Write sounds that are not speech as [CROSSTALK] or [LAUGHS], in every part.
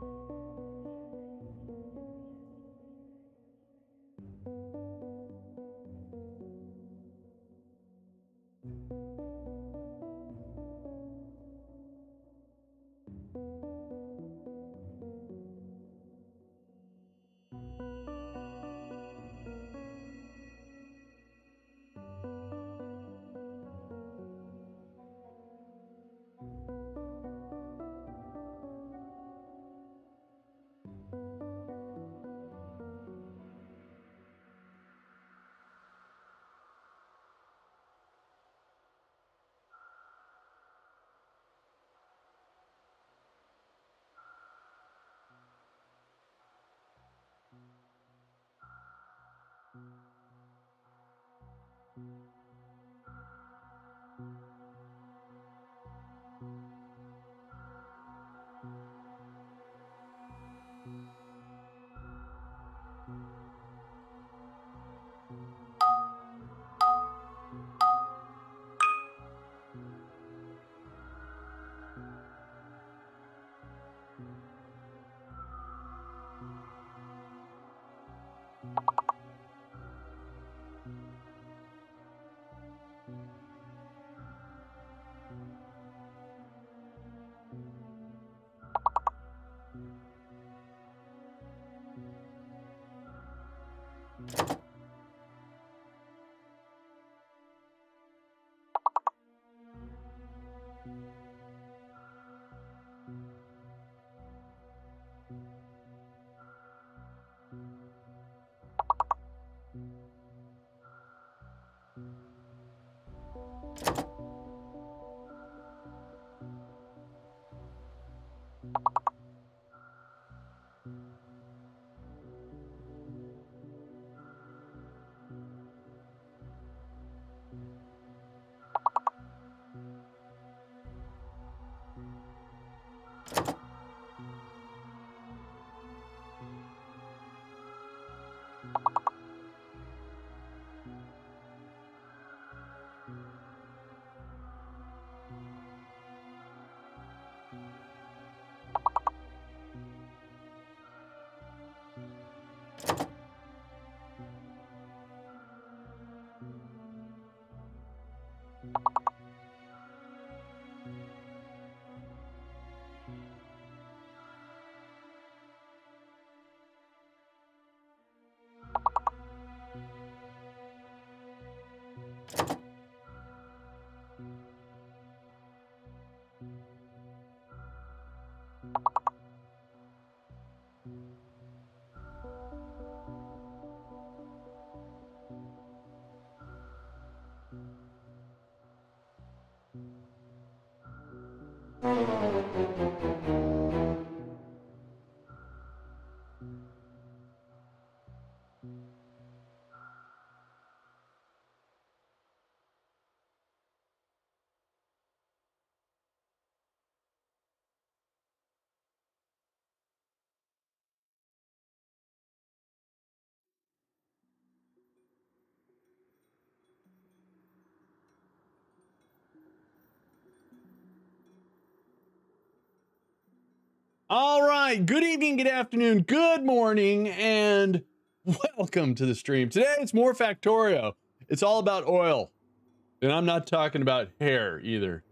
All right. Thank you. Good evening, good afternoon, good morning, and welcome to the stream. Today it's more Factorio. It's all about oil. And I'm not talking about hair either.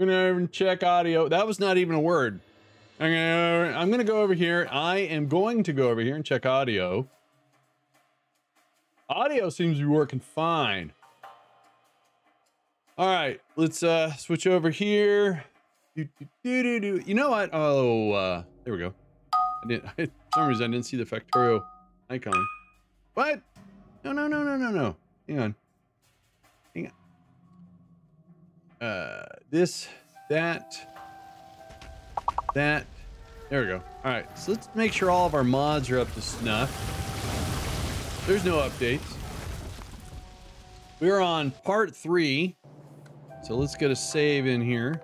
I'm gonna check audio. That was not even a word. I'm gonna, I'm gonna go over here. I am going to go over here and check audio. Audio seems to be working fine. All right, let's uh switch over here. Do, do, do. You know what? Oh, uh, there we go. I didn't. [LAUGHS] I, for some reason, I didn't see the Factorio icon. What? No, no, no, no, no, no. Hang on. Hang on. Uh, this, that, that. There we go. All right, so let's make sure all of our mods are up to snuff. There's no updates. We're on part three. So let's get a save in here.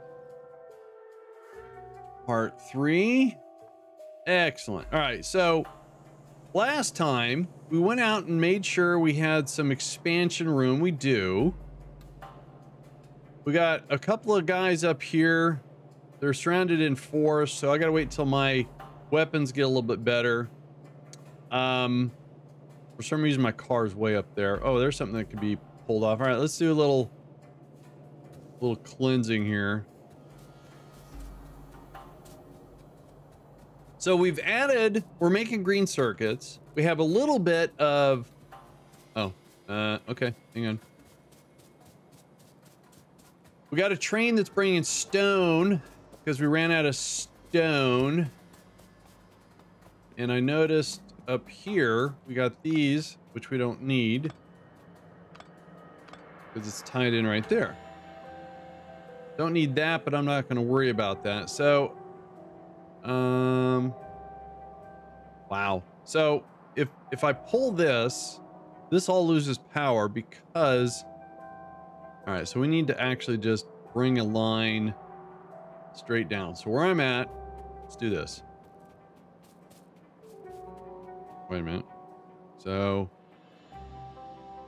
Part three. Excellent. All right, so last time we went out and made sure we had some expansion room. We do. We got a couple of guys up here. They're surrounded in forest, so I gotta wait till my weapons get a little bit better. Um, for some reason, my car's way up there. Oh, there's something that could be pulled off. All right, let's do a little little cleansing here. So we've added, we're making green circuits. We have a little bit of, oh, uh, okay, hang on. We got a train that's bringing stone because we ran out of stone. And I noticed up here, we got these, which we don't need because it's tied in right there. Don't need that, but I'm not going to worry about that. So, um, wow. So if, if I pull this, this all loses power because, all right, so we need to actually just bring a line straight down. So where I'm at, let's do this. Wait a minute. So,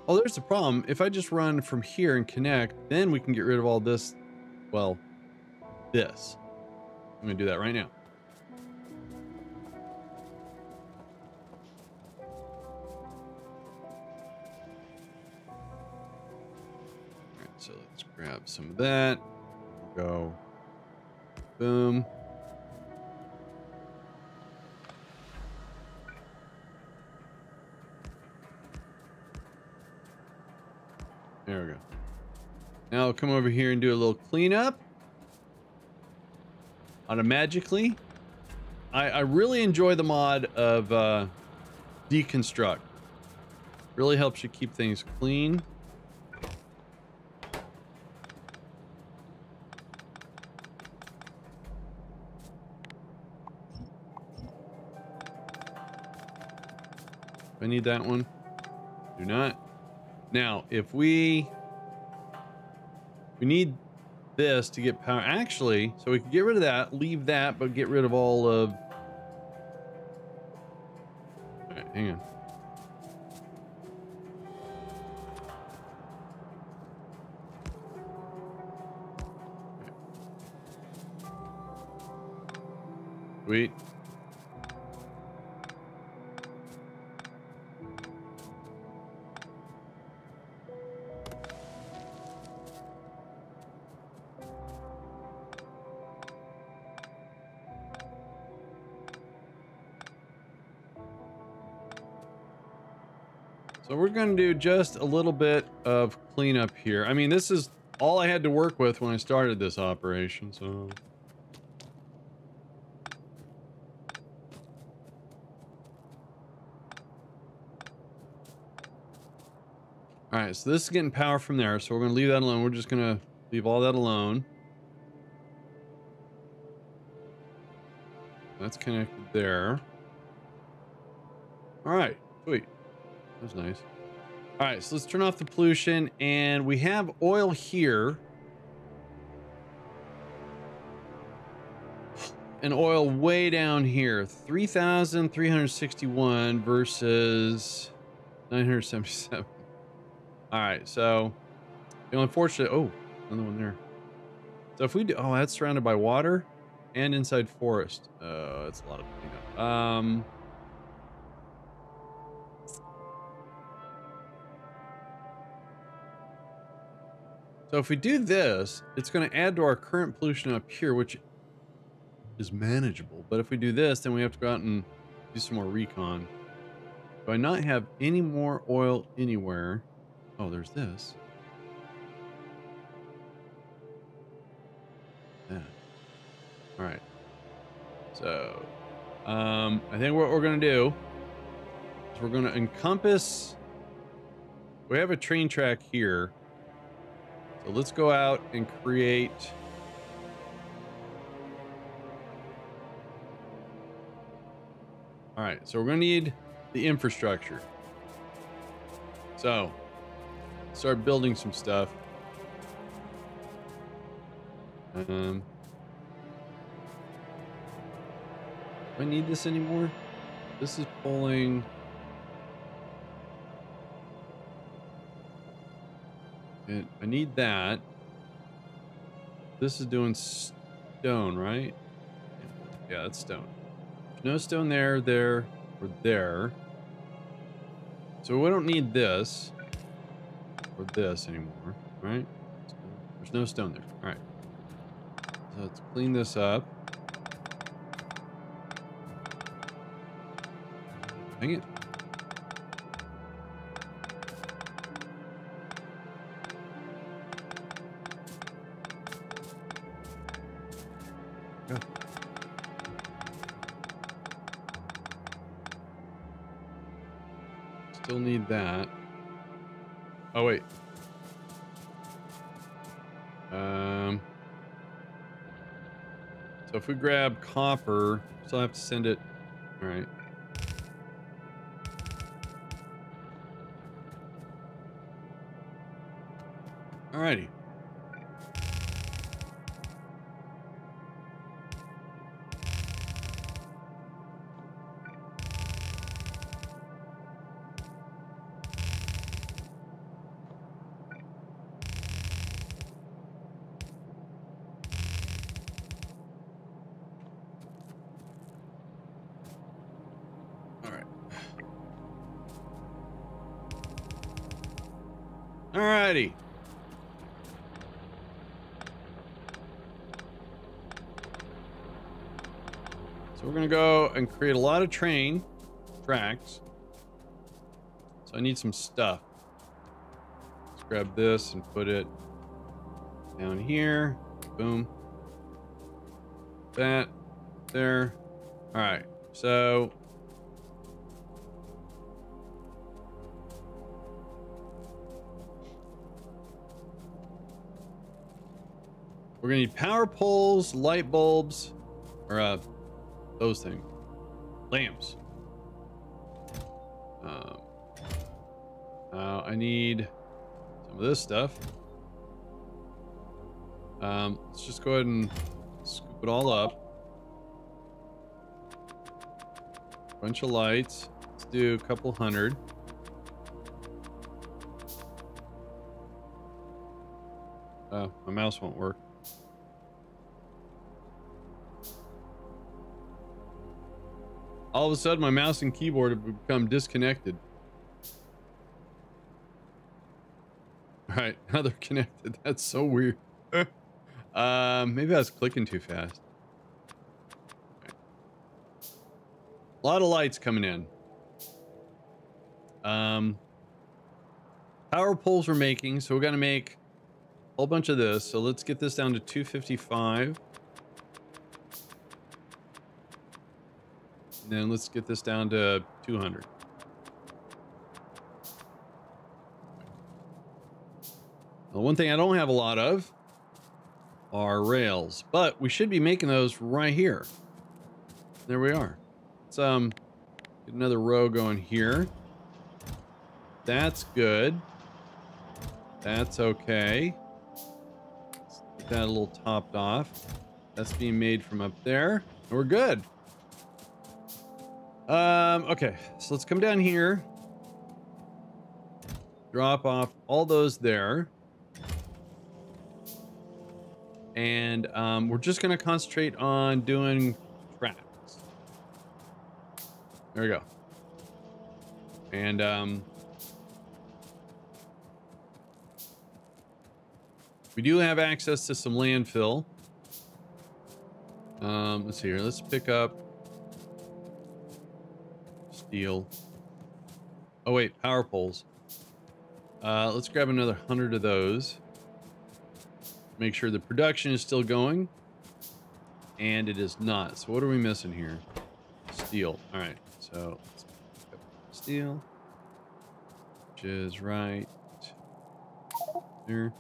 oh, there's the problem. If I just run from here and connect, then we can get rid of all this well, this. I'm going to do that right now. Grab some of that. Go. Boom. There we go. Now I'll come over here and do a little cleanup. Automagically. I, I really enjoy the mod of uh, deconstruct. Really helps you keep things clean. I need that one. Do not. Now, if we we need this to get power. Actually, so we can get rid of that, leave that, but get rid of all of... All right, hang on. Sweet. Going to do just a little bit of cleanup here. I mean, this is all I had to work with when I started this operation, so... All right, so this is getting power from there, so we're going to leave that alone. We're just going to leave all that alone. That's connected there. All right, sweet. That's nice. All right, so let's turn off the pollution, and we have oil here. And oil way down here. 3,361 versus 977. All right, so you know, unfortunately, oh, another one there. So if we do, oh, that's surrounded by water and inside forest. Oh, that's a lot of. Um, So if we do this, it's going to add to our current pollution up here, which is manageable. But if we do this, then we have to go out and do some more recon. Do I not have any more oil anywhere? Oh, there's this. Yeah. All right. So, um, I think what we're going to do is we're going to encompass. We have a train track here. So let's go out and create. All right. So we're to need the infrastructure. So start building some stuff. Um, do I need this anymore? This is pulling. I need that. This is doing stone, right? Yeah, that's stone. There's no stone there, there, or there. So we don't need this or this anymore, right? There's no stone there. All right. So let's clean this up. Dang it. If we grab copper, still have to send it. All right. Alrighty. A train tracks. So I need some stuff. Let's grab this and put it down here. Boom. That there. All right. So we're gonna need power poles, light bulbs, or uh, those things, lamps. Um, uh, I need some of this stuff. Um, let's just go ahead and scoop it all up. Bunch of lights. Let's do a couple hundred. Oh, my mouse won't work. All of a sudden, my mouse and keyboard have become disconnected. All right, [LAUGHS] now they're connected. [LAUGHS] That's so weird. um, [LAUGHS] maybe I was clicking too fast. A lot of lights coming in. Um, power poles we're making, so we're gonna make a whole bunch of this. So let's get this down to 255. Then let's get this down to 200. Well, one thing I don't have a lot of are rails, but we should be making those right here. There we are. Let's um, get another row going here. That's good. That's okay. Let's get that a little topped off. That's being made from up there. We're good. Um, okay, so let's come down here. Drop off all those there. And um, we're just going to concentrate on doing tracks. There we go. And um, we do have access to some landfill. Um, let's see here. Let's pick up steel. Oh wait, power poles. Uh, let's grab another hundred of those. Make sure the production is still going. and it is not. So what are we missing here? Steel. All right. So steel, which is right there.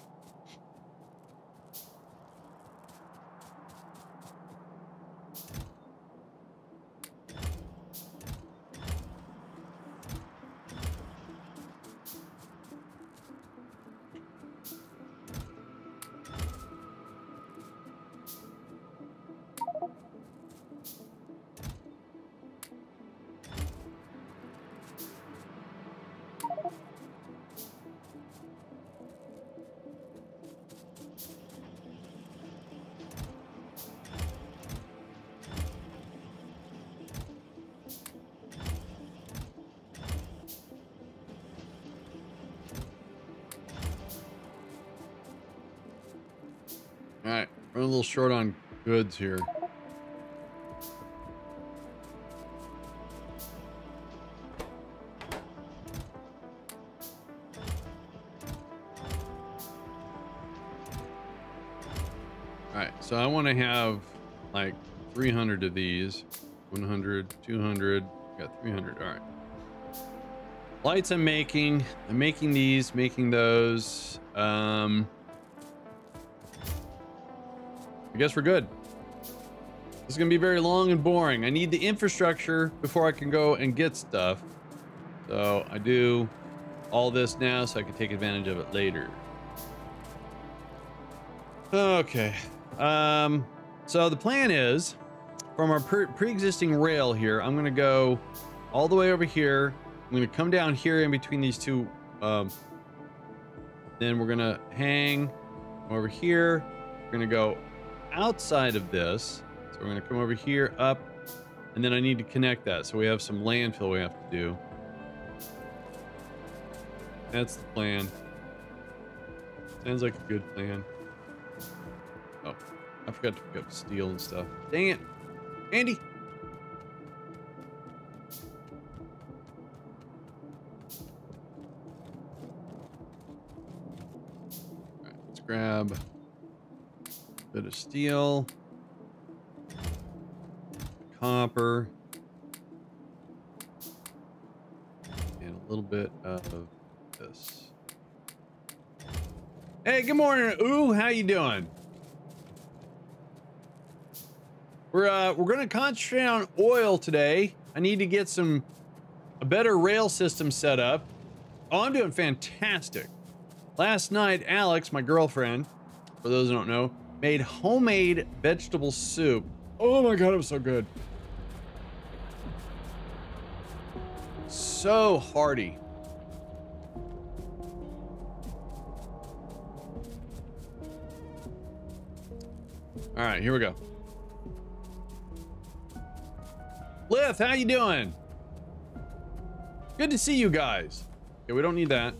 All right, running a little short on goods here. All right, so I want to have like 300 of these. 100, 200, got 300. All right. Lights I'm making. I'm making these, making those. Um, I guess we're good. This is going to be very long and boring. I need the infrastructure before I can go and get stuff. So I do all this now so I can take advantage of it later. Okay. Um, so the plan is from our pre-existing rail here, I'm going to go all the way over here. I'm going to come down here in between these two. Um, then we're going to hang over here. We're going to go outside of this. So we're going to come over here, up, and then I need to connect that. So we have some landfill we have to do. That's the plan. Sounds like a good plan. Oh, I forgot to pick up steel and stuff. Dang it. Andy. Let's grab bit of steel, copper, and a little bit of this. Hey, good morning. Ooh, how you doing? We're uh, we're gonna concentrate on oil today. I need to get some a better rail system set up. Oh, I'm doing fantastic. Last night, Alex, my girlfriend, for those who don't know, made homemade vegetable soup. Oh my god, it was so good. So hearty. All right, here we go. Lith, how you doing? Good to see you guys. Okay, we don't need that.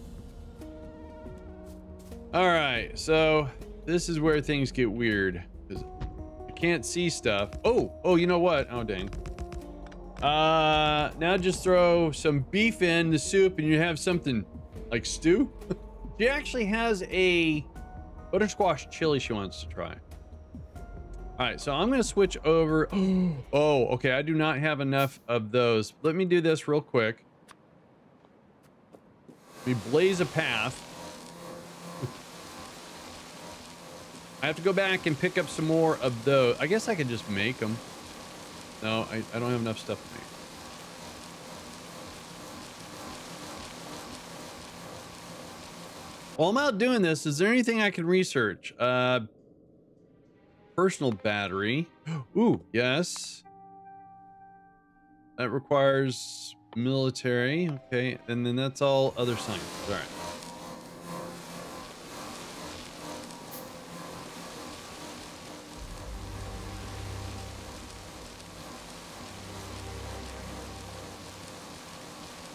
All right, so this is where things get weird because I can't see stuff. Oh, oh, you know what? Oh, dang. Uh, now just throw some beef in the soup and you have something like stew. [LAUGHS] she actually has a butter squash chili she wants to try. All right, so I'm to switch over. [GASPS] Oh, okay. I do not have enough of those. Let me do this real quick. We blaze a path. I have to go back and pick up some more of those. I guess I could just make them. No, I, I don't have enough stuff to make. While I'm out doing this, is there anything I can research? Uh, personal battery. [GASPS] Ooh, yes. That requires military. Okay, and then that's all other science. All right.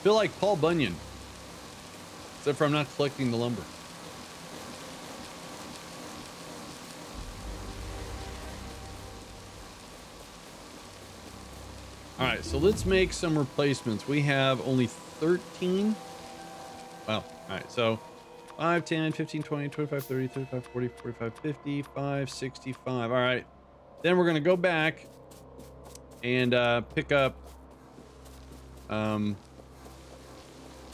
Feel like Paul Bunyan. Except for I'm not collecting the lumber. All right, so let's make some replacements. We have only 13. Wow. All right, so 5, 10, 15, 20, 25, 30, 35, 40, 45, 50, 5, 65. All right. then we're going to go back and uh, pick up um,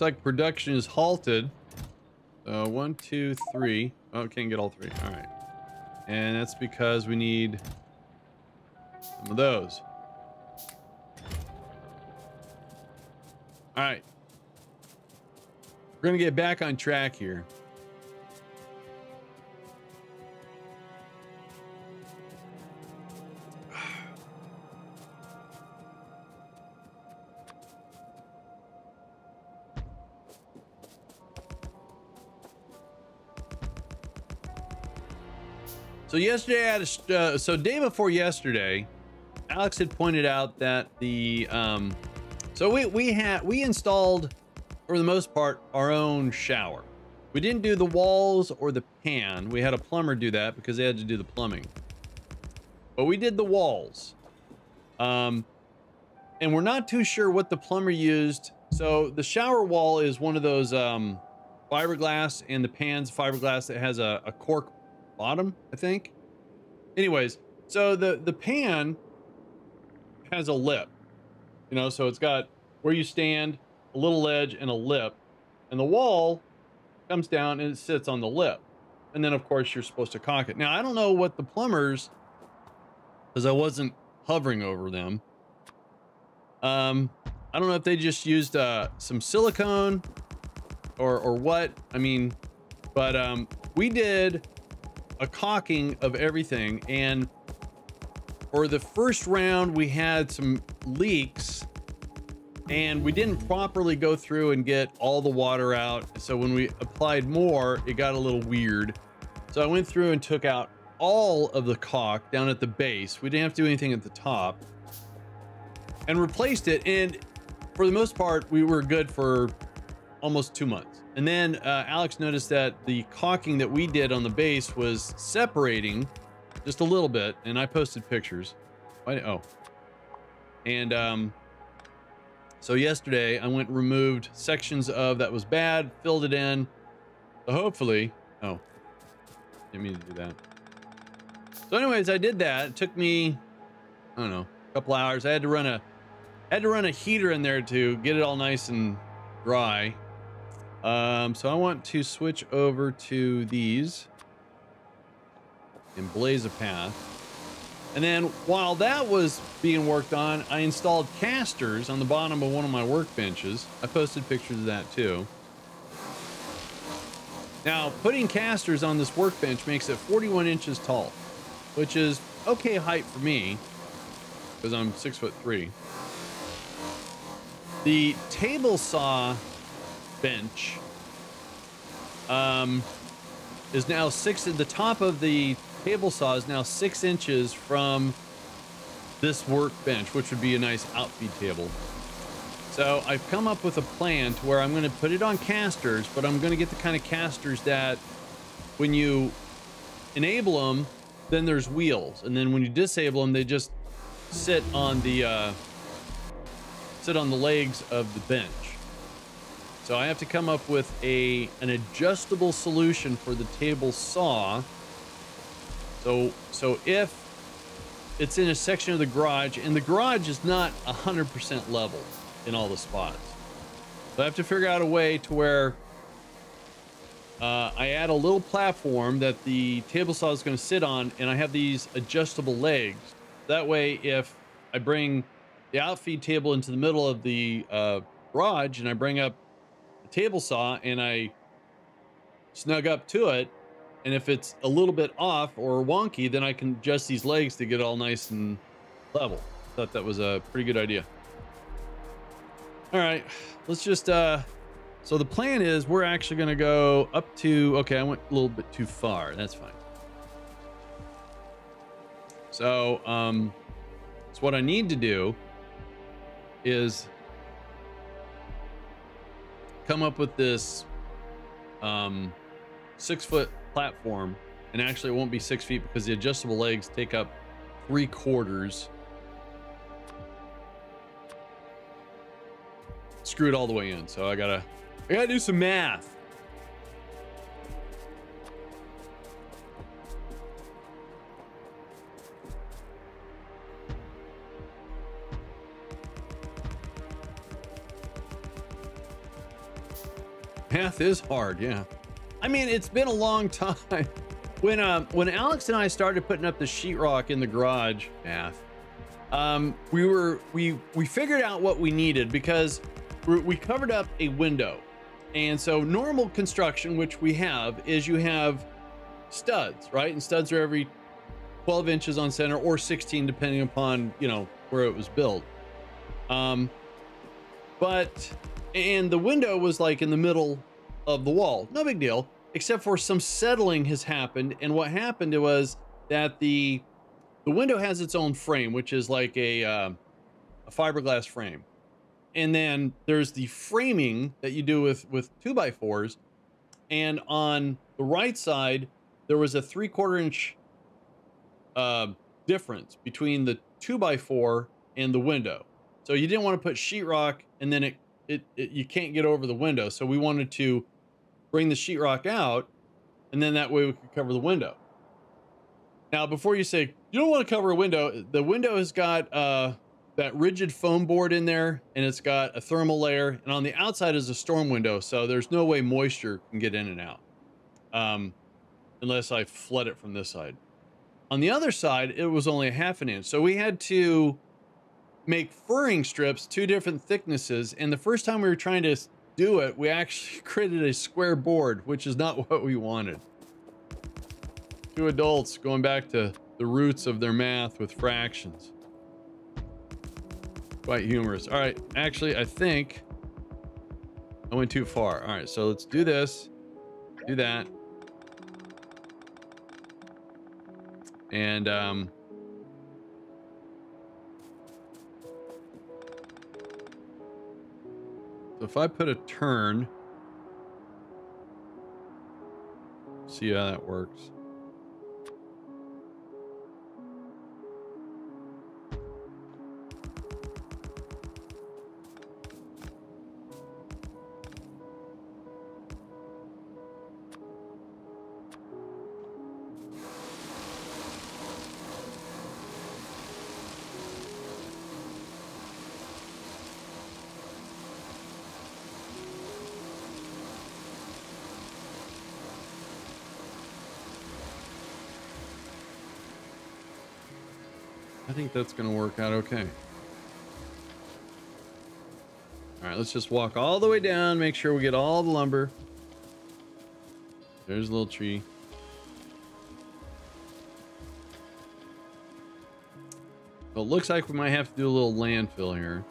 looks like production is halted. Uh, one, two, three. Oh, can't get all three. All right. And that's because we need some of those. All right. We're going to get back on track here. So yesterday, I had a, uh, so day before yesterday, Alex had pointed out that the um, so we we had we installed for the most part our own shower. We didn't do the walls or the pan. We had a plumber do that because they had to do the plumbing. But we did the walls. Um, and we're not too sure what the plumber used. So the shower wall is one of those um, fiberglass and the pan's fiberglass that has a, a cork bottom, I think. Anyways, so the, the pan has a lip, you know, so it's got where you stand, a little ledge and a lip, and the wall comes down and it sits on the lip. And then of course you're supposed to caulk it. Now I don't know what the plumbers, because I wasn't hovering over them. Um, I don't know if they just used uh, some silicone or, or what. I mean, but um, we did a caulking of everything. And for the first round, we had some leaks and we didn't properly go through and get all the water out. So when we applied more, it got a little weird. So I went through and took out all of the caulk down at the base. We didn't have to do anything at the top and replaced it. And for the most part, we were good for almost two months. And then uh, Alex noticed that the caulking that we did on the base was separating just a little bit. And I posted pictures. Why, oh. And um, so yesterday I went and removed sections of that was bad, filled it in. So hopefully, oh, didn't mean to do that. So anyways, I did that. It took me, I don't know, a couple hours. I had to run a, had to run a heater in there to get it all nice and dry. Um, so I want to switch over to these and blaze a path. And then while that was being worked on, I installed casters on the bottom of one of my workbenches. I posted pictures of that too. Now, putting casters on this workbench makes it 41 inches tall, which is okay height for me because I'm six foot three. The table saw bench um, is now six at the top of the table saw is now six inches from this workbench, which would be a nice outfeed table. So I've come up with a plan to where I'm going to put it on casters, but I'm going to get the kind of casters that when you enable them, then there's wheels. And then when you disable them, they just sit on the, uh, sit on the legs of the bench. So I have to come up with a an adjustable solution for the table saw. So so if it's in a section of the garage and the garage is not 100% level in all the spots. So I have to figure out a way to where uh, I add a little platform that the table saw is going to sit on and I have these adjustable legs. That way if I bring the outfeed table into the middle of the uh, garage and I bring up table saw and I snug up to it. And if it's a little bit off or wonky, then I can adjust these legs to get all nice and level. Thought that was a pretty good idea. All right, let's just, uh, so the plan is we're actually going to go up to, okay, I went a little bit too far. That's fine. So, um, so what I need to do is come up with this um, six foot platform. And actually, it won't be six feet because the adjustable legs take up three quarters. Screw it all the way in. So I gotta, I gotta do some math. Math is hard, yeah. I mean, it's been a long [LAUGHS] time. When um when Alex and I started putting up the sheetrock in the garage, math, um, we were we we figured out what we needed because we covered up a window, and so normal construction, which we have, is you have studs, right? And studs are every 12 inches on center or 16, depending upon you know where it was built. Um, but and the window was like in the middle of the wall. No big deal, except for some settling has happened. And what happened was that the the window has its own frame, which is like a uh, a fiberglass frame. And then there's the framing that you do with with two by fours. And on the right side, there was a three quarter inch uh, difference between the two by four and the window. So you didn't want to put sheetrock and then it it, it, you can't get over the window. So we wanted to bring the sheetrock out, and then that way we could cover the window. Now, before you say you don't want to cover a window, the window has got uh, that rigid foam board in there, and it's got a thermal layer, and on the outside is a storm window, so there's no way moisture can get in and out, um, unless I flood it from this side. On the other side, it was only a half an inch, so we had to make furring strips two different thicknesses. And the first time we were trying to do it, we actually [LAUGHS] created a square board, which is not [LAUGHS] what we wanted. Two adults going back to the roots of their math with fractions. Quite humorous. All right, actually, I think I went too far. All right, so let's do this, do that. And um, If I put a turn, see how that works. Think that's going to work out okay. All right, let's just walk all the way down, make sure we get all the lumber. There's a little tree. Well, it looks like we might have to do a little landfill here.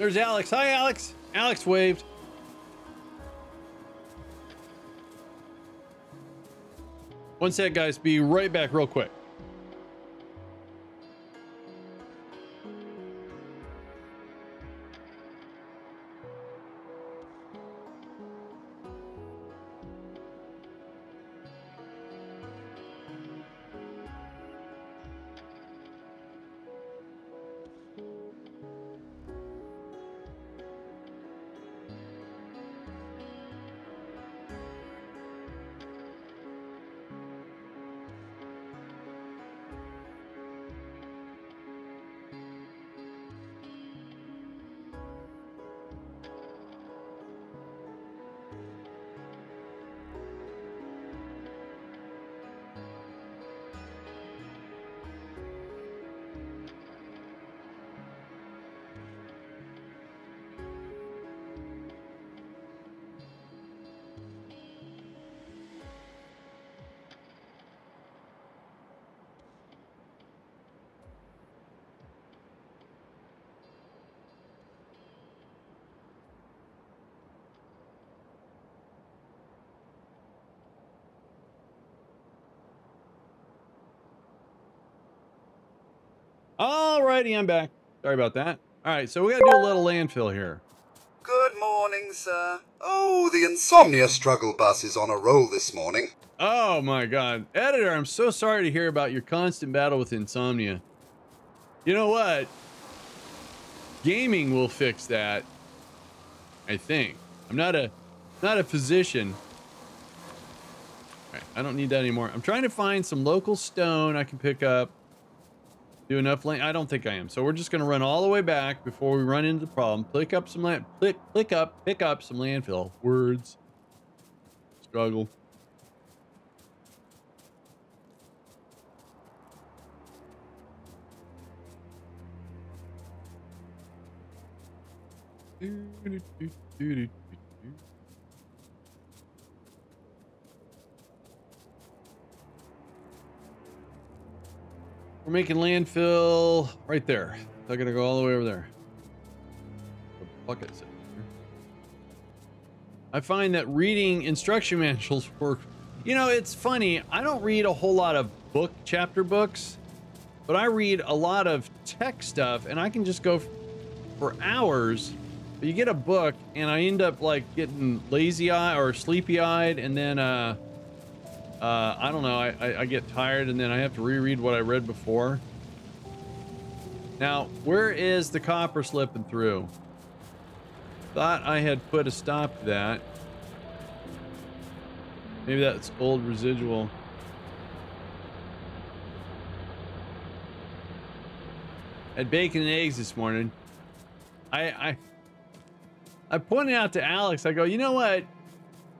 There's Alex. Hi, Alex. Alex waved. One sec, guys. Be right back real quick. Alrighty, I'm back. Sorry about that. All right, so we gotta do a little landfill here. Good morning, sir. Oh, the insomnia struggle bus is on a roll this morning. Oh my god. Editor, I'm so sorry to hear about your constant battle with insomnia. You know what? Gaming will fix that. I think. I'm not a not a physician. Right, I don't need that anymore. I'm trying to find some local stone I can pick up. Do enough land. I don't think I am. So we're just going to run all the way back before we run into the problem. Pick up some land. Click, click up, pick up some landfill. Words. Struggle. We're making landfill right there. I gotta go all the way over there. The buckets. I find that reading instruction [LAUGHS] manuals work. You know, it's funny. I don't read a whole lot of book chapter books, but I read a lot of tech stuff, and I can just go for hours. But you get a book, and I end up like getting lazy eye or sleepy eyed, and then uh, uh, I don't know. I, I, I get tired, and then I have to reread what I read before. Now, where is the copper slipping through? Thought I had put a stop to that. Maybe that's old residual. Had bacon and eggs this morning. I I I pointed out to Alex, I go, you know what?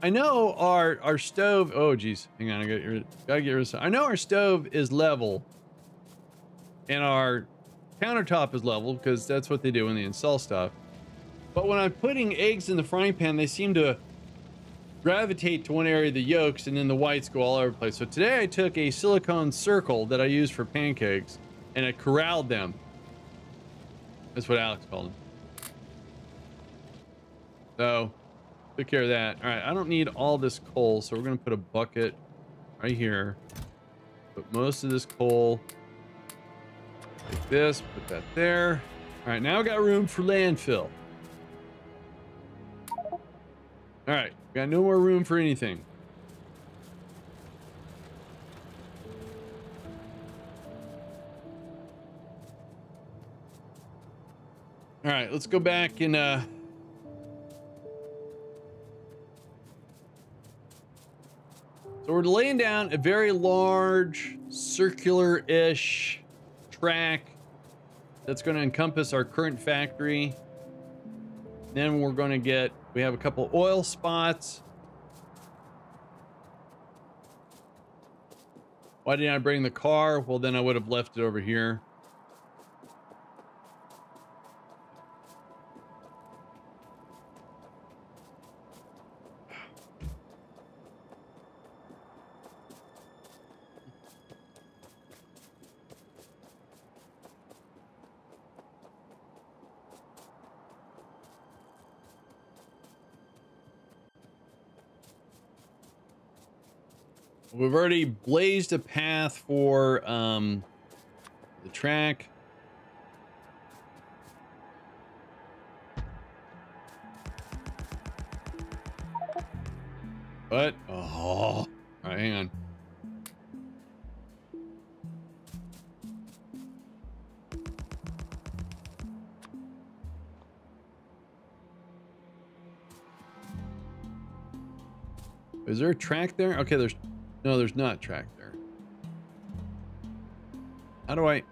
I know our our stove. Oh, geez, hang on, I got gotta get rid of. I know our stove is level, and our countertop is level because that's what they do when they install stuff. But when I'm putting eggs in the frying pan, they seem to gravitate to one area, the yolks, and then the whites go all over the place. So today I took a silicone circle that I use for pancakes, and I corralled them. That's what Alex called them. So Took care of that. All right, I don't need all this coal, so we're going to put a bucket right here. Put most of this coal like this, put that there. All right, now I got room for landfill. All right, we got no more room for anything. All right, let's go back and uh So we're laying down a very large circular-ish track that's going to encompass our current factory. Then we're going to get, we have a couple oil spots. Why didn't I bring the car? Well, then I would have left it over here. We've already blazed a path for um, the track. But, Oh, all right, hang on. Is there a track there? Okay, there's no, there's not track there. How do I...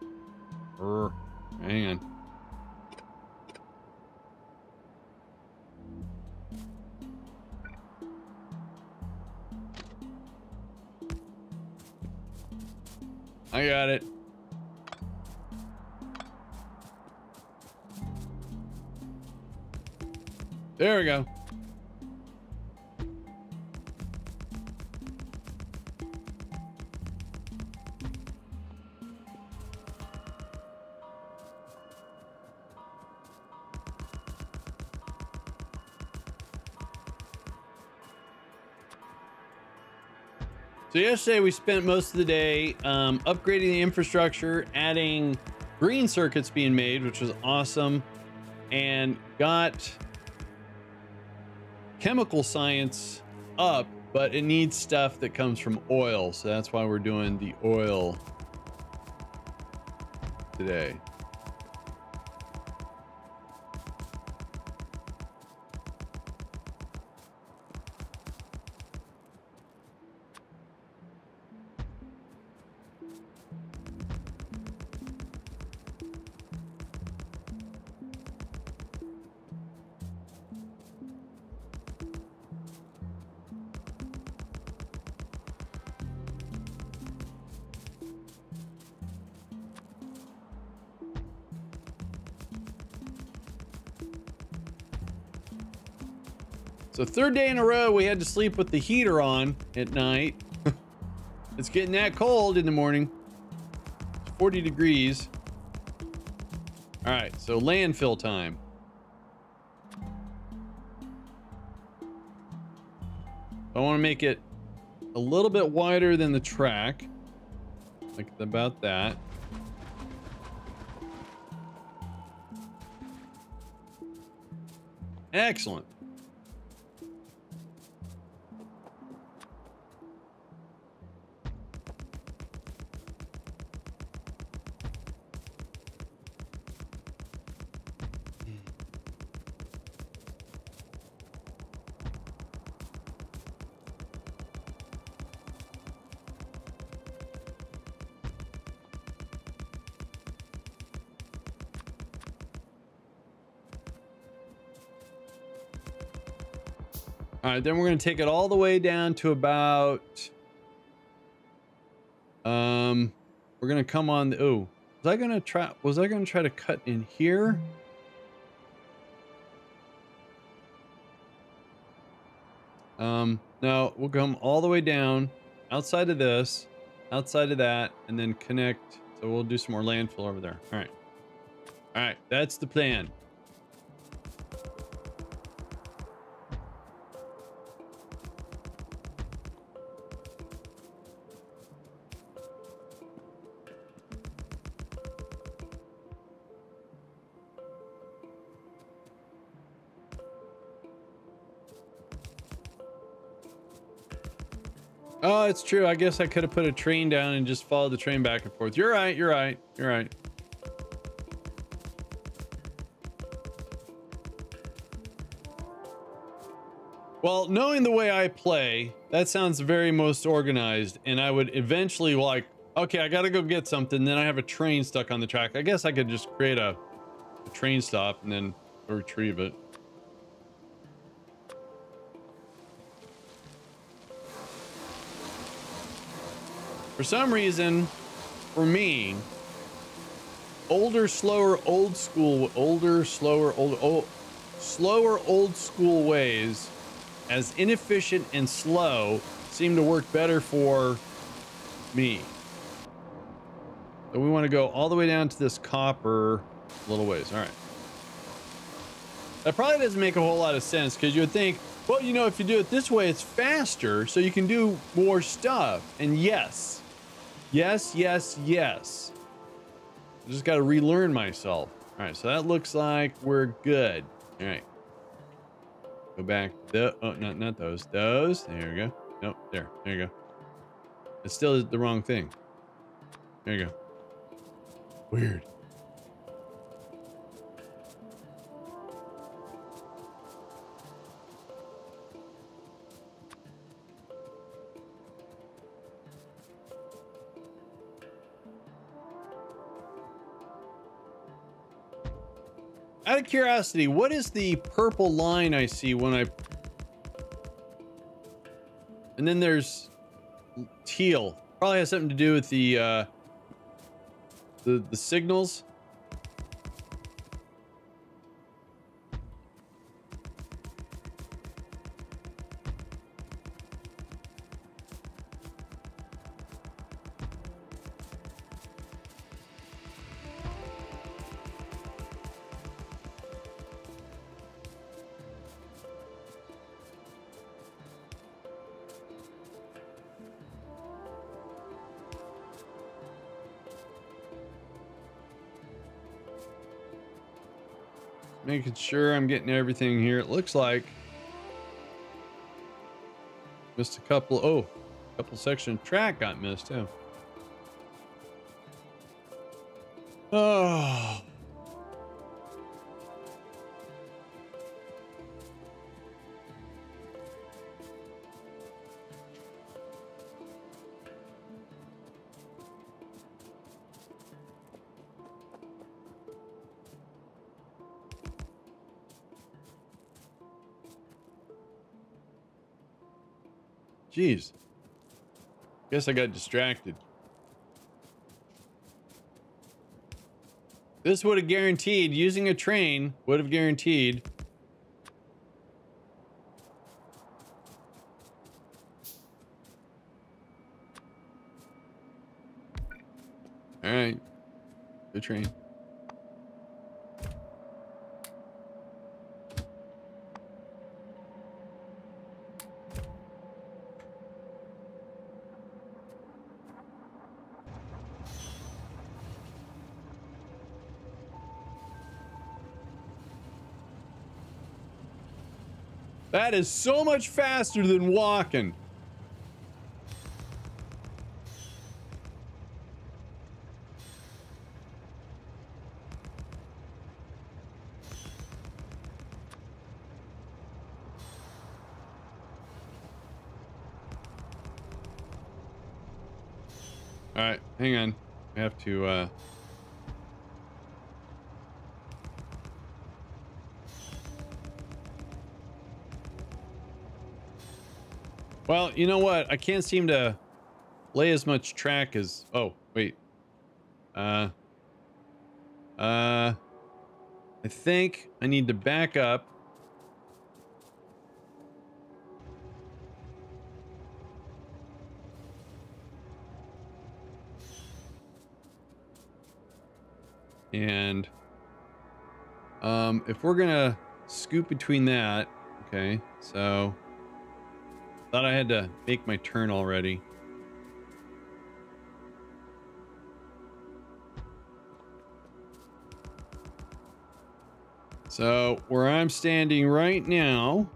yesterday we spent most of the day um, upgrading the infrastructure, adding green circuits being made, which was awesome, and got chemical science up, but it needs stuff that comes from oil. So that's why we're doing the oil today. So third day in a row, we had to sleep with the heater on at night. [LAUGHS] it's getting that cold in the morning. It's 40 degrees. All right, so landfill time. I want to make it a little bit wider than the track. Like about that. Excellent. Right, then we're going to take it all the way down to about... Um, we're going to come on the... Oh, was I going to try... Was I going to try to cut in here? Um, no, we'll come all the way down outside of this, outside of that, and then connect. So we'll do some more landfill over there. All right. All right, that's the plan. True. I guess I could have put a train down and just followed the train back and forth. You're right. You're right. You're right. Well, knowing the way I play, that sounds very most organized. And I would eventually like, okay, I got to go get something. Then I have a train stuck on the track. I guess I could just create a, a train stop and then retrieve it. For some reason, for me, older, slower, old school, older, slower, old, old, slower, old school ways, as inefficient and slow, seem to work better for me. So we want to go all the way down to this copper little ways. All right. That probably doesn't make a whole lot of sense because you would think, well, you know, if you do it this way, it's faster, so you can do more stuff. And yes, Yes, yes, yes. Just got to relearn myself. All right, so that looks like we're good. All right. Go back. The oh, not not those. Those. There we go. Nope. There. There you go. It's still the wrong thing. There you go. Weird. Out of curiosity, what is the purple line I see when I... And then there's teal. Probably has something to do with the, uh, the, the signals. Making sure I'm getting everything here. It looks like missed a couple. Oh, a couple section track got missed too. Oh. Jeez. Guess I got distracted. This would have guaranteed, using a train would have guaranteed All right. Good train. That is so much faster than walking. All right, hang on. I have to, uh... Well, you know what? I can't seem to lay as much track as... Oh, wait. Uh... Uh... I think I need to back up. And um, if we're gonna scoop between that, okay, so thought I had to make my turn already. So where I'm standing right now,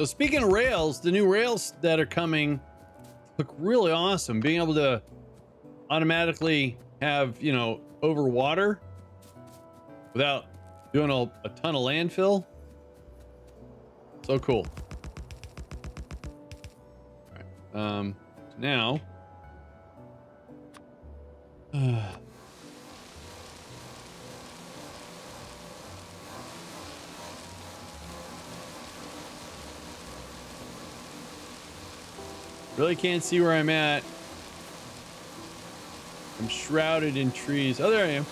So speaking of rails, the new rails that are coming look really awesome. Being able to automatically have, you know, over water without doing a, a ton of landfill. So cool. Right. Um, now. Really can't see where I'm at. I'm shrouded in trees. Oh, there I am.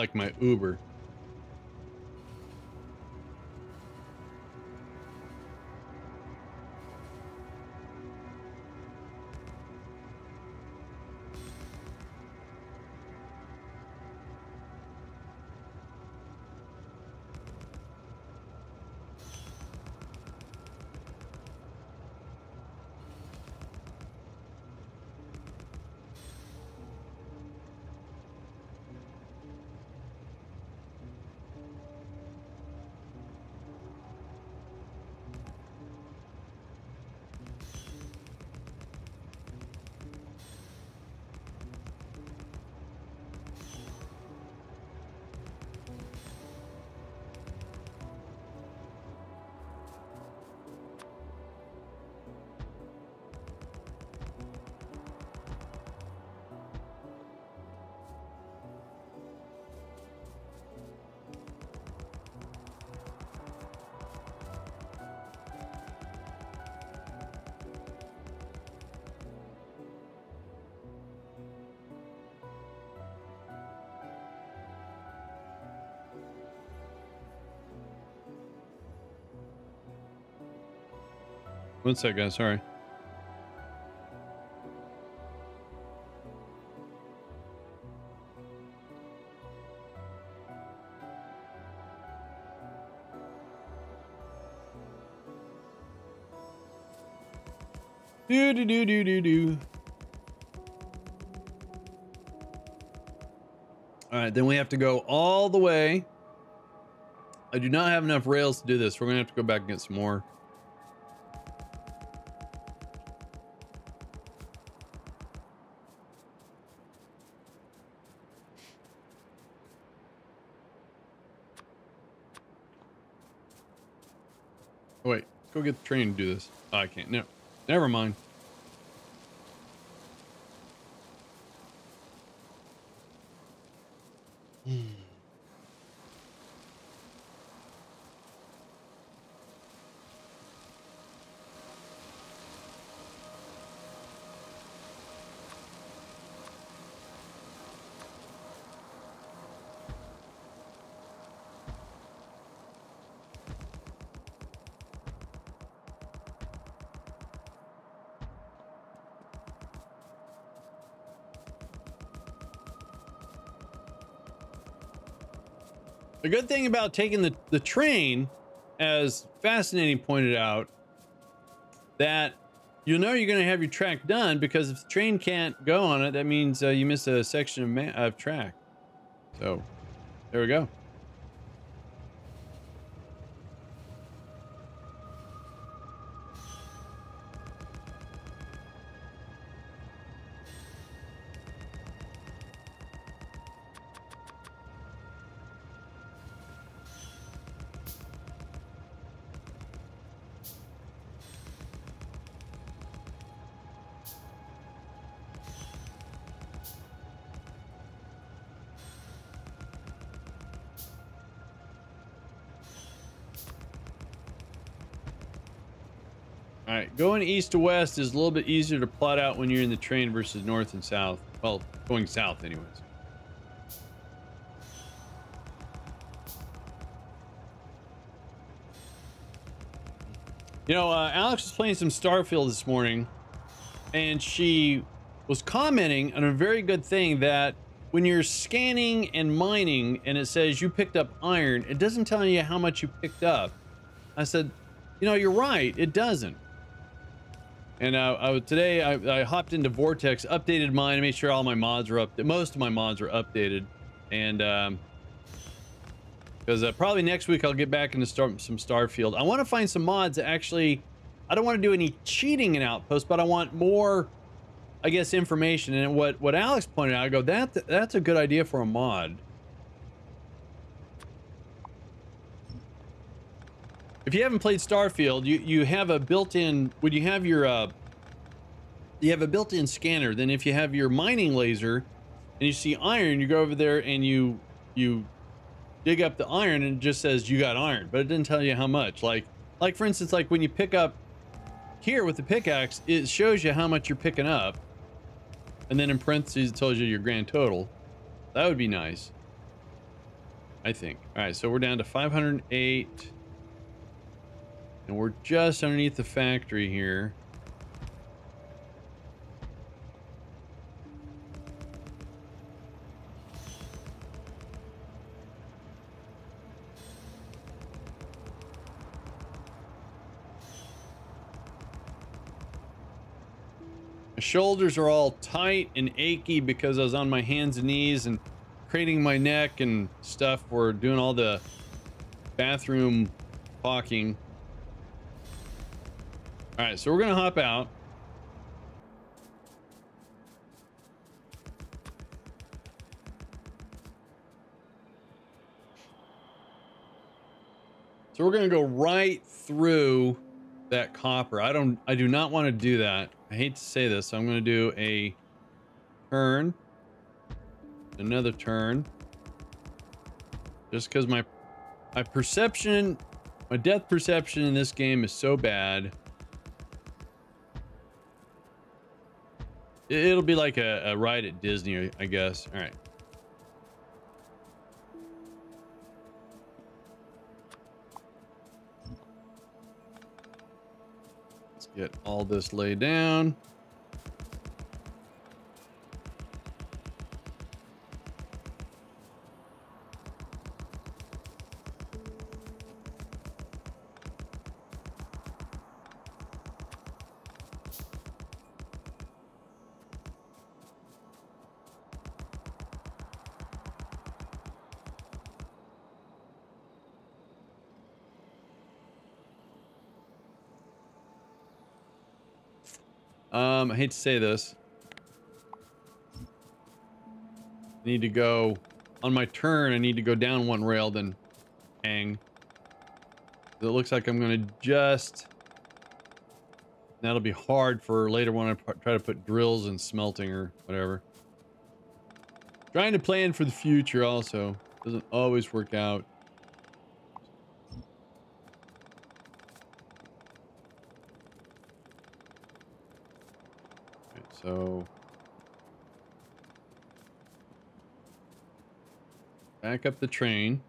Like my Uber. One sec, guys. Sorry. Do do do do do do. All right, then we have to go all the way. I do not have enough rails to do this. We're gonna have to go back and get some more. Get the train to do this. I can't. No, never mind. The good thing about taking the, the train, as Fascinating pointed out, that you know you're going to have your track done because if the train can't go on it, that means uh, you miss a section of, of track. So, there we go. Going east to west is a little bit easier to plot out when you're in the train versus north and south. Well, going south anyways. You know, uh, Alex was playing some Starfield this morning, and she was commenting on a very good thing that when you're scanning and mining and it says you picked up iron, it doesn't tell you how much you picked up. I said, you know, you're right, it doesn't. And uh, I, today I, I, hopped into Vortex, updated mine, made sure all my mods were up. Most of my mods are updated, and because um, uh, probably next week I'll get back into start some Starfield. I want to find some mods that actually. I don't want to do any cheating in Outpost, but I want more, I guess, information. And what what Alex pointed out, I go that that's a good idea for a mod. If you haven't played Starfield, you you have a built-in when you have your uh, you have a built-in scanner. Then if you have your mining laser and you see iron, you go over there and you you dig up the iron and it just says you got iron, but it didn't tell you how much. Like like for instance, like when you pick up here with the pickaxe, it shows you how much you're picking up, and then in parentheses it tells you your grand total. That would be nice. I think. All right, so we're down to 508. And we're just underneath the factory here. My shoulders are all tight and achy because I was on my hands and knees and craning my neck and stuff for doing all the bathroom talking. All right, so we're gonna hop out. So we're gonna go right through that copper. I don't, I do not want to do that. I hate to say this. So I'm gonna do a turn, another turn, just because my, my perception, my depth perception in this game is so bad. It'll be like a, a ride at Disney, I guess. All right. Let's get all this laid down. Um, I hate to say this. I need to go on my turn. I need to go down one rail, then hang. It looks like I'm going to just. That'll be hard for later when I try to put drills and smelting or whatever. Trying to plan for the future also doesn't always work out. So back up the train.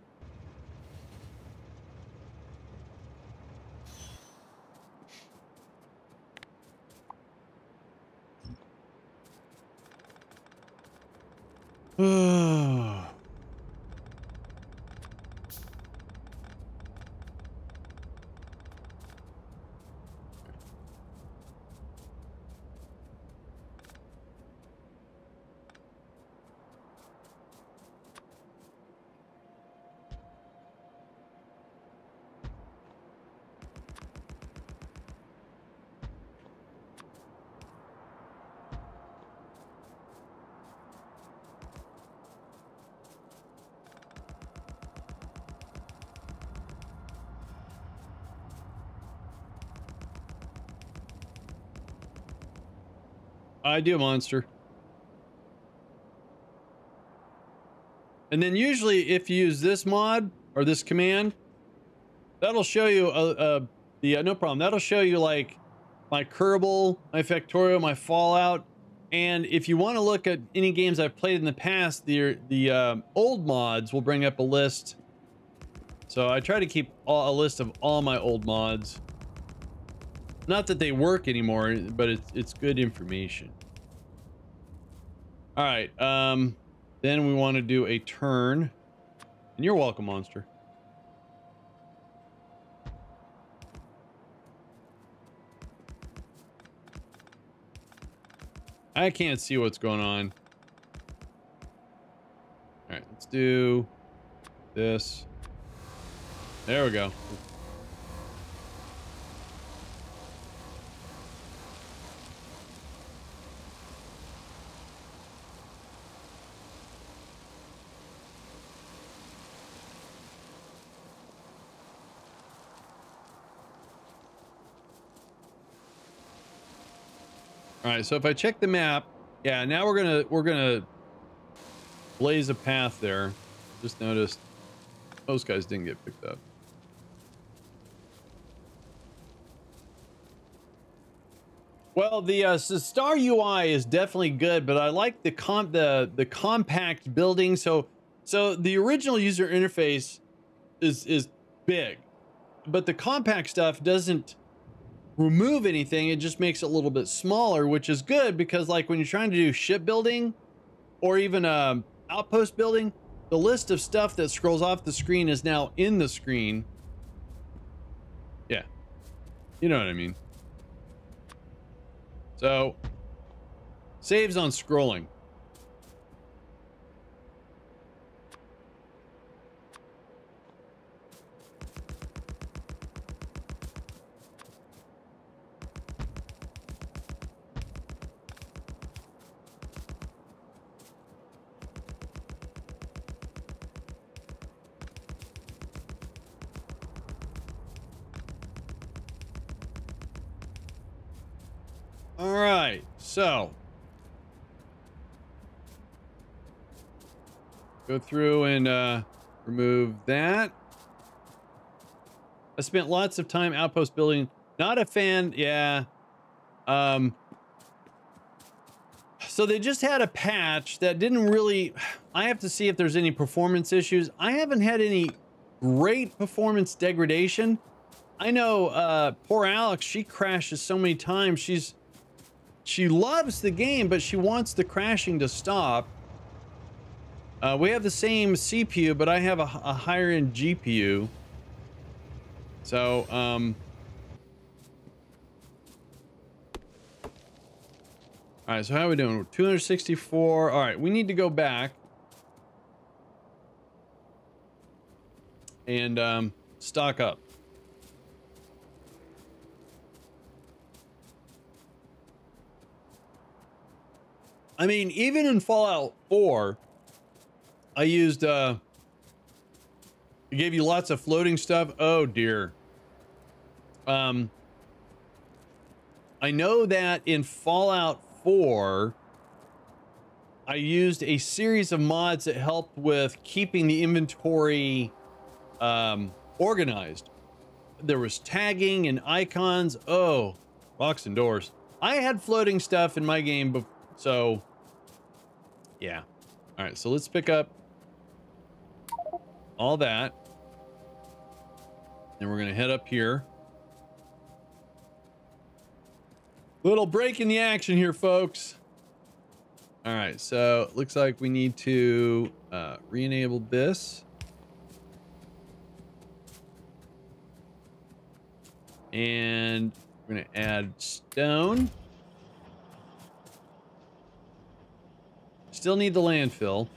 I do, monster. And then usually if you use this mod or this command, that'll show you, uh, uh the, uh, no problem, that'll show you like my Kerbal, my Factorio, my Fallout. And if you want to look at any games I've played in the past, the, the uh, old mods will bring up a list. So I try to keep a list of all my old mods. Not that they work anymore, but it's, it's good information. All right. Um, then we want to do a turn. And you're welcome, monster. I can't see what's going on. All right, let's do this. There we go. All right, so if I check the map, yeah, now we're gonna we're gonna blaze a path there. Just noticed those guys didn't get picked up. Well, the, uh, Star UI is definitely good, but I like the comp the the compact building. So so the original user interface is is big, but the compact stuff doesn't remove anything. It just makes it a little bit smaller, which is good because like when you're trying to do shipbuilding or even um, outpost building, the list of stuff that scrolls off the screen is now in the screen. Yeah. You know what I mean. So saves on scrolling. So go through and uh, remove that. I spent lots of time outpost building. Not a fan, yeah. Um, so they just had a patch that didn't really. I have to see if there's any performance issues. I haven't had any great performance degradation. I know uh, poor Alex, she crashes so many times. She's she loves the game, but she wants the crashing to stop. Uh, we have the same CPU, but I have a, a higher end GPU. So, um, all right, so how are we doing? 264. All right, we need to go back and um, stock up. I mean, even in Fallout 4, I used, uh, it gave you lots of floating stuff. Oh dear. Um, I know that in Fallout 4, I used a series of mods that helped with keeping the inventory um, organized. There was tagging and icons. Oh, box and doors. I had floating stuff in my game, so yeah. All right, so let's pick up all that. And we're going to head up here. Little break in the action here, folks. All right, so looks like we need to uh, re-enable this. And we're going to add stone. Still need the landfill.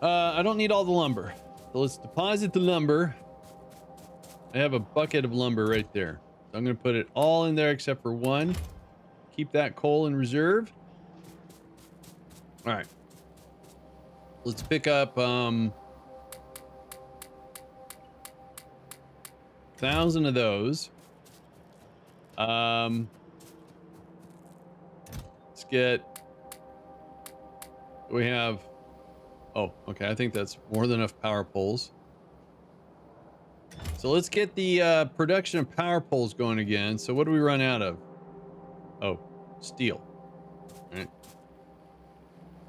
Uh, I don't need all the lumber. So let's deposit the lumber. I have a bucket of lumber right there. So I'm going to put it all in there except for one. Keep that coal in reserve. All right. Let's pick up um, thousand of those. Um, let's get we have... Oh, okay. I think that's more than enough power poles. So let's get the uh, production of power poles going again. So what do we run out of? Oh, steel. All right.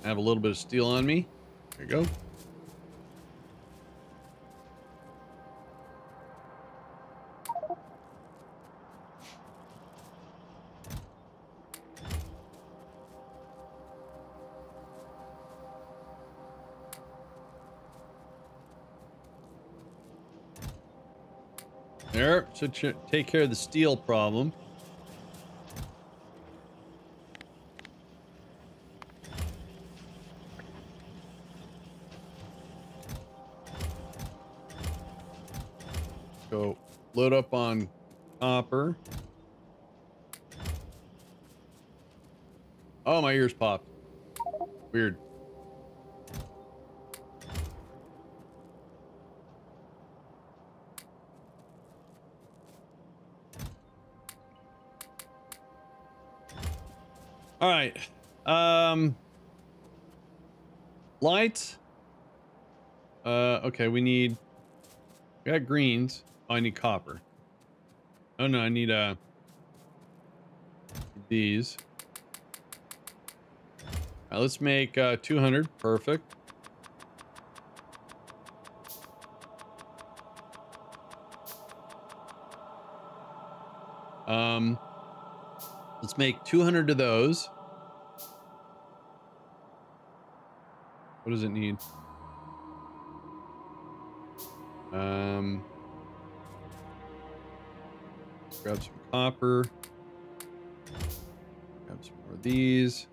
I have a little bit of steel on me. There you go. There, should take care of the steel problem. Go load up on copper. Oh, my ears popped. Weird. All right. Um, light. Uh, okay, we need. We got greens. Oh, I need copper. Oh no, I need uh these. Let's make uh, 200. Perfect. Um, let's make 200 of those. What does it need? Um, grab some copper. Grab some more of these.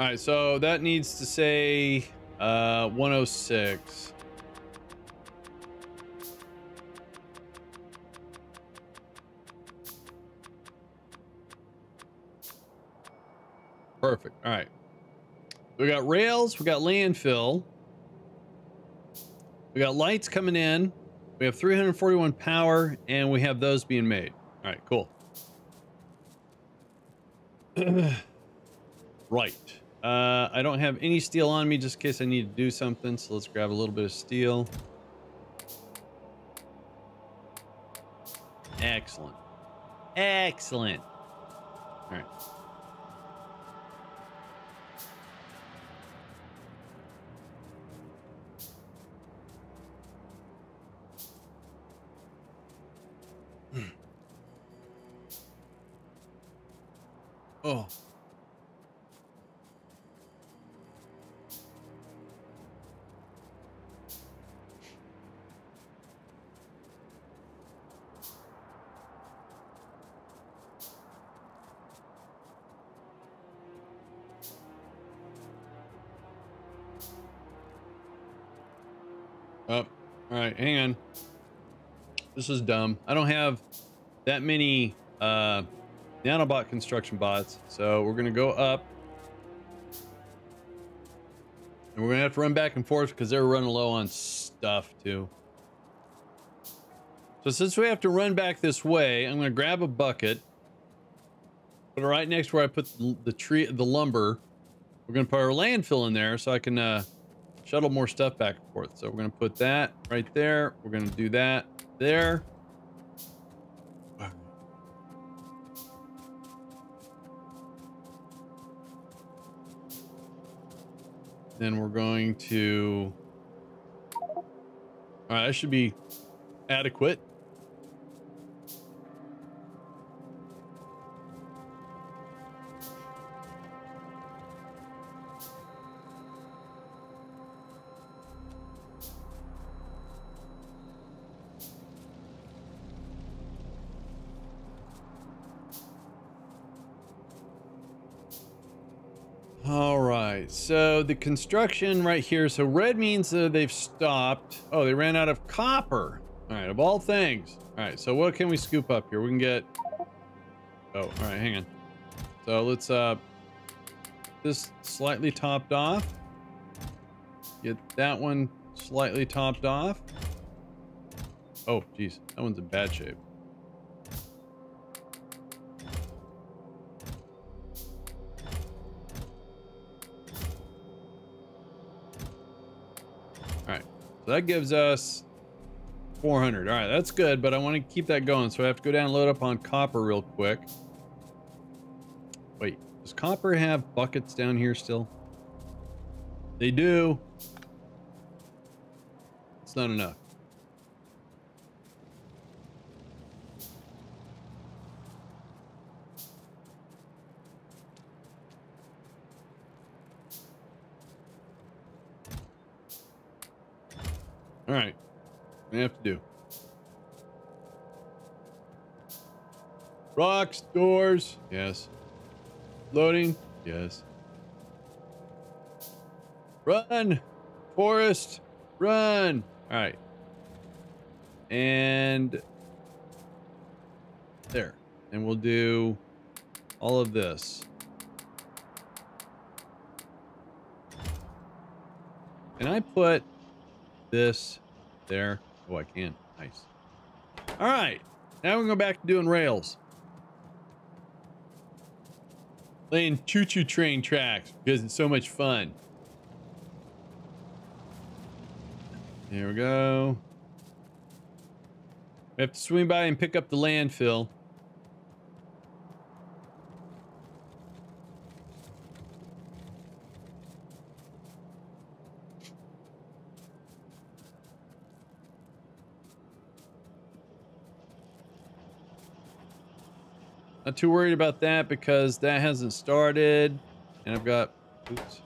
All right, so that needs to say uh, 106. We got rails. We got landfill. We got lights coming in. We have 341 power, and we have those being made. All right, cool. [CLEARS THROAT] right. Uh, I don't have any steel on me just in case I need to do something. So let's grab a little bit of steel. Excellent. Excellent. All right. This is dumb. I don't have that many uh, nanobot construction bots, so we're gonna go up. And we're gonna have to run back and forth because they're running low on stuff too. So since we have to run back this way, I'm gonna grab a bucket, put it right next to where I put the, tree, the lumber. We're gonna put our landfill in there so I can uh, shuttle more stuff back and forth. So we're going to put that right there. We're going to do that there. Then we're going to... All right, that should be adequate. The construction right here. So red means that they've stopped. Oh, they ran out of copper. All right, of all things. All right, so what can we scoop up here? We can get. Oh, all right, hang on. So let's uh, this slightly topped off. Get that one slightly topped off. Oh, geez, that one's in bad shape. That gives us 400. All right, that's good, but I want to keep that going. So I have to go down and load up on copper real quick. Wait, does copper have buckets down here still? They do. It's not enough. All right. We have to do. Rocks, doors. Yes. Loading. Yes. Run. Forest. Run. All right. And there. And we'll do all of this. And I put this there. Oh, I can. Nice. All right. Now we're going back to doing rails. Laying choo-choo train tracks because it's so much fun. Here we go. We have to swing by and pick up the landfill. Not too worried about that because that hasn't started. And I've got... Oops.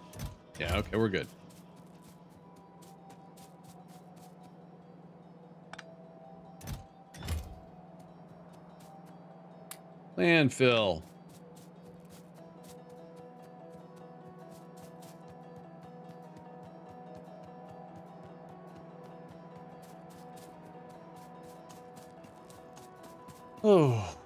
Yeah, okay, we're good. Landfill. Oh.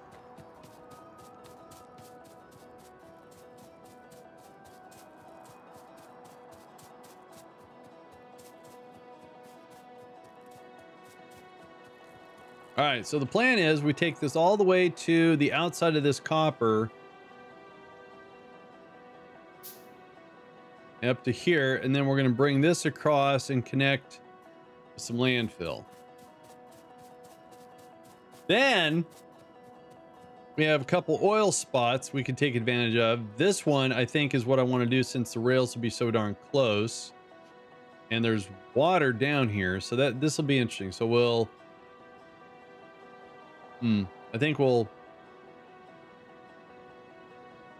Right, so the plan is we take this all the way to the outside of this copper. Up to here, and then we're going to bring this across and connect some landfill. Then we have a couple oil spots we can take advantage of. This one, I think, is what I want to do since the rails will be so darn close. And there's water down here, so that this will be interesting. So we'll Hmm. I think we'll...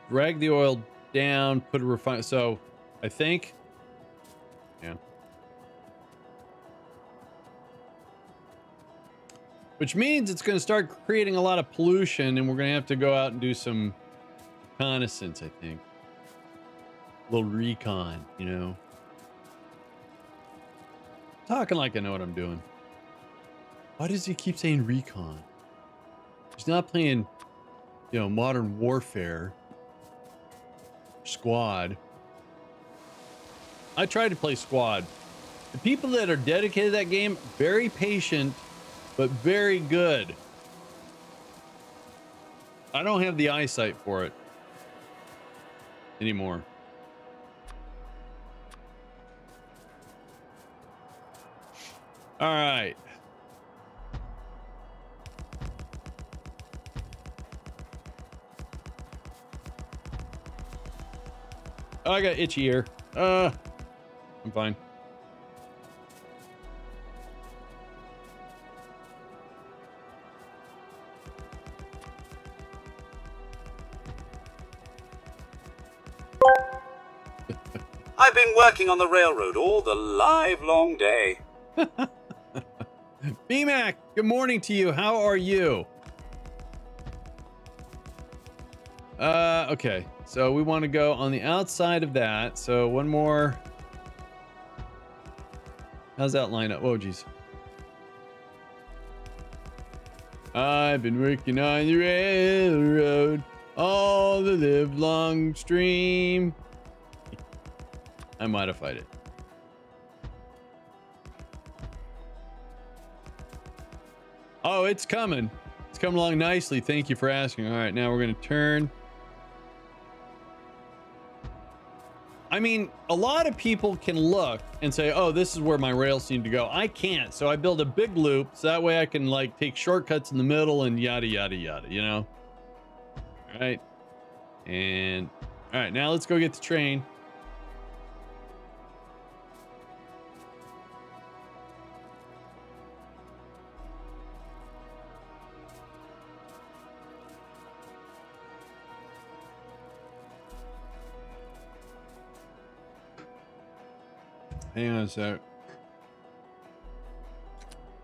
drag the oil down, put a refine. So I think, yeah. Which means it's going to start creating a lot of pollution and we're going to have to go out and do some reconnaissance, I think. A little recon, you know. Talking like I know what I'm doing. Why does he keep saying recon? He's not playing, you know, modern warfare. Squad. I tried to play squad. The people that are dedicated to that game, very patient, but very good. I don't have the eyesight for it anymore. All right. Oh, I got itchy ear. Uh, I'm fine. I've been working on the railroad all the live long day. [LAUGHS] BMAC, good morning to you. How are you? Uh, okay. So we want to go on the outside of that. So one more. How's that line up? Oh, geez. I've been working on the railroad all the live long stream. I modified it. Oh, it's coming. It's coming along nicely. Thank you for asking. All right, now we're going to turn. I mean, a lot of people can look and say, oh, this is where my rails need to go. I can't. So I build a big loop so that way I can like take shortcuts in the middle and yada, yada, yada, you know? All right. And all right, now let's go get the train. Hang on a sec.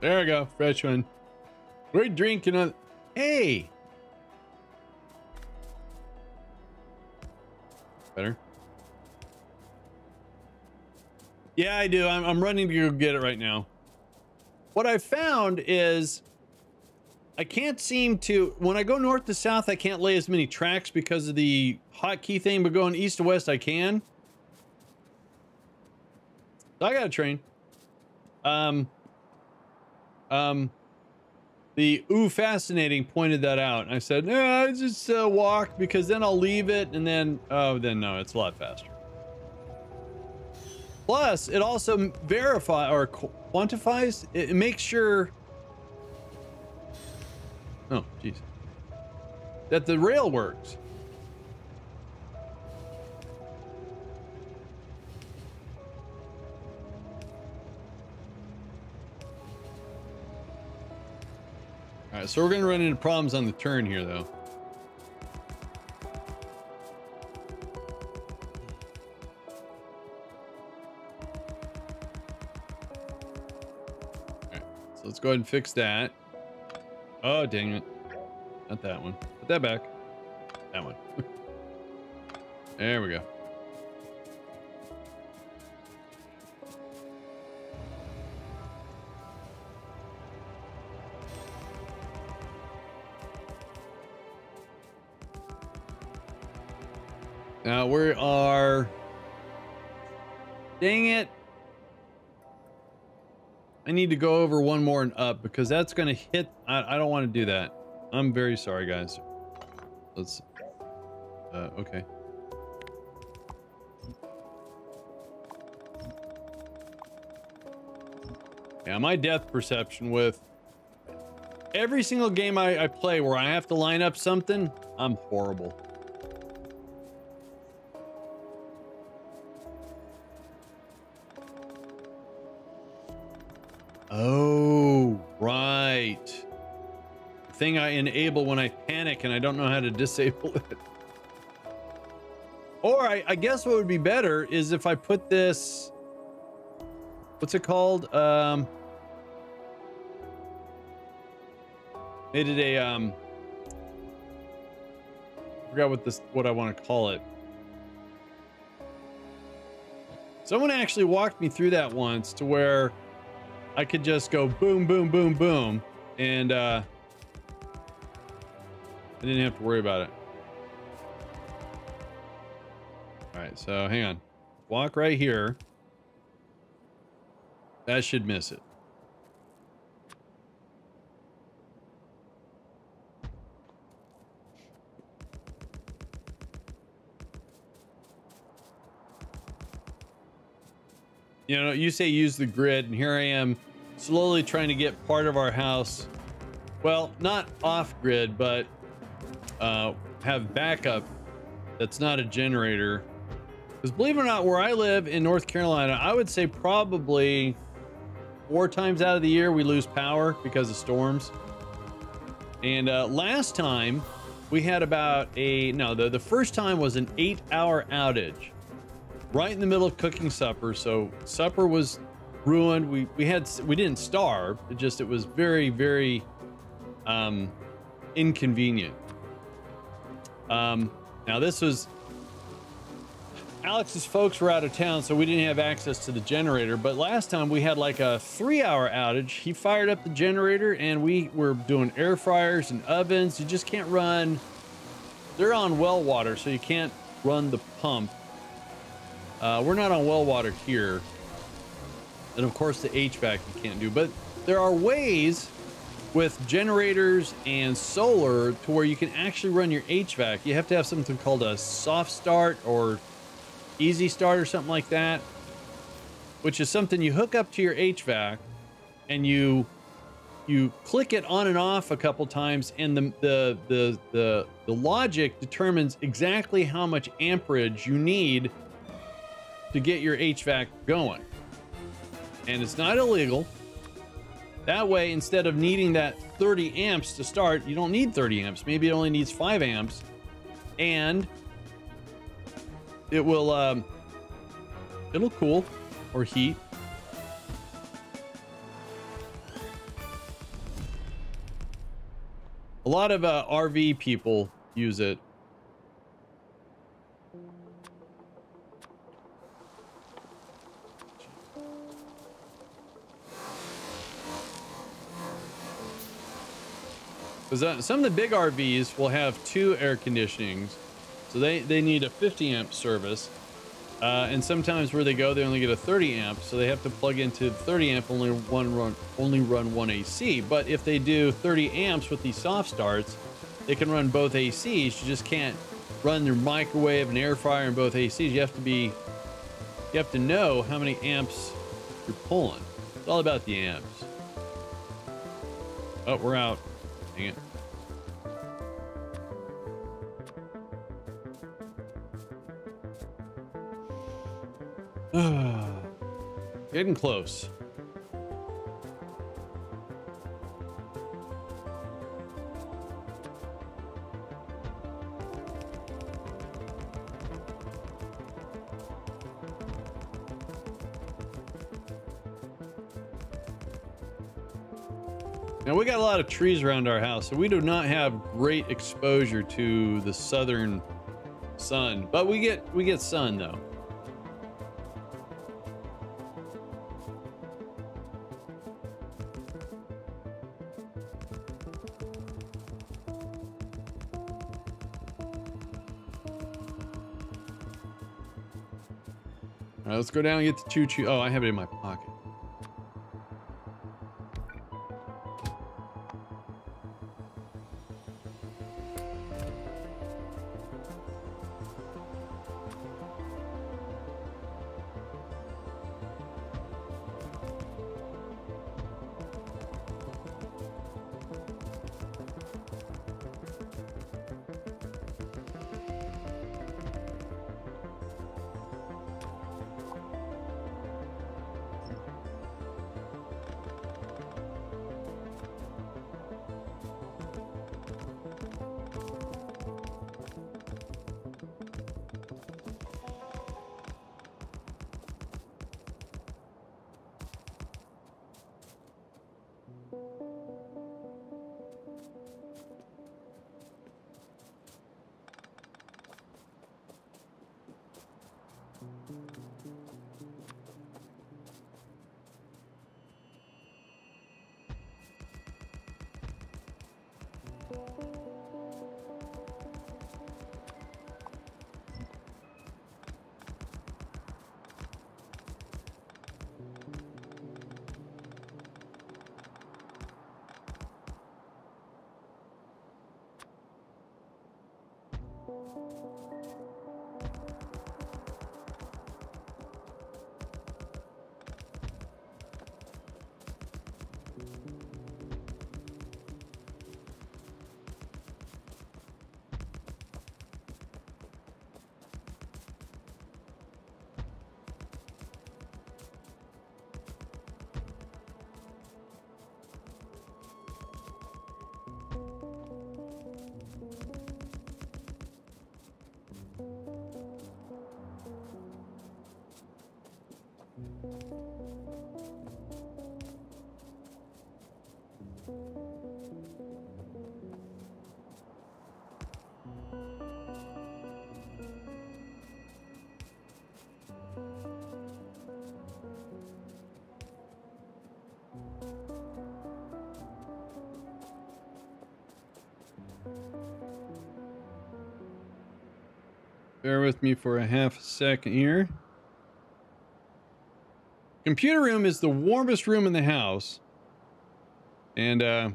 There we go. Fresh one. We're drinking on. Hey! Better? Yeah, I do. I'm, I'm running to go get it right now. What I found is I can't seem to, when I go north to south, I can't lay as many tracks because of the hotkey thing, but going east to west, I can. I got a train. Um, um, the ooh fascinating pointed that out. And I said, no, I just uh, walk because then I'll leave it. And then, oh, then no, it's a lot faster. Plus, it also verify or quantifies. It, it makes sure. Oh, jeez. That the rail works. All right, so we're going to run into problems on the turn here, though. So let's go ahead and fix that. Oh, dang it. Not that one. Put that back. That one. [LAUGHS] there we go. Now we are. Dang it. I need to go over one more and up because that's going to hit. I, I don't want to do that. I'm very sorry, guys. Let's. Uh, okay. Yeah, my depth perception with every single game I, I play where I have to line up something, I'm horrible. Thing I enable when I panic and I don't know how to [LAUGHS] disable it. Or I, I guess what would be better is if I put this, what's it called? Um, made it a, um, I forgot what this, what I want to call it. Someone actually walked me through that once to where I could just go boom, boom, boom, boom. And, uh, I didn't have to worry about it. All right, so hang on. Walk right here. That should miss it. You know, you say use the grid, and here I am slowly trying to get part of our house, well, not off grid, but uh, have backup that's not a generator. Because believe it or not, where I live in North Carolina, I would say probably four times out of the year we lose power because of storms. And uh, last time we had about a, no, the, the first time was an eight hour outage right in the middle of cooking supper. So supper was ruined. We, we had, we didn't starve. It just, it was very, very um, inconvenient. Um, now this was Alex's folks were out of town, so we didn't have access to the generator. But last time we had like a three hour outage. He fired up the generator and we were doing air fryers and ovens. You just can't run. They're on well water, so you can't run the pump. Uh, we're not on well water here. And of course the HVAC you can't do, but there are ways with generators and solar to where you can actually run your HVAC. You have to have something called a soft start or easy start or something like that, which is something you hook up to your HVAC and you you click it on and off a couple times and the the the the, the logic determines exactly how much amperage you need to get your HVAC going. And it's not illegal. That way, instead of needing that 30 amps to start, you don't need 30 amps. Maybe it only needs 5 amps. And it will, um, it'll cool or heat. A lot of uh, RV people use it Because uh, some of the big RVs will have two air conditionings. So they, they need a 50 amp service. Uh, and sometimes where they go, they only get a 30 amp. So they have to plug into 30 amp, only one run, only run one AC. But if they do 30 amps with these soft starts, they can run both ACs. You just can't run your microwave and air fryer in both ACs. You have to be, you have to know how many amps you're pulling. It's all about the amps. Oh, we're out. It. [SIGHS] Getting close. Now we got a lot of trees around our house, so we do not have great exposure to the southern sun, but we get we get sun though. All right, let's go down and get the choo choo. Oh, I have it in my pocket. Bear with me for a half second here. Computer room is the warmest room in the house. And uh,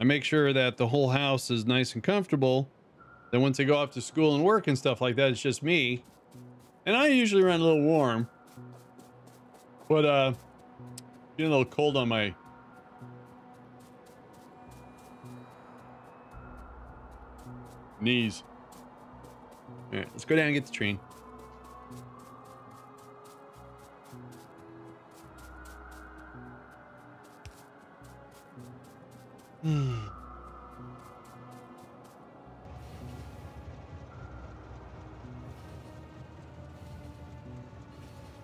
I make sure that the whole house is nice and comfortable. Then once I go off to school and work and stuff like that, it's just me. And I usually run a little warm. But uh getting a little cold on my knees. All right, let's go down and get the train. Hmm.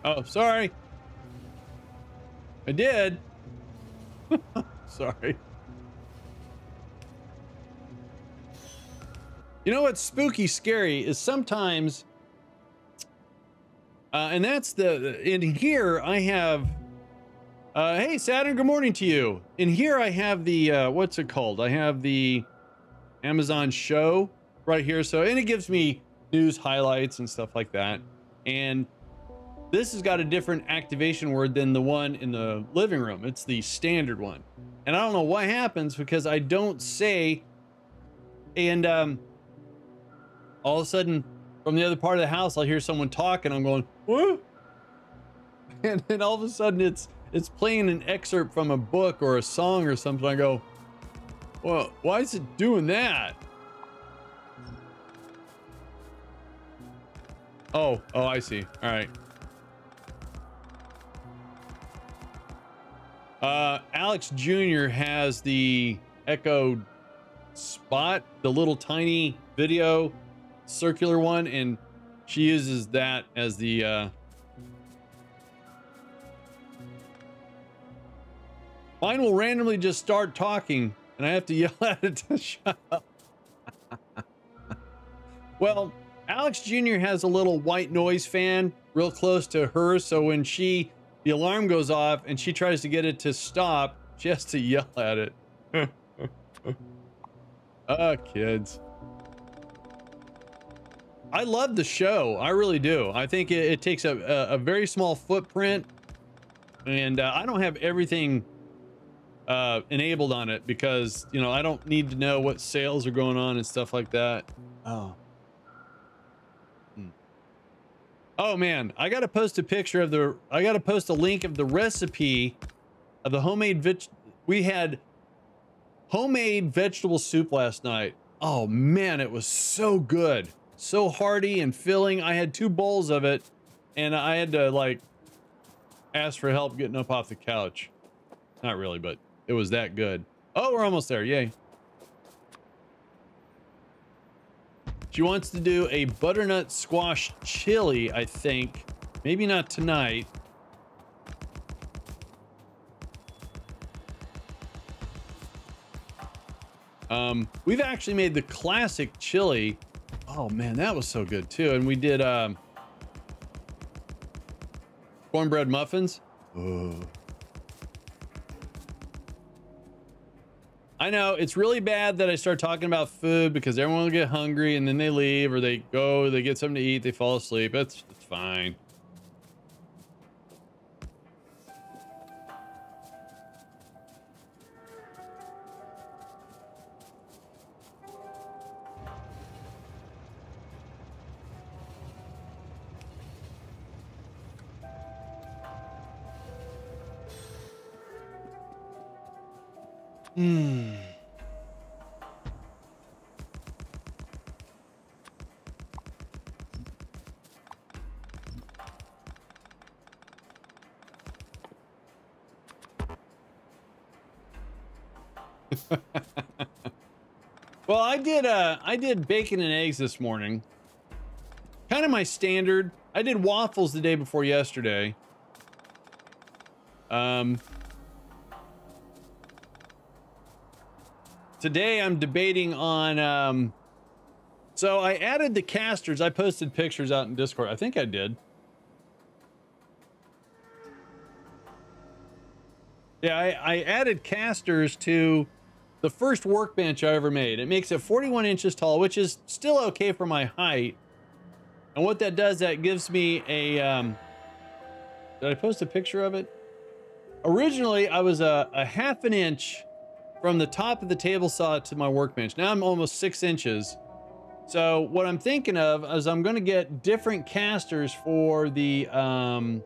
oh, sorry. I did. [LAUGHS] sorry. You know what's spooky scary is sometimes uh, and that's the in here I have uh, hey Saturn good morning to you. In here I have the uh, what's it called? I have the Amazon show right here. So and it gives me news highlights and stuff like that. And this has got a different activation word than the one in the living room. It's the standard one. And I don't know what happens because I don't say and um all of a sudden from the other part of the house i'll hear someone talk and i'm going what? [LAUGHS] And then all of a sudden it's it's playing an excerpt from a book or a song or something. I go well why is it doing that? Oh oh i see. All right. Uh alex jr has the echo spot the little tiny video circular one and she uses that as the uh mine will randomly just start talking and i have to [LAUGHS] yell at it to shut up. [LAUGHS] Well alex jr has a little white noise fan real close to her so when she the alarm goes off and she tries to get it to stop she has to [LAUGHS] yell at it. Ah, kids I love the show. I really do. I think it, it takes a, a, a, very small footprint, and uh, I don't have everything uh, enabled on it because you know I don't need to know what sales are going on and stuff like that. Oh. Hmm. Oh man, I gotta post a picture of the. I gotta post a link of the recipe of the homemade veg. We had homemade vegetable soup last night. Oh man, it was so good so hearty and filling. I had two bowls of it and I had to like ask for help getting up off the couch. Not really, but it was that good. Oh, we're almost there. Yay. She wants to do a butternut squash chili, I think. Maybe not tonight. Um, we've actually made the classic chili Oh man, that was so good too. And we did um, cornbread muffins. I know it's really bad that I start talking about food because everyone will get hungry and then they leave or they go, they get something to eat, they fall asleep. It's fine. Hmm. [LAUGHS] well, I did uh I did bacon and eggs this morning. Kind of my standard. I did waffles the day before yesterday. Um Today I'm debating on um so I added the casters. I posted pictures out in Discord. I think I did. Yeah, I, I added casters to the first workbench I ever made. It makes it 41 inches tall, which is still okay for my height. And what that does, that gives me a, um, did I post a picture of it? Originally, I was a, a half an inch from the top of the table saw to my workbench. Now I'm almost six inches. So what I'm thinking of is I'm going to get different casters for the, um,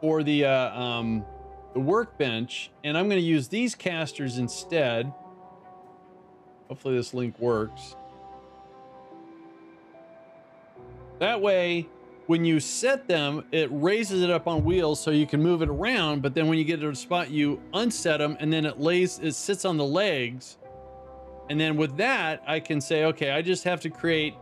for the, uh, um, the workbench, and I'm going to use these casters instead. Hopefully this link works. That way, when you set them, it raises it up on wheels so you can move it around, but then when you get to a spot, you unset them, and then it lays, it sits on the legs. And then with that, I can say, okay, I just have to create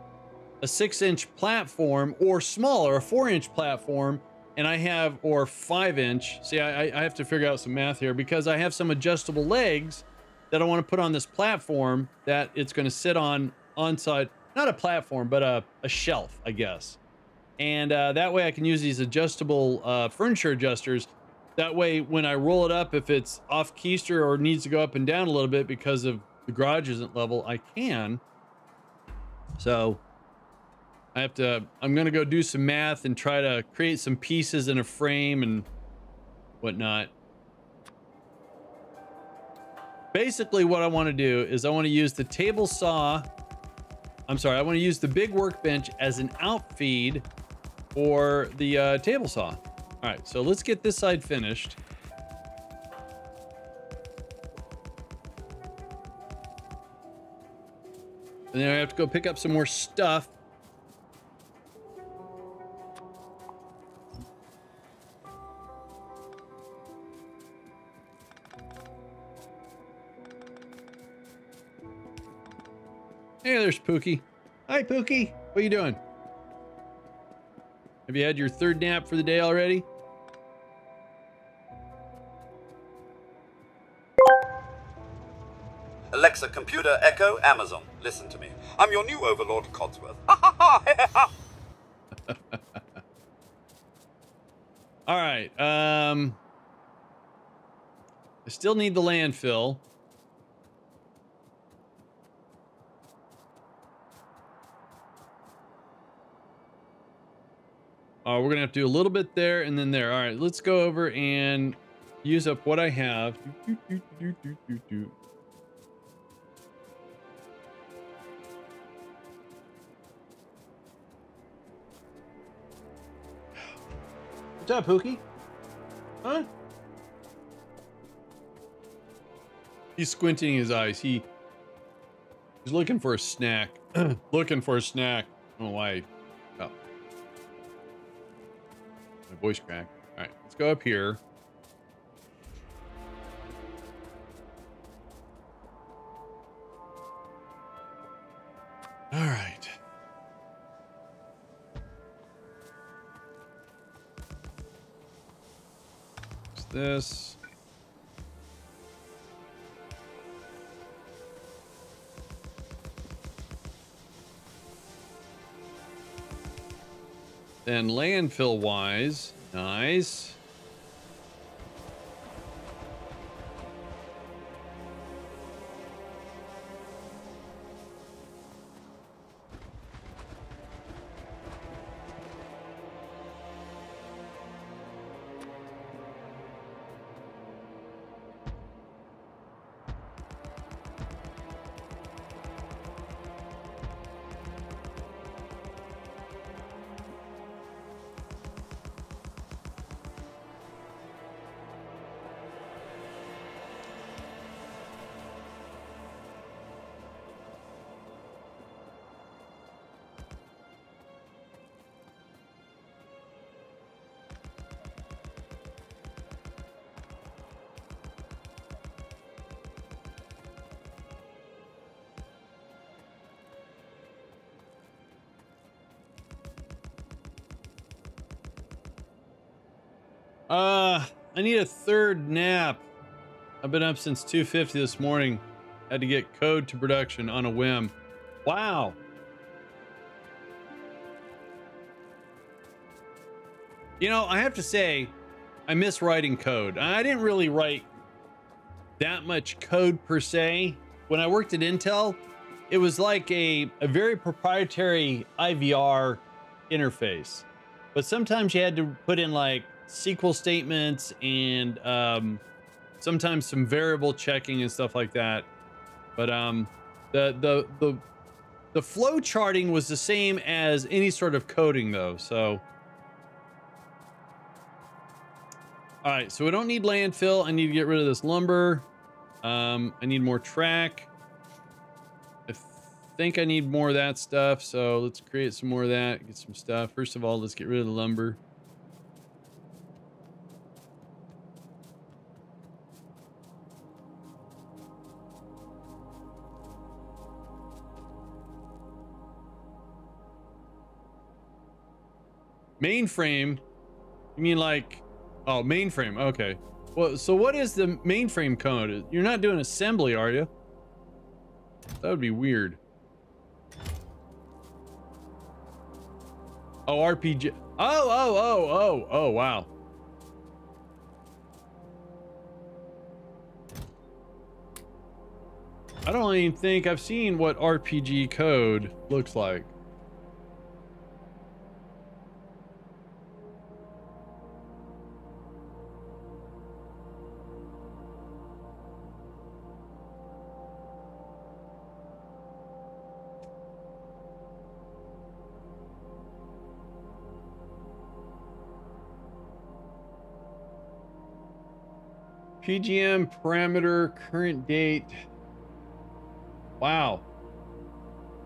a six inch platform or smaller, a four inch platform, and I have, or five inch. See, I, I have to figure out some math here because I have some adjustable legs that I want to put on this platform that it's going to sit on on side, not a platform, but a, a shelf, I guess. And uh, that way I can use these adjustable uh, furniture adjusters. That way, when I roll it up, if it's off keister or needs to go up and down a little bit because of the garage isn't level, I can. So I have to, I'm going to go do some math and try to create some pieces in a frame and whatnot. Basically, what I want to do is I want to use the table saw. I'm sorry, I want to use the big workbench as an outfeed for the uh, table saw. All right, so let's get this side finished. And then I have to go pick up some more stuff Hey, there's Pookie. Hi, Pookie. What are you doing? Have you had your third nap for the day already? Alexa, computer, Echo, Amazon. Listen to me. I'm your new overlord, Codsworth. [LAUGHS] All right. Um, I still need the landfill. Uh, we're gonna have to do a little bit there and then there. All right, let's go over and use up what I have. Do, do, do, What's up, Pookie? Huh? He's squinting his eyes. He he's looking for a snack. [CLEARS THROAT] looking for a snack. I don't know why. My voice crack. All right, let's go up here. All right. What's this? Then landfill wise, nice. I need a third nap. I've been up since 2.50 this morning. Had to get code to production on a whim. Wow. You know, I have to say, I miss writing code. I didn't really write that much code per se. When I worked at Intel, it was like a, a very proprietary IVR interface. But sometimes you had to put in like SQL statements and um, sometimes some variable checking and stuff like that. But um, the the the the flow charting was the same as any sort of coding though. So all right, so we don't need landfill. I need to get rid of this lumber. Um, I need more track. I think I need more of that stuff. So let's create some more of that. Get some stuff. First of all, let's get rid of the lumber. Mainframe? You mean like, oh, mainframe. Okay. Well, so what is the mainframe code? You're not doing assembly, are you? That would be weird. Oh, RPG. Oh, oh, oh, oh, oh, wow. I don't even think I've seen what RPG code looks like. PGM parameter current date. Wow.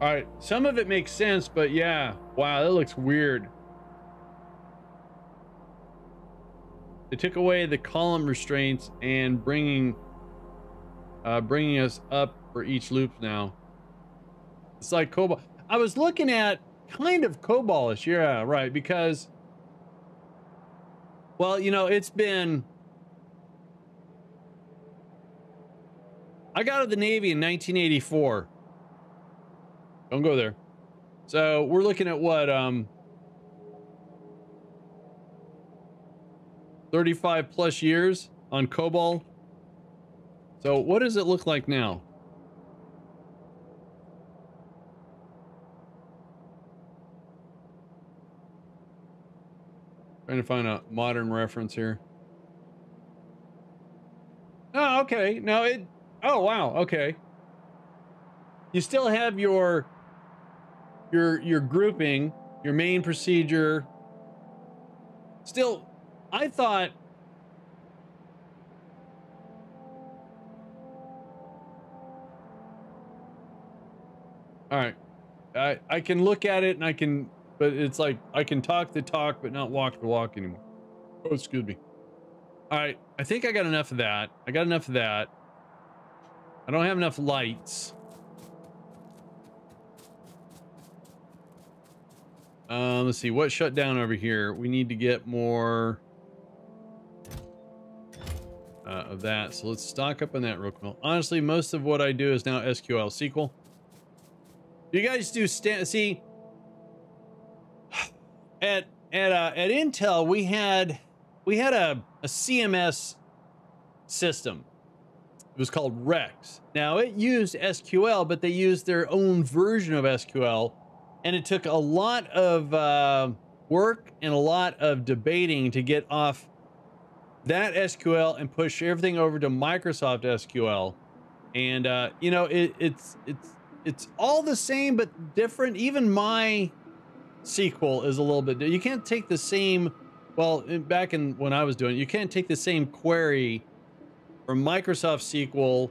All right, some of it makes sense, but yeah, wow, that looks weird. They took away the column restraints and bringing uh, bringing us up for each loop now. It's like COBOL. I was looking at kind of COBOLish, yeah, right, because, well, you know, it's been I got out of the Navy in 1984. Don't go there. So we're looking at what, um, 35 plus years on COBOL. So what does it look like now? Trying to find a modern reference here. Oh, okay. No, it Oh, wow. Okay. You still have your your your grouping, your main procedure. Still, I thought All right. I I can look at it and I can but it's like I can talk the talk but not walk the walk anymore. Oh, excuse me. All right. I think I got enough of that. I got enough of that. I don't have enough lights. Um, let's see what shut down over here. We need to get more uh, of that. So let's stock up on that real quick. Honestly, most of what I do is now SQL SQL. You guys do stand see [SIGHS] at at uh, at Intel we had we had a, a CMS system was called Rex. Now, it used SQL, but they used their own version of SQL. And it took a lot of uh, work and a lot of debating to get off that SQL and push everything over to Microsoft SQL. And, uh, you know, it, it's, it's, it's all the same, but different. Even my SQL is a little bit, you can't take the same, well, back in when I was doing it, you can't take the same query from Microsoft SQL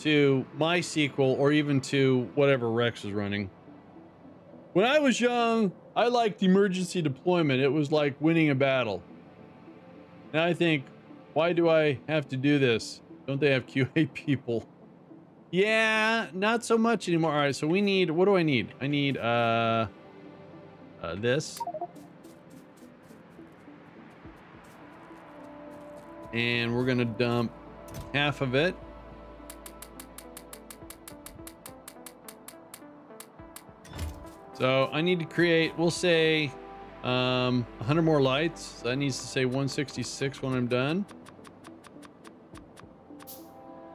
to MySQL or even to whatever Rex is running. When I was young, I liked emergency deployment. It was like winning a battle. Now I think, why do I have to do this? Don't they have [LAUGHS] QA people? Yeah, not so much anymore. All right, so we need, what do I need? I need, uh, uh this. and we're gonna dump half of it. So I need to create, we'll say um, 100 more lights. That needs to say 166 when I'm done.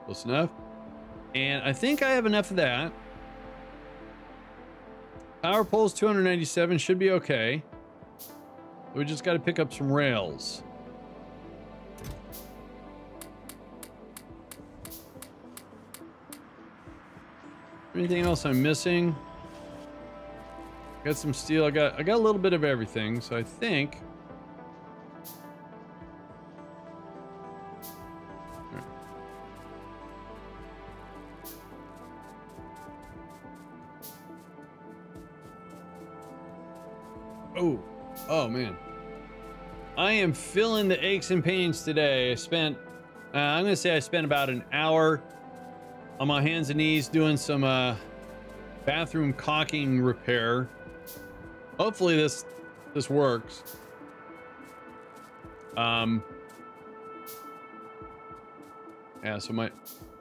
Close enough. And I think I have enough of that. Power poles 297 should be okay. We just got to pick up some rails. Anything else I'm missing? Got some steel. I got I got a little bit of everything, so I think. Oh, oh man. I am feeling the aches and pains today. I spent, uh, I'm gonna say I spent about an hour on my hands and knees doing some uh, bathroom caulking repair. Hopefully this this works. Um. Yeah, so my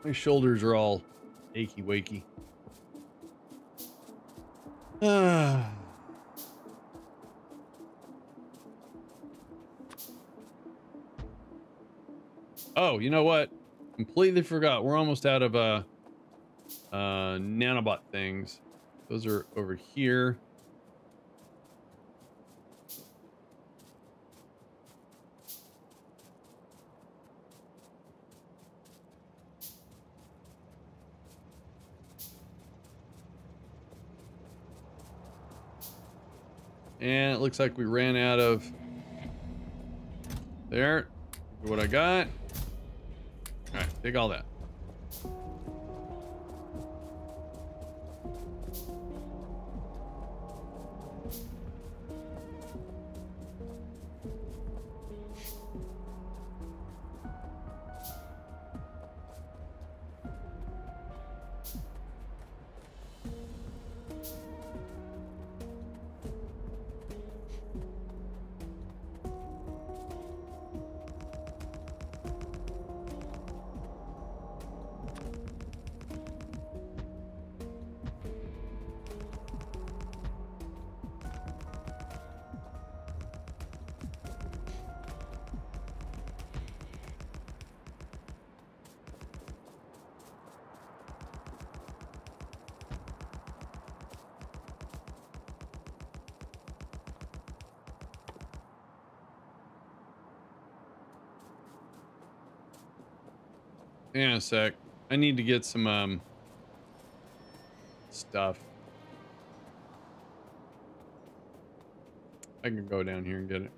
my shoulders are all achy wakey. [SIGHS] Oh, you know what? Completely forgot. We're almost out of uh uh nanobot things. Those are over here. And it looks like we ran out of there. What I got. Take all that. Sec. I need to get some um stuff. I can go down here and get it.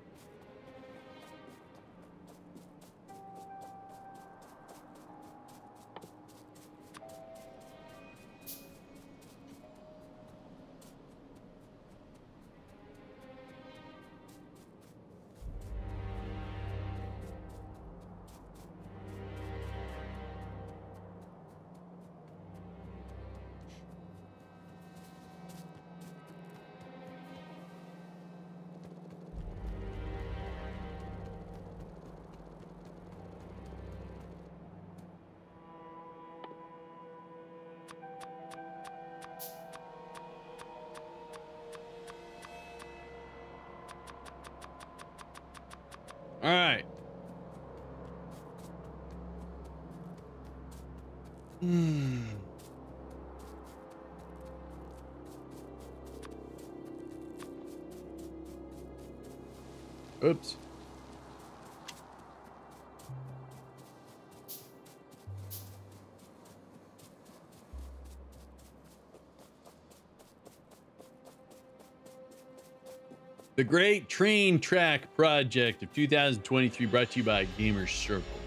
The Great Train Track Project of 2023 brought to you by Gamers Circle.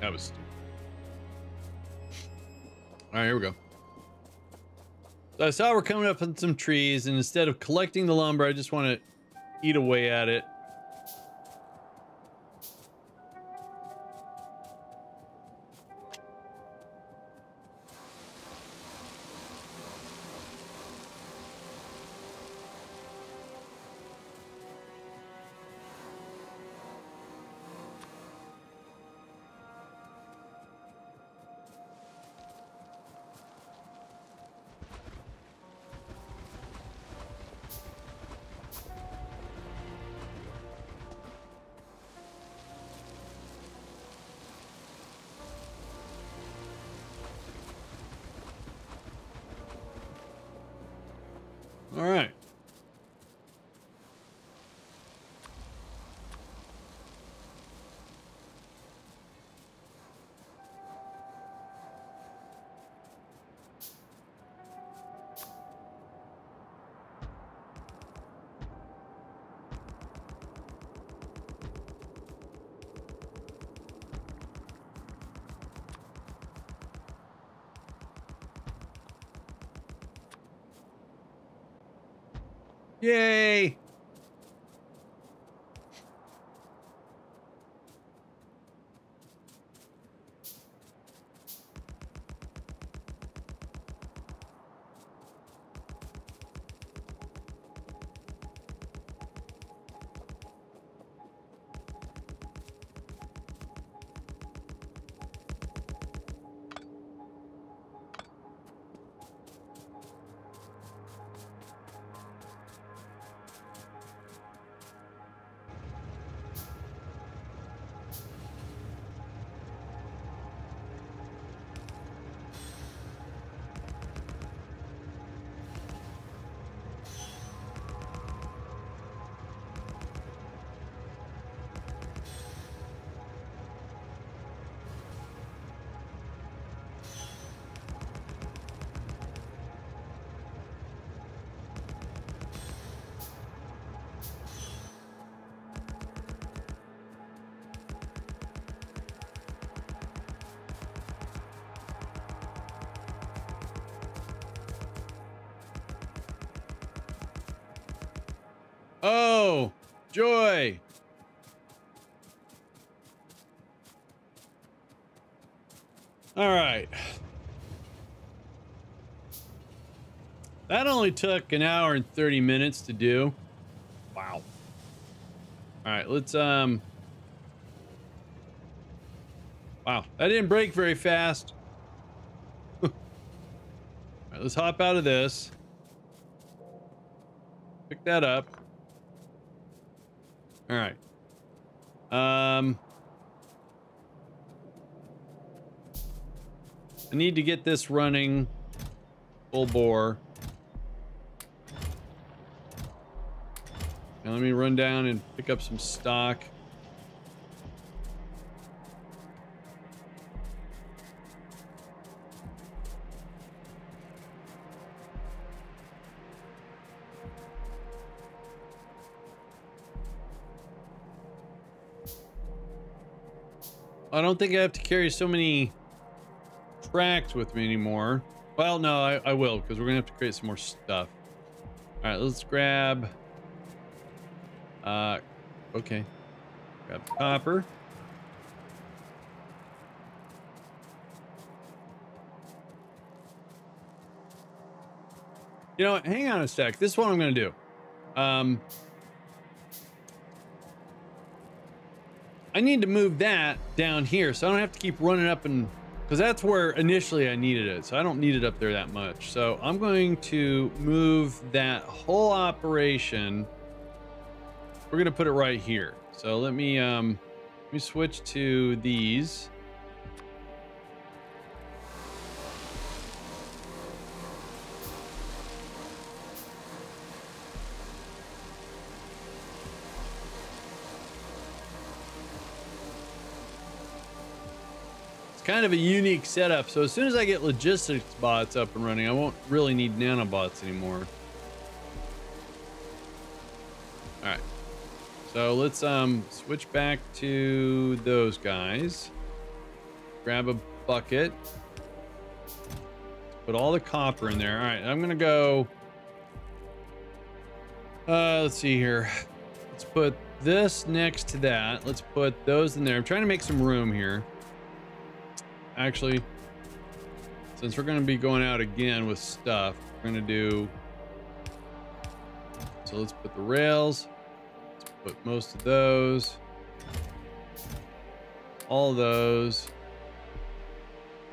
That was stupid. All right, here we go. So I saw we're coming up on some trees, and instead of collecting the lumber, I just want to eat away at it. All right. Yay! Oh, joy. All right. That only took an hour and 30 minutes to do. Wow. All right, let's, um... Wow, that didn't break very fast. [LAUGHS] All right, let's hop out of this. Pick that up. All right. Um... I need to get this running full bore. Now let me run down and pick up some stock. I don't think I have to carry so many tracks with me anymore. Well, no, I, I will, because we're going to have to create some more stuff. All right, let's grab... Uh, okay. Grab copper. You know what? Hang on a sec. This is what I'm going to do. Um, I need to move that down here so I don't have to keep running up and because that's where initially I needed it. So I don't need it up there that much. So I'm going to move that whole operation. We're going to put it right here. So let me, um, let me switch to these. Kind of a unique setup. So as soon as I get logistics bots up and running, I won't really need nanobots anymore. All right. So let's um switch back to those guys. Grab a bucket. Put all the copper in there. All right, I'm gonna go. Uh, let's see here. Let's put this next to that. Let's put those in there. I'm trying to make some room here. Actually, since we're going to be going out again with stuff, we're going to do... So let's put the rails. Let's put most of those. All those.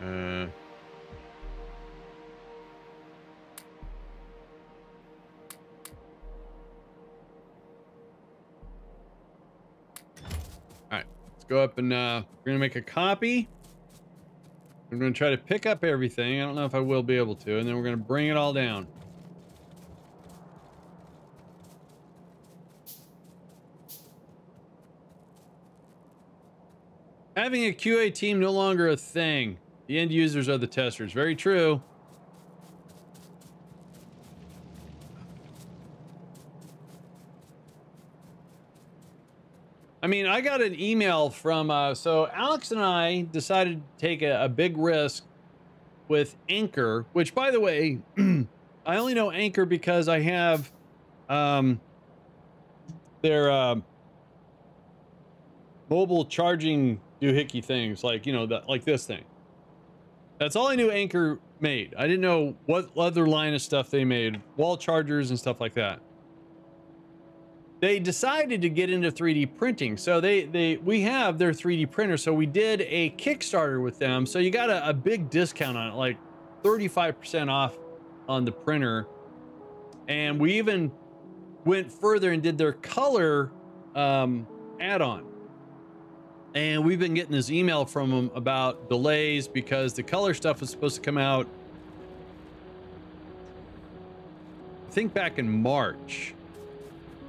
Uh... All right, let's go up and uh, we're gonna make a copy. I'm going to try to pick up everything. I don't know if I will be able to. And then we're going to bring it all down. Having a QA team no longer a thing. The end users are the testers. Very true. I mean, I got an email from, uh, so Alex and I decided to take a, a big risk with Anker, which by the way, [CLEARS THROAT] I only know Anker because I have um, their uh, mobile charging doohickey things, like you know, the, like this thing. That's all I knew Anker made. I didn't know what other line of stuff they made, wall chargers and stuff like that. They decided to get into 3D printing. So they, they we have their 3D printer. So we did a Kickstarter with them. So you got a, a big discount on it, like 35% off on the printer. And we even went further and did their color um, add-on. And we've been getting this email from them about delays because the color stuff was supposed to come out, I think back in March.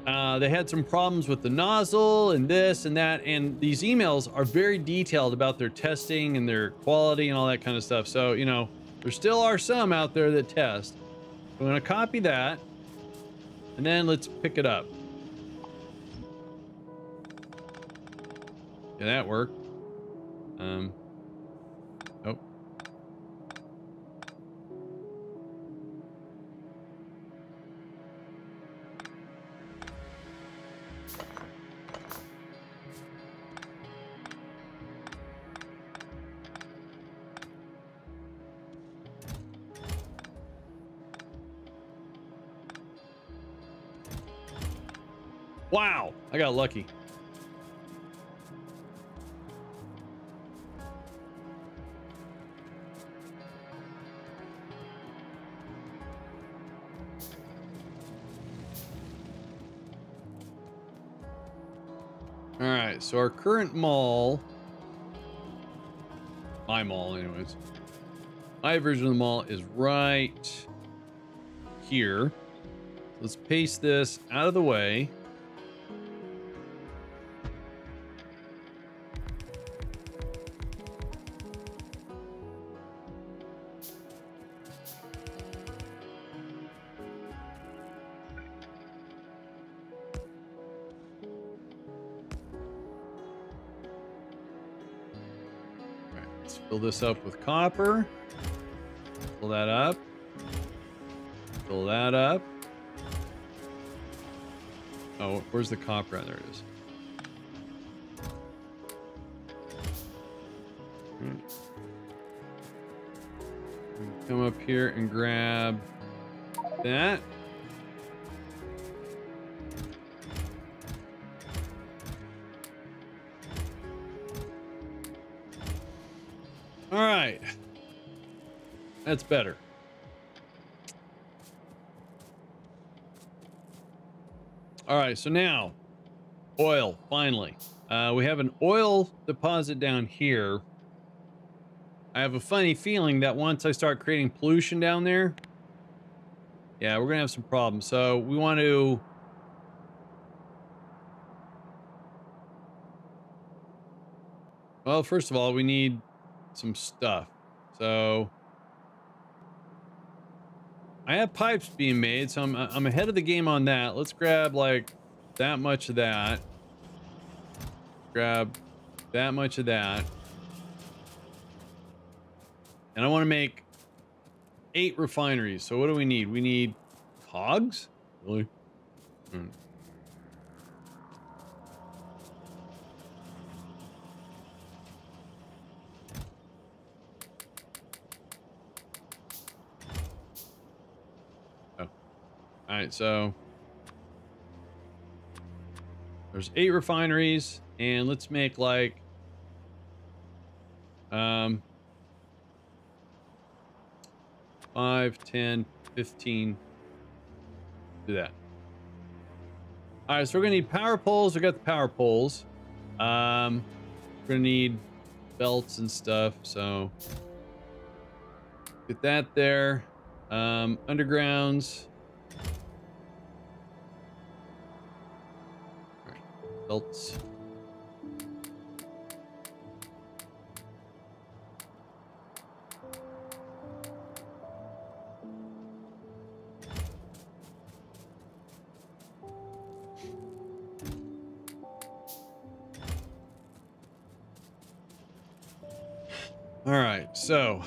Uh, they had some problems with the nozzle and this and that. And these emails are very detailed about their testing and their quality and all that kind of stuff. So, you know, there still are some out there that test. I'm going to copy that. And then let's pick it up. Yeah, that worked. Um, Wow, I got lucky. All right, so our current mall, my mall anyways, my version of the mall is right here. Let's paste this out of the way. This up with copper. Fill that up. Fill that up. Oh, where's the copper? There it is. Hmm. Come up here and grab that. That's better. All right, so now oil, finally. Uh, we have an oil deposit down here. I have a funny feeling that once I start creating pollution down there, yeah, we're gonna have some problems. So we want to Well, first of all, we need some stuff. So I have pipes being made, so I'm I'm ahead of the game on that. Let's grab like that much of that. Grab that much of that. And I want to make eight refineries. So what do we need? We need hogs? Really? Hmm. Right, so there's eight refineries, and let's make like um 5, 10, 15. Do that. All right, so we're gonna need power poles. We got the power poles. Um, we're gonna need belts and stuff. So get that there. Um, undergrounds. Belts. All right, so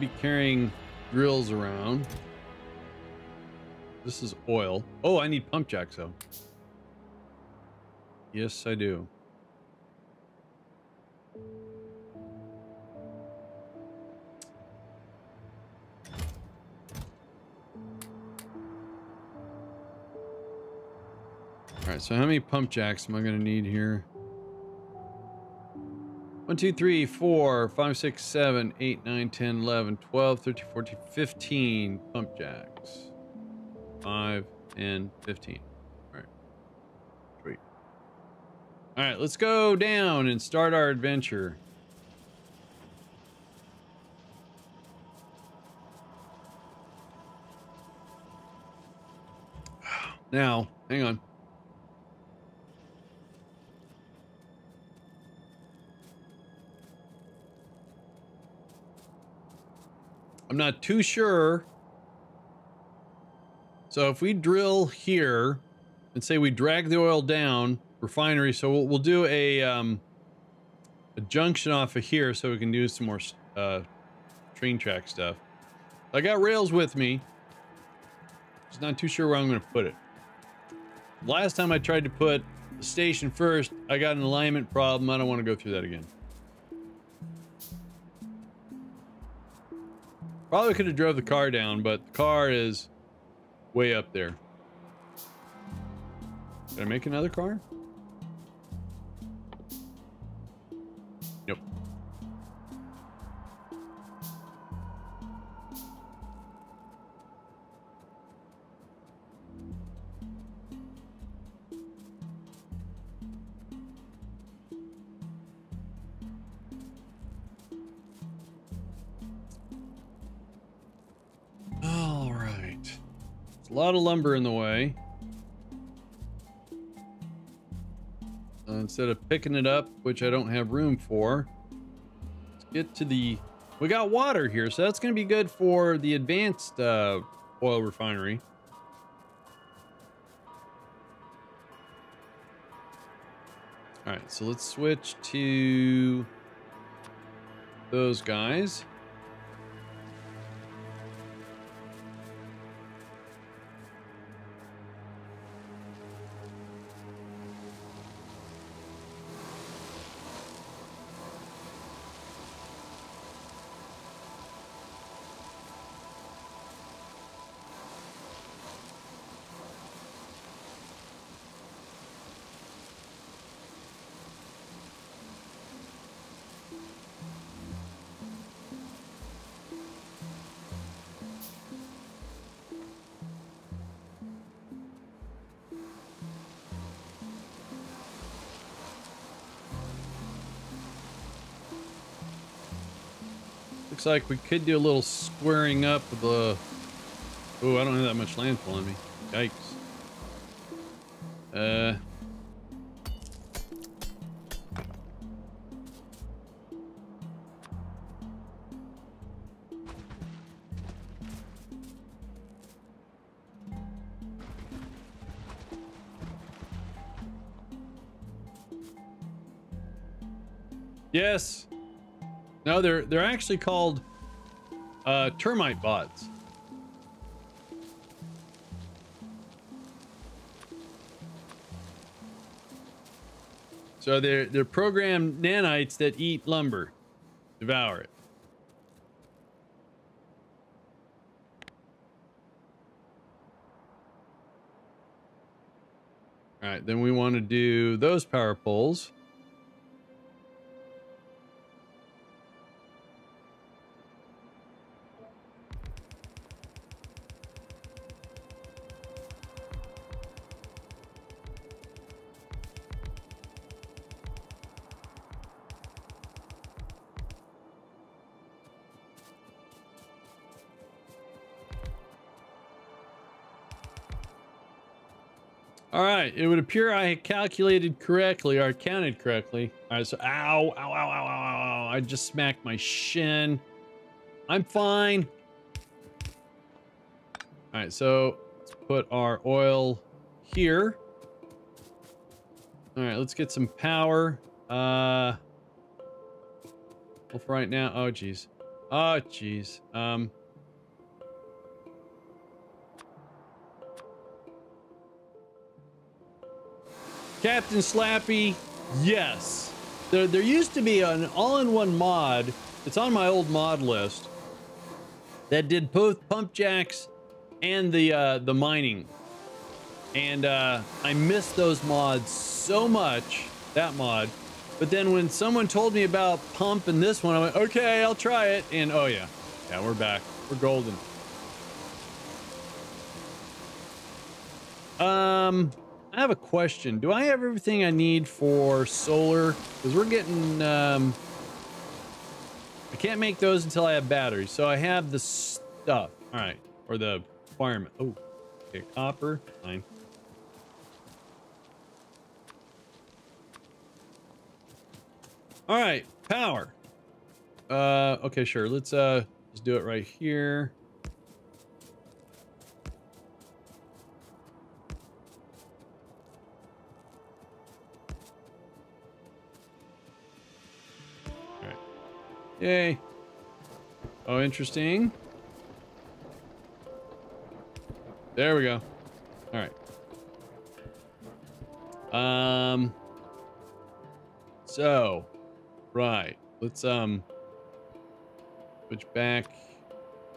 Be carrying drills around. This is oil. Oh, I need pump jacks though. Yes, I do. All right, so how many pump jacks am I going to need here? 1, 2, 3, 4, 5, 6, 7, 8, 9, 10, 11, 12, 13, 14, 15 pump jacks. 5 and 15. All right. Sweet. All right, let's go down and start our adventure. Now, hang on. I'm not too sure. So if we drill here and say we drag the oil down refinery, so we'll, we'll do a um, a junction off of here so we can do some more uh, train track stuff. I got rails with me. Just not too sure where I'm going to put it. Last time I tried to put the station first, I got an alignment problem. I don't want to go through that again. Probably could have drove the car down, but the car is way up there. Did I make another car? Yep. Lot of lumber in the way. So instead of picking it up, which I don't have room for, let's get to the... We got water here, so that's going to be good for the advanced uh, oil refinery. All right, so let's switch to those guys. Looks like we could do a little squaring up of the... Oh, I don't have that much landfill on me. Yikes. Uh... No, they're they're actually called uh, termite bots. So they're they're programmed nanites that eat lumber, devour it. All right, then we want to do those power poles. Appear I calculated correctly or counted correctly. All right, so ow, ow, ow, ow, ow, ow, ow. I just smacked my shin. I'm fine. All right, so let's put our oil here. All right, let's get some power. Uh, well, for right now, oh geez, oh geez. Um, Captain Slappy, yes. There, there used to be an all-in-one mod. It's on my old mod list that did both pump jacks and the uh, the mining. And uh, I missed those mods so much, that mod. But then when someone told me about pump and this one, I went, okay, I'll try it. And oh yeah, yeah, we're back. We're golden. Um, I have a question. Do I have everything I need for solar? Because we're getting, um, I can't make those until I have batteries. So I have the stuff. All right. Or the requirement. Oh, okay. Copper. Fine. All right. Power. Uh, okay, sure. Let's, uh, let's do it right here. Yay. Oh, interesting. There we go. All right. Um. So, right. Let's um switch back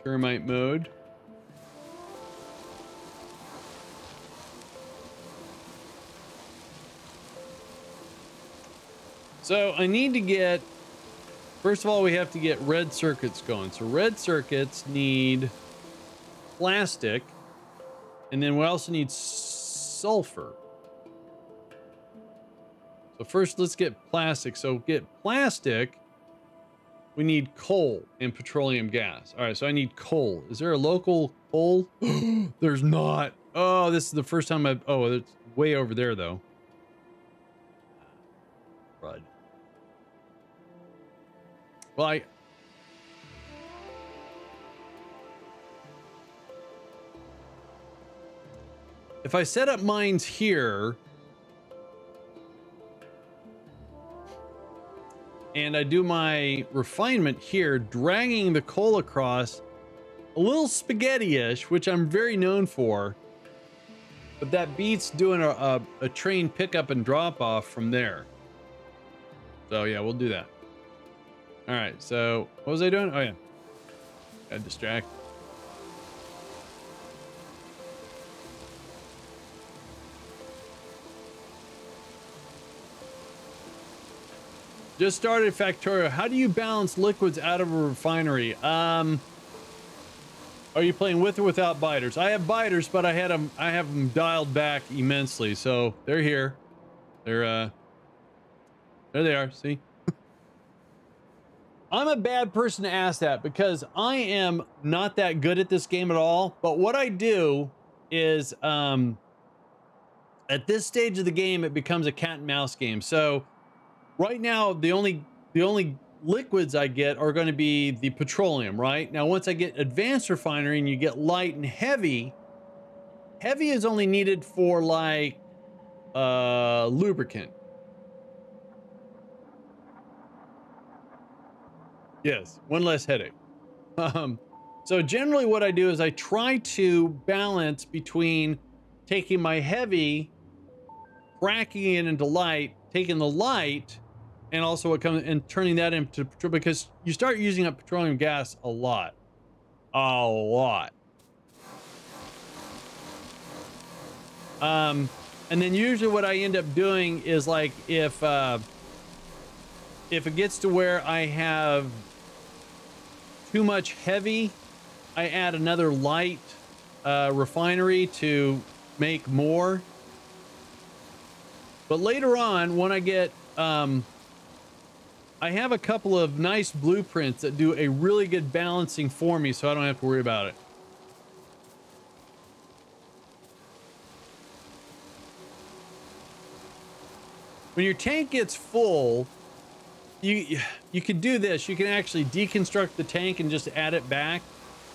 termite mode. So I need to get First of all, we have to get red circuits going. So red circuits need plastic. And then we also need sulfur. So first, let's get plastic. So get plastic, we need coal and petroleum gas. All right, so I need coal. Is there a local coal? [GASPS] There's not. Oh, this is the first time I've... Oh, it's way over there, though. Well, I... If I set up mines here... And I do my refinement here, dragging the coal across a little spaghetti-ish, which I'm very known for. But that beats doing a, a, a train pickup and drop off from there. So yeah, we'll do that. All right, so what was I doing? Oh yeah, got distract. Just started Factorio. How do you balance liquids out of a refinery? Um, are you playing with or without biters? I have biters, but I had them. I have them dialed back immensely. So they're here. They're uh, there they are. See. I'm a bad person to ask that because I am not that good at this game at all. But what I do is, um, at this stage of the game, it becomes a cat and mouse game. So right now, the only the only liquids I get are going to be the petroleum, right? Now, once I get advanced refinery and you get light and heavy, heavy is only needed for like uh, lubricant. Yes, one less headache. Um, so generally what I do is I try to balance between taking my heavy, cracking it into light, taking the light, and also what comes and turning that into because you start using up petroleum gas a lot, a lot. Um, and then usually what I end up doing is like if uh, if it gets to where I have too much heavy, I add another light uh, refinery to make more. But later on, when I get, um, I have a couple of nice blueprints that do a really good balancing for me, so I don't have to worry about it. when your tank gets full, you you can do this. You can actually deconstruct the tank and just add it back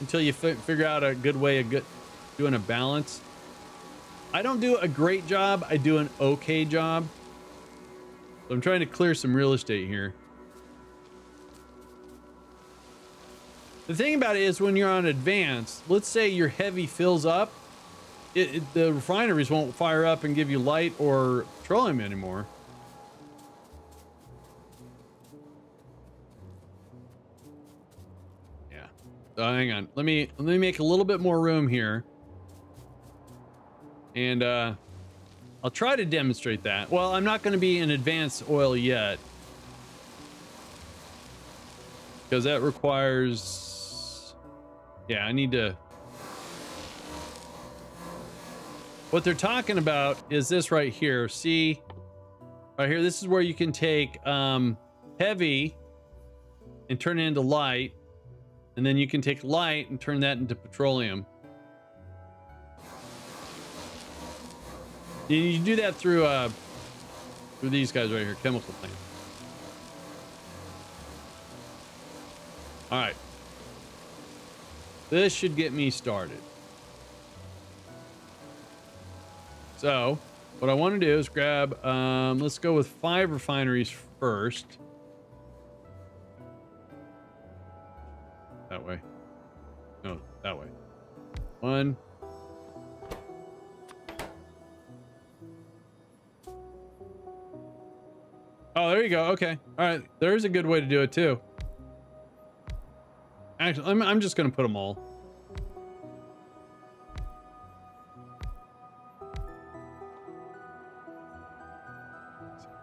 until you fi figure out a good way of good doing a balance. I don't do a great job. I do an okay job. So I'm trying to clear some real estate here. The thing about it is when you're on advanced, let's say your heavy fills up, it, it, the refineries won't fire up and give you light or petroleum anymore. So hang on. Let me let me make a little bit more room here. And uh I'll try to demonstrate that. Well, I'm not going to be in advanced oil yet. Because that requires... Yeah, I need to... What they're talking about is this right here. See? Right here, this is where you can take um, heavy and turn it into light. And then you can take light and turn that into petroleum. You do that through uh through these guys right here, chemical plant. All right. This should get me started. So, what I want to do is grab, um, let's go with five refineries first. That way. No, that way. One, Oh, there you go. Okay. All right. There's a good way to do it too. Actually, I'm, I'm just going to put them all.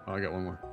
Oh, I got one more.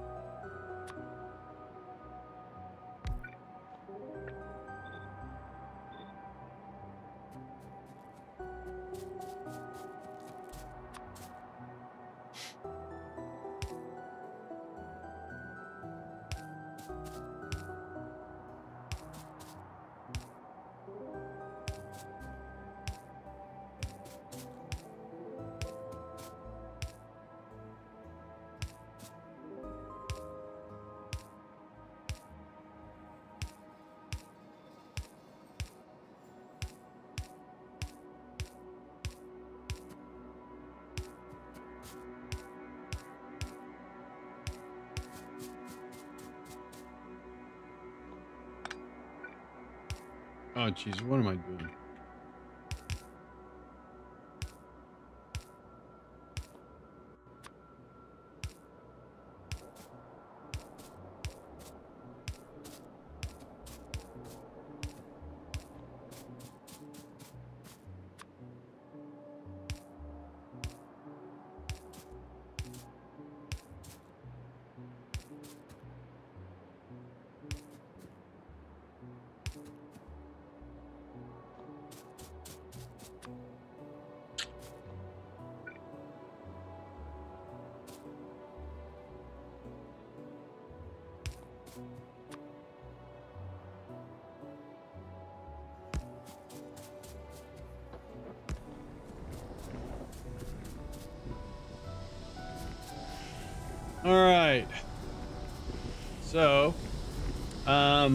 Jeez, what am I doing?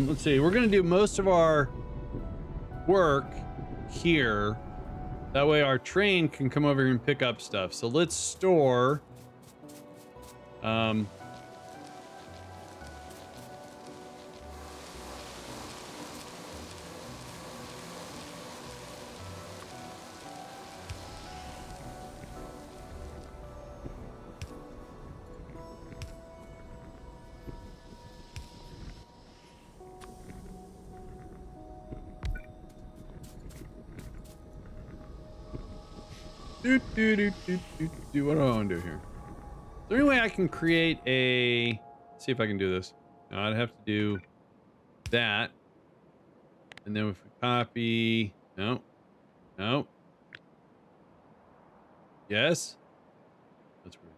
Let's see. We're going to do most of our work here. That way our train can come over here and pick up stuff. So let's store... Um, What do I want to do here? Is there any way I can create a... Let's see if I can do this. I'd have to do that. And then if we copy... No. No. Yes? That's weird.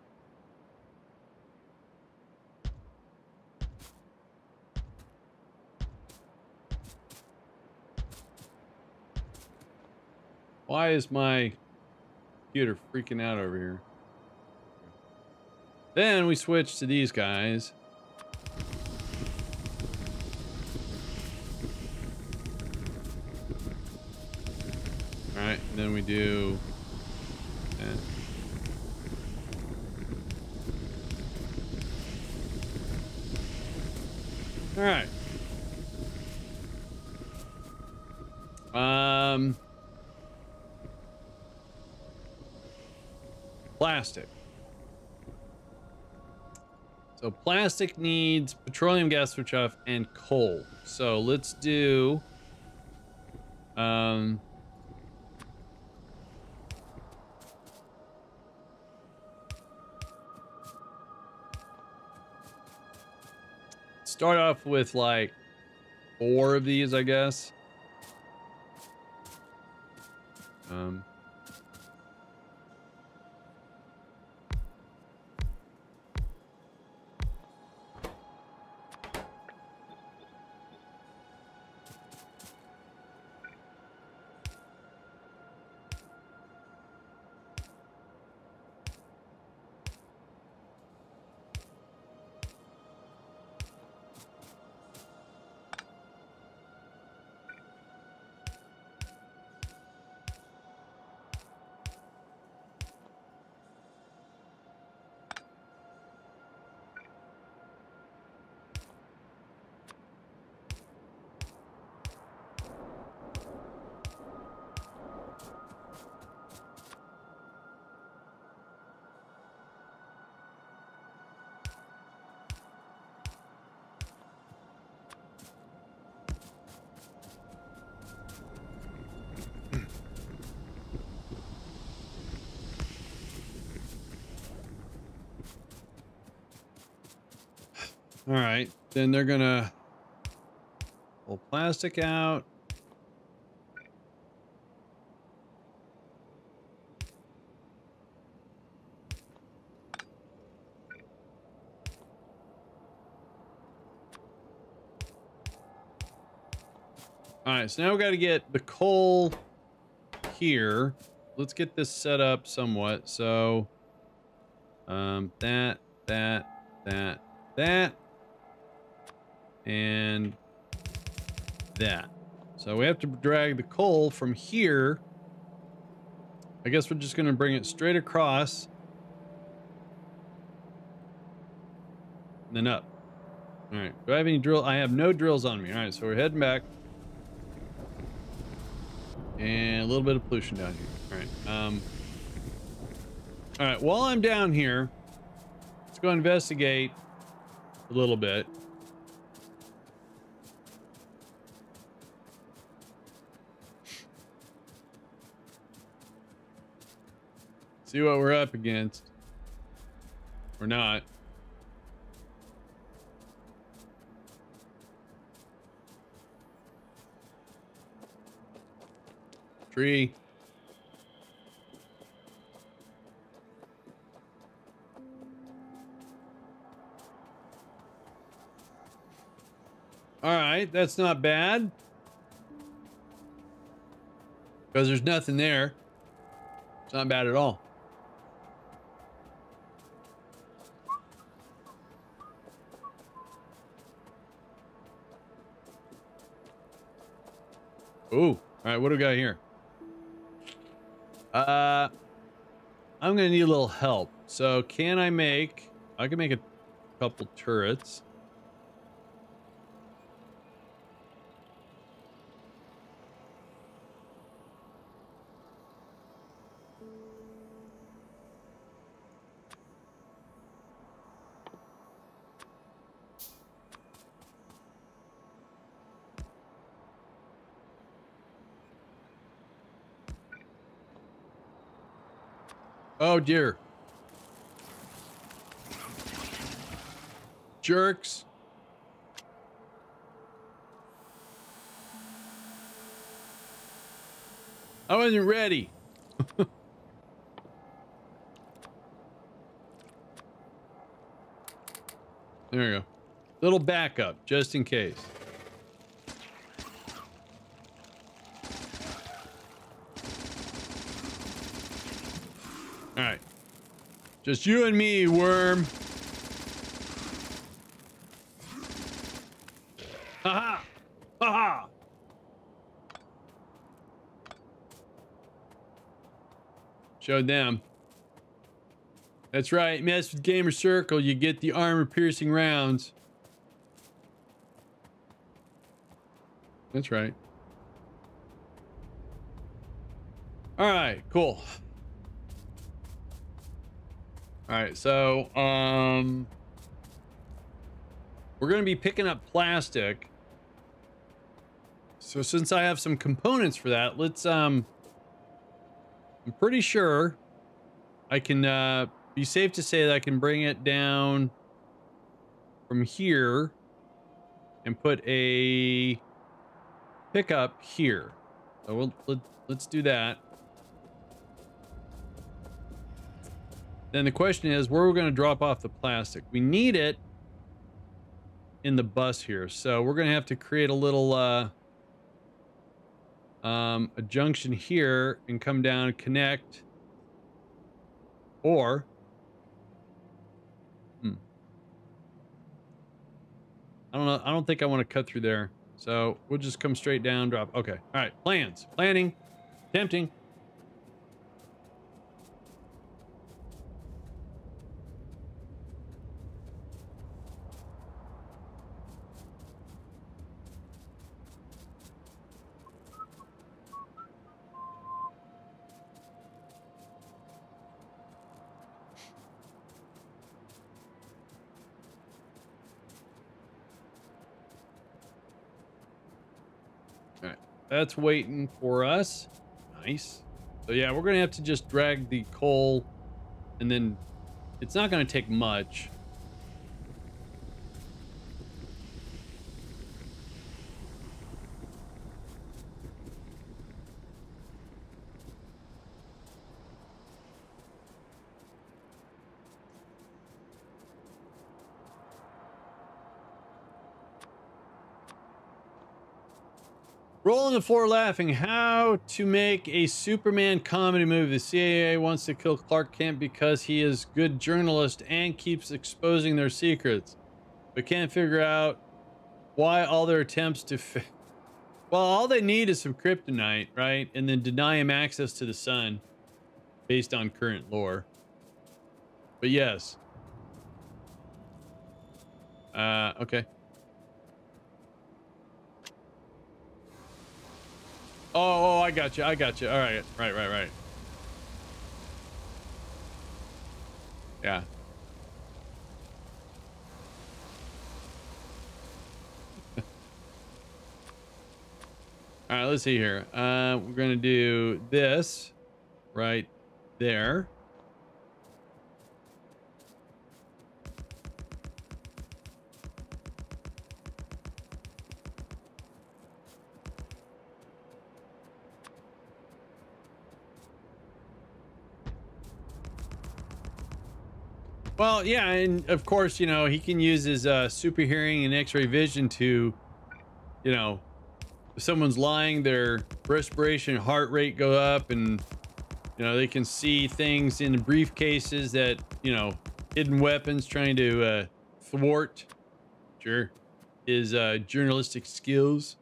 Why is my computer freaking out over here? Then we switch to these guys. All right, and then we do that. All right. Um, plastic. So plastic needs petroleum gas switch off and coal. So let's do um start off with like four of these, I guess. Um All right, then they're gonna pull plastic out. All right, so now we got to get the coal here. Let's get this set up somewhat. So, um, that, that, that, that, and that. So we have to drag the coal from here. I guess we're just going to bring it straight across. And then up. All right. Do I have any drill? I have no drills on me. All right. So we're heading back. And a little bit of pollution down here. All right. Um, all right. While I'm down here, let's go investigate a little bit. See what we're up against. Or not. Tree. All right, that's not bad. Because there's nothing there. It's not bad at all. Ooh. All right, what do we got here? Uh, I'm gonna need a little help. So can I make, I can make a couple turrets. Oh dear. Jerks. I wasn't ready. [LAUGHS] there you go. Little backup, just in case. All right. Just you and me, worm. Ha ha! Ha ha! Showed them. That's right. Mess with GamersCircle, you get the armor piercing rounds. That's right. All right, cool. All right, so um we're going to be picking up plastic. So since I have some components for that, let's um I'm pretty sure I can uh be safe to say that I can bring it down from here and put a pickup here. So we'll, let, let's do that. Then the question is, where are we going to drop off the plastic? We need it in the bus here. So we're going to have to create a little, uh, um, a junction here and come down, and connect, or, hmm. I don't know. I don't think I want to cut through there. So we'll just come straight down, drop. Okay. All right. Plans. Planning. Tempting. That's waiting for us. Nice. So yeah, we're gonna have to just drag the coal and then it's not gonna take much. On the floor laughing. How to make a Superman comedy movie. The CIA wants to kill Clark Kent because he is good journalist and keeps exposing their secrets. But can't figure out why all their attempts to... well, all they need is some kryptonite, right? And then deny him access to the sun based on current lore. But yes. Uh, okay. Oh, oh, I got you. I got you. All right. Right, right, right. Yeah. [LAUGHS] All right, let's see here. Uh, we're going to do this right there. Well, yeah, and of course, you know, he can use his uh, super hearing and x-ray vision to, you know, if someone's lying, their respiration, heart rate go up, and, you know, they can see things in the briefcases that, you know, hidden weapons trying to uh, thwart, sure, his uh, journalistic skills.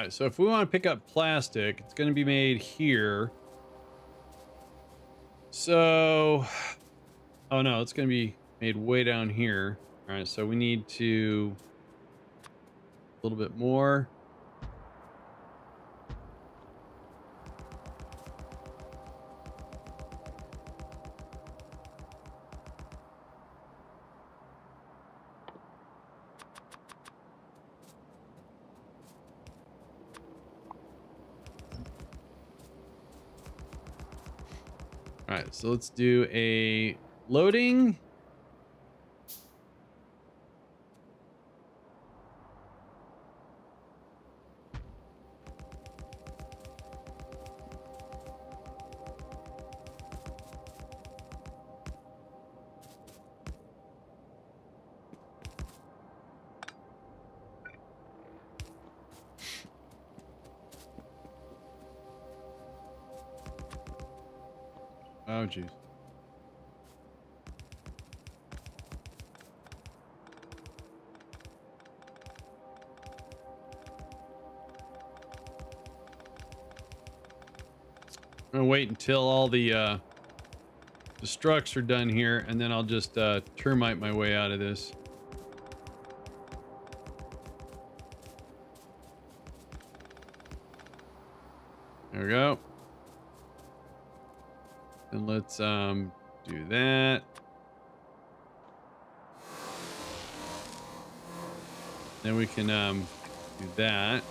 Right, so if we want to pick up plastic, it's going to be made here. So, oh no, it's going to be made way down here. All right, so we need to a little bit more. So let's do a loading. Until all the uh, the structs are done here, and then I'll just uh, termite my way out of this. There we go. And let's um, do that. Then we can um, do that.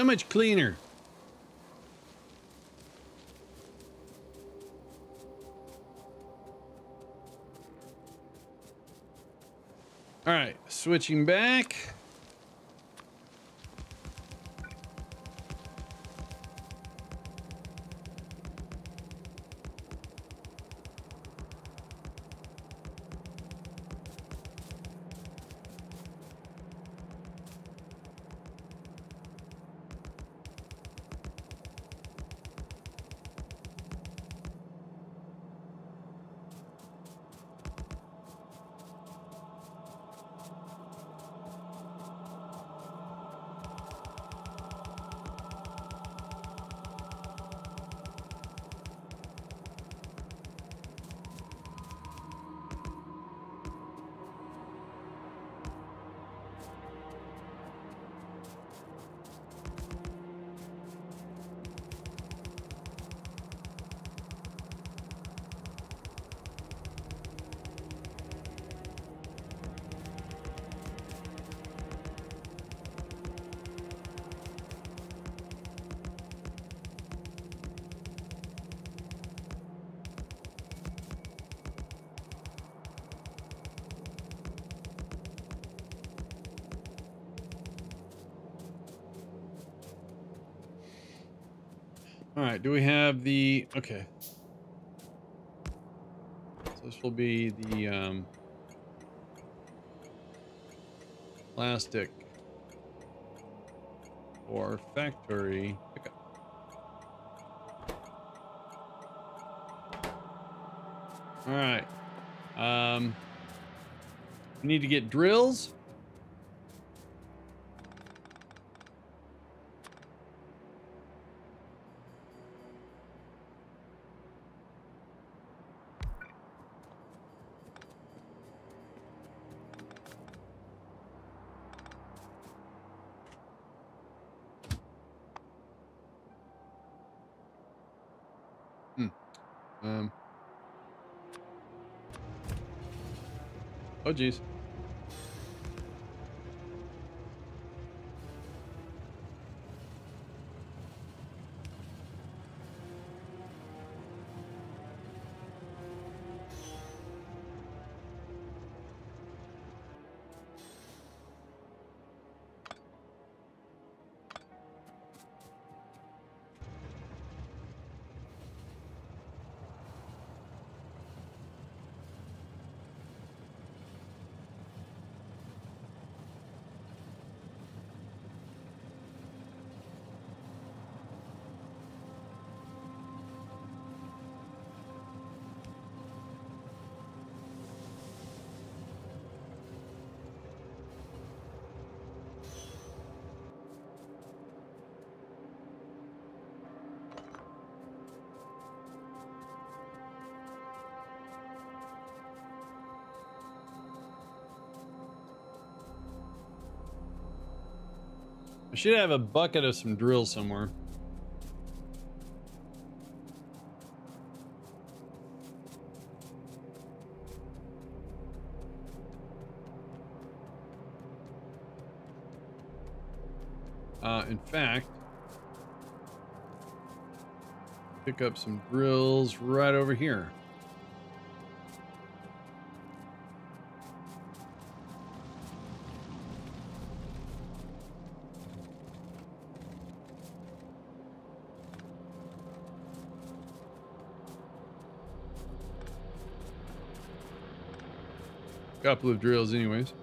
So much cleaner. All right, switching back. Right, do we have the, okay. So this will be the um, plastic or factory pickup. All right. Um, we need to get drills. Oh, should have a bucket of some drills somewhere. Uh, in fact, pick up some drills right over here. Couple of drills anyways.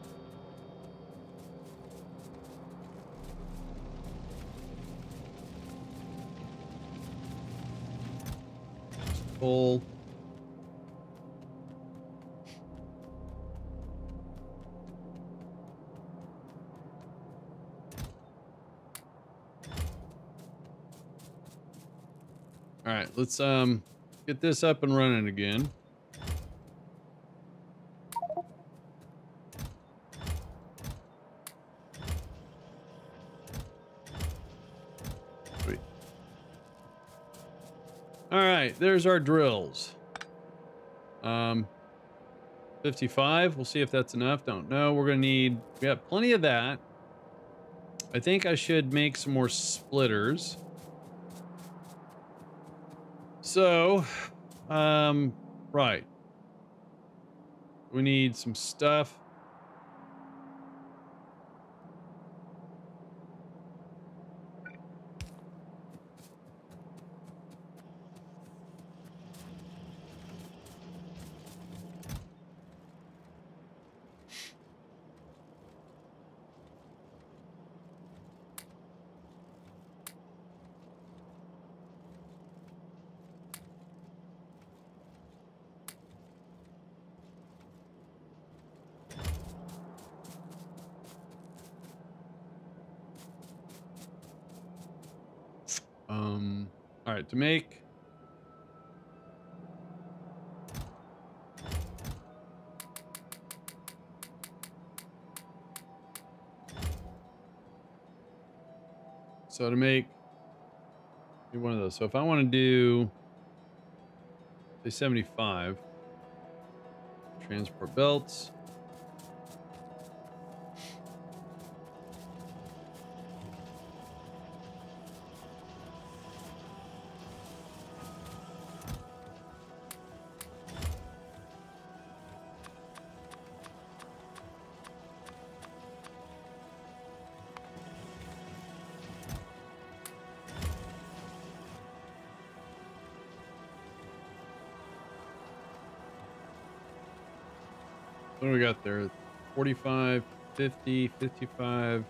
Full. All right, let's um get this up and running again. Sweet. All right, there's our drills. Um, 55. We'll see if that's enough. Don't know. We're gonna need. We got plenty of that. I think I should make some more splitters. So, um, right. We need some stuff. Um, all right, make. So to make one of those. So if I want to do say 75 transport belts. 45, 50, 55.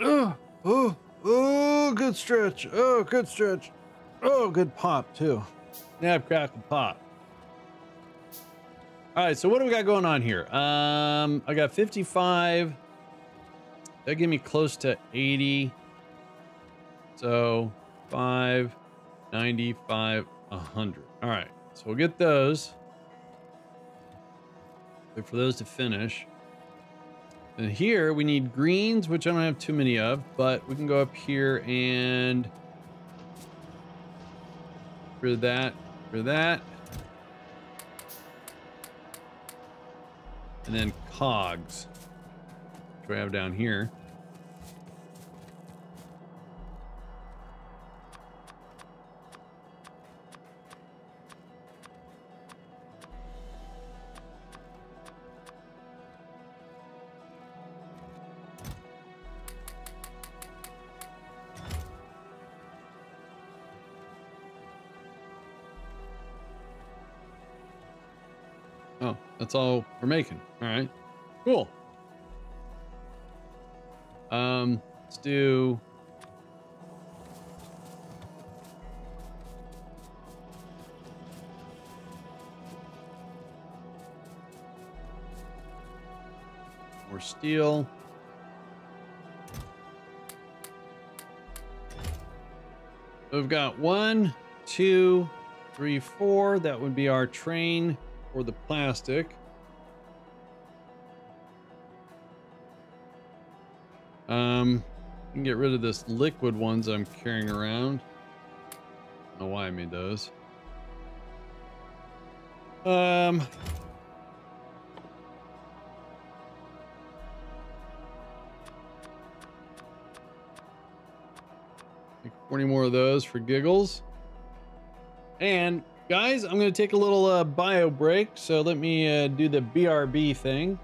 Oh, oh, oh, good stretch. Oh, good stretch. Oh, good pop, too. Snap, crackle, pop. All right, so what do we got going on here? Um, I got 55. That give me close to 80. So 5, 95, 100. All right, so we'll get those. Wait for those to finish. And here we need greens, which I don't have too many of, but we can go up here and for that, for that. And then cogs, which we have down here. That's all we're making. All right. Cool. Um, let's do. More steel. We've got one, two, three, four. That would be our train for the plastic. Um, I can get rid of this liquid ones I'm carrying around. Don't know why I made those. Um, make 40 more of those for giggles. And guys, I'm going to take a little uh, bio break. So let me uh, do the BRB thing.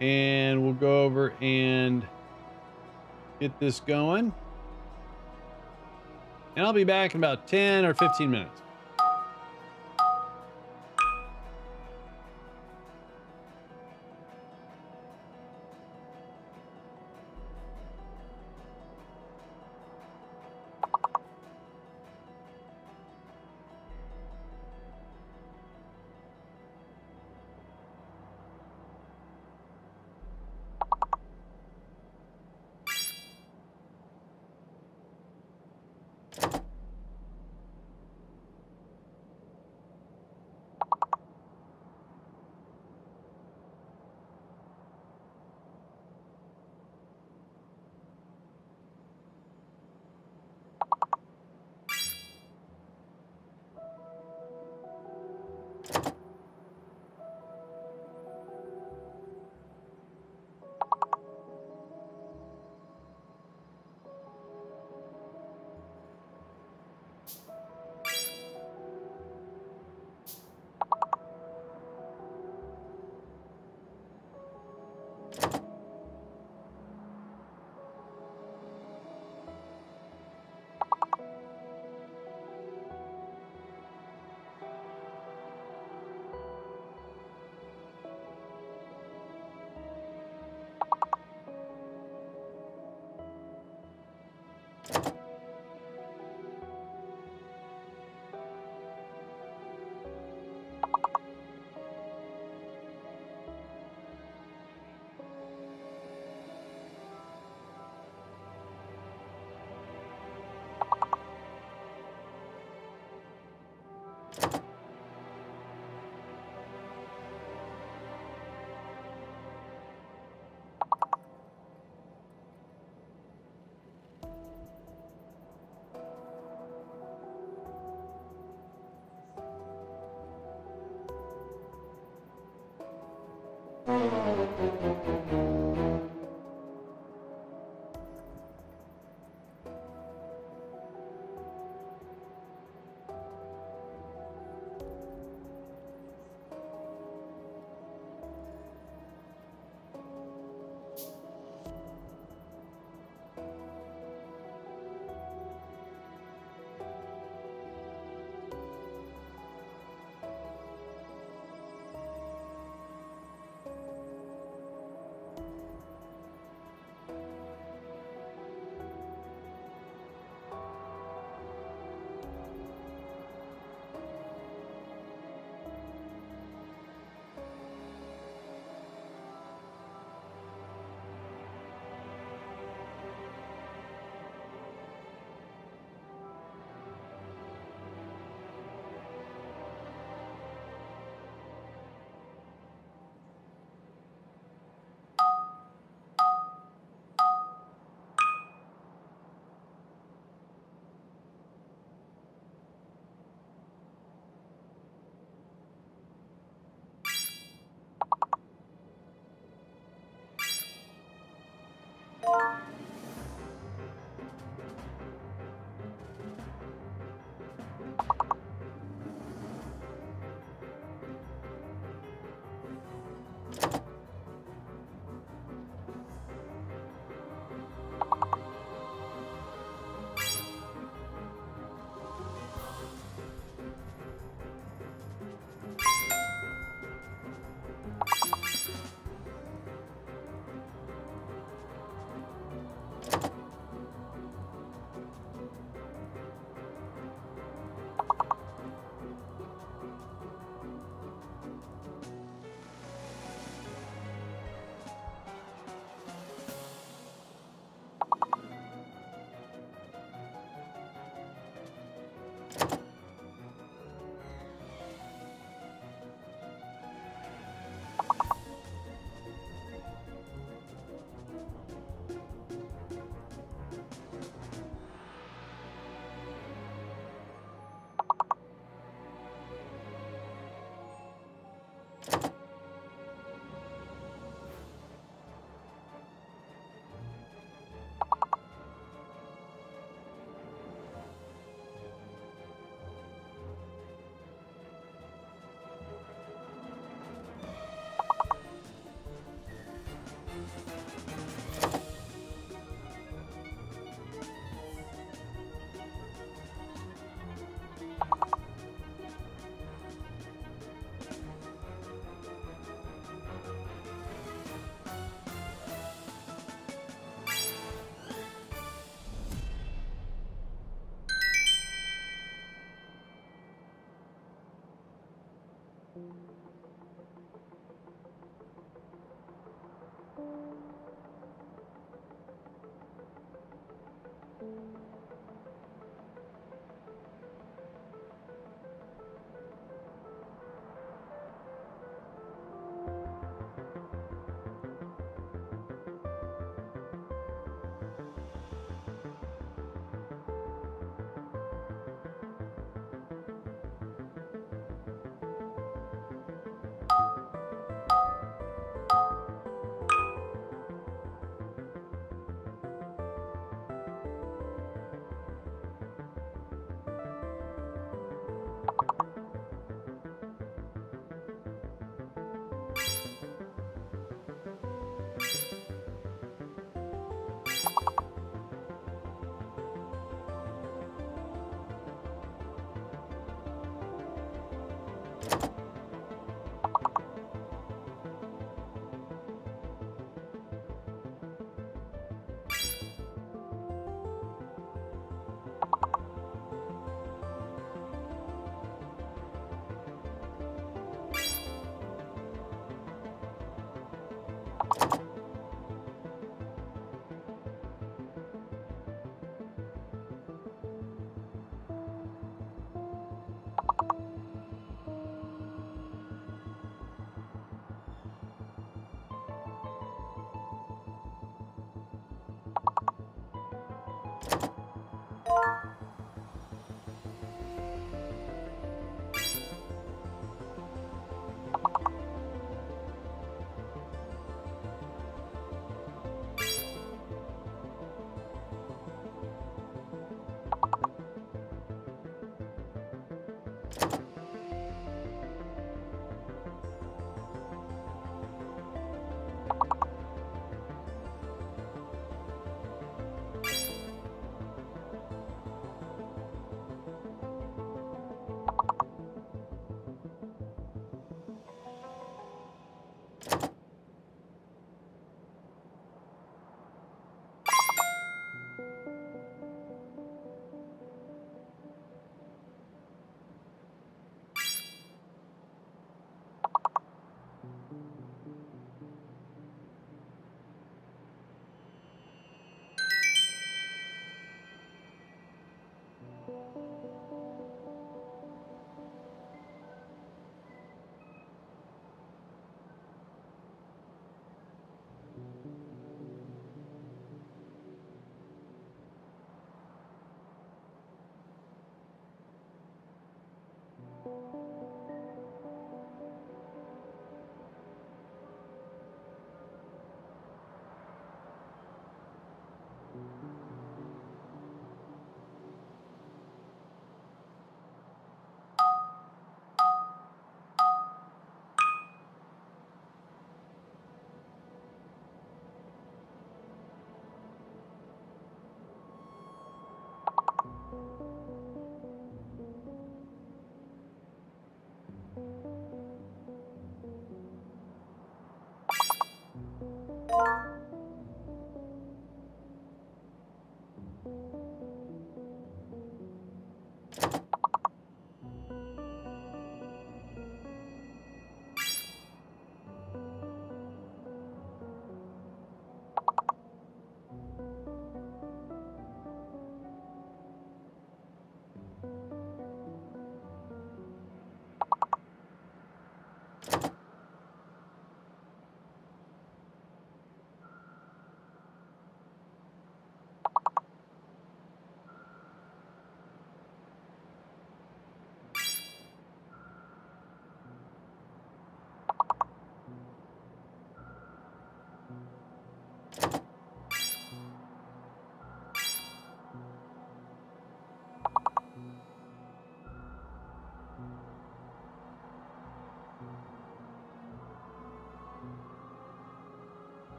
And we'll go over and get this going. And I'll be back in about 10 or 15 minutes.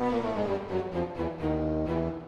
Thank you.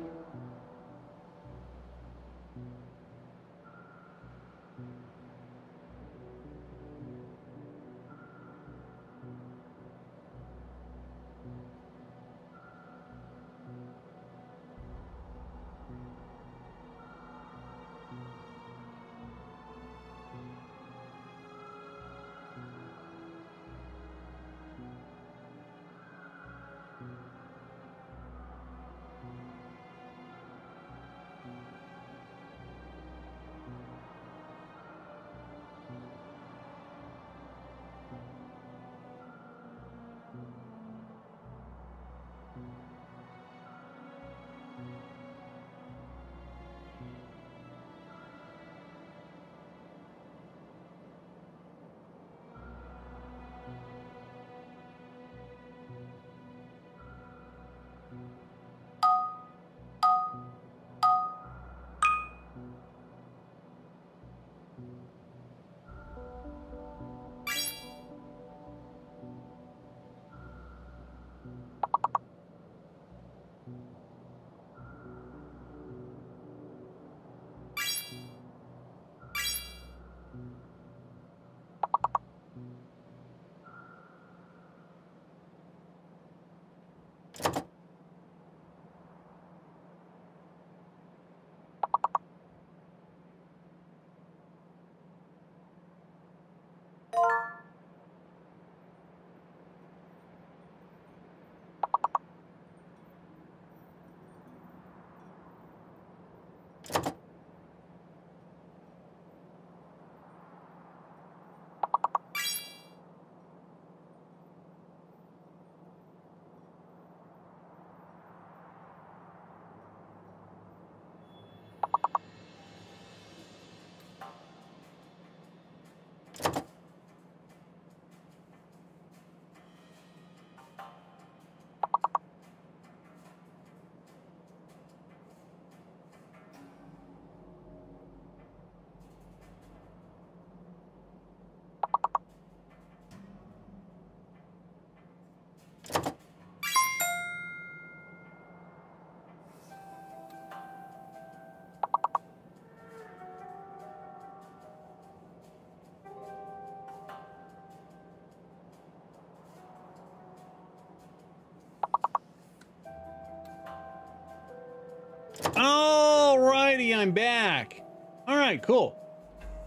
Alrighty, I'm back. All right, cool.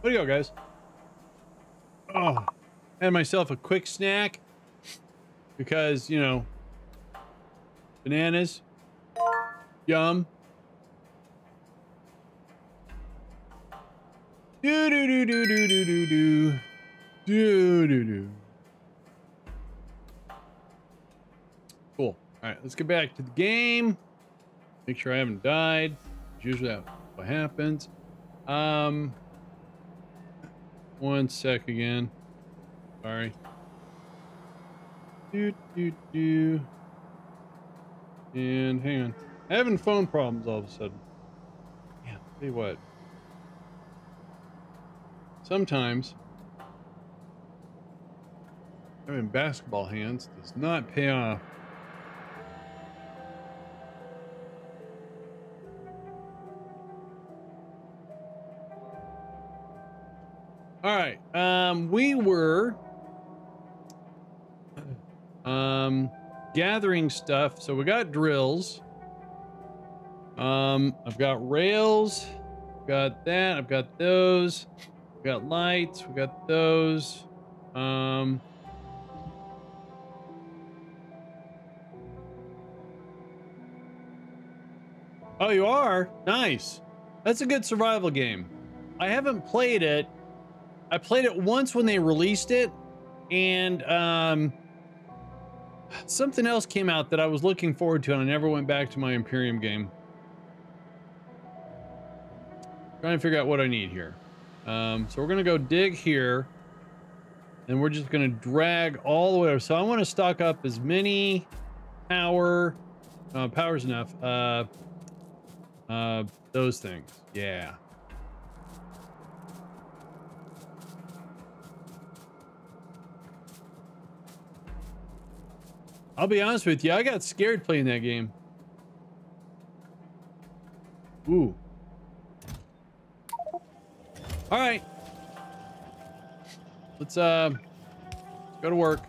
Way to go, guys. Oh, had myself a quick snack because, you know, bananas, yum. Do do do do do do do do do do do. Cool. All right, let's get back to the game. Make sure I haven't died. Usually that's what happens. Um, one sec again. Sorry. Do do do. And hang on. Having phone problems all of a sudden. Yeah, tell you what. Sometimes having basketball hands does not pay off. Um, we were um, gathering stuff. So we got drills. Um, I've got rails. Got that. I've got those. We got lights. We got those. Um, oh, you are? Nice. That's a good survival game. I haven't played it I played it once when they released it, and um, something else came out that I was looking forward to, and I never went back to my Empyrion game. Trying to figure out what I need here. Um, so we're gonna go dig here, and we're just gonna drag all the way over. So I want to stock up as many power. Uh, power's enough. Uh, uh, those things. Yeah. I'll be honest with you, I got scared playing that game. Ooh. All right. Let's uh go to work.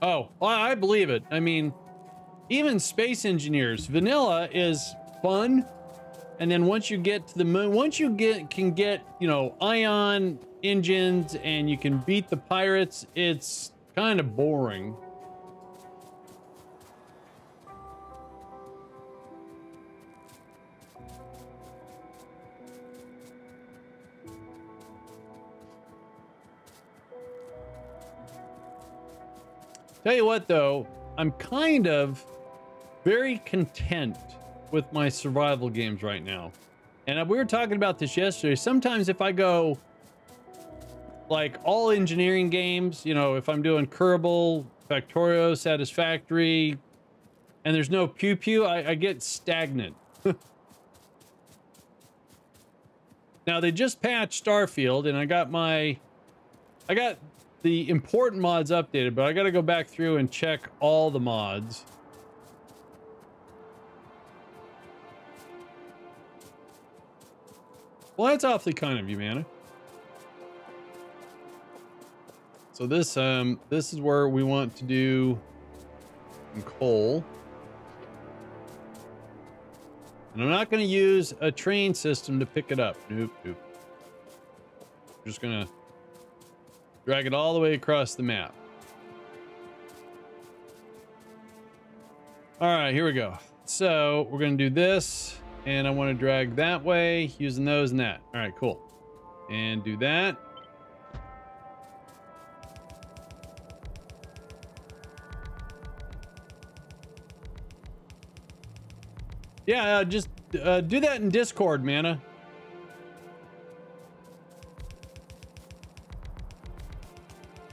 Oh, I believe it. I mean, even space engineers, vanilla is fun. And then once you get to the moon, once you get can get, you know, ion engines and you can beat the pirates, it's kind of boring. Tell you what, though, I'm kind of very content with my survival games right now. And uh, we were talking about this yesterday. Sometimes if I go like all engineering games, you know, if I'm doing Kerbal, Factorio, Satisfactory, and there's no pew pew, I, I get stagnant. [LAUGHS] now they just patched Starfield, and I got my, I got the important mods updated, but I got to go back through and check all the mods. Well, that's awfully kind of you, Mana. So this um this is where we want to do coal. And I'm not going to use a train system to pick it up. Nope, nope. I'm just going to drag it all the way across the map. All right, here we go. So we're going to do this, and I want to drag that way using those and that. All right, cool. And do that. Yeah, uh, just uh, do that in Discord, Mana.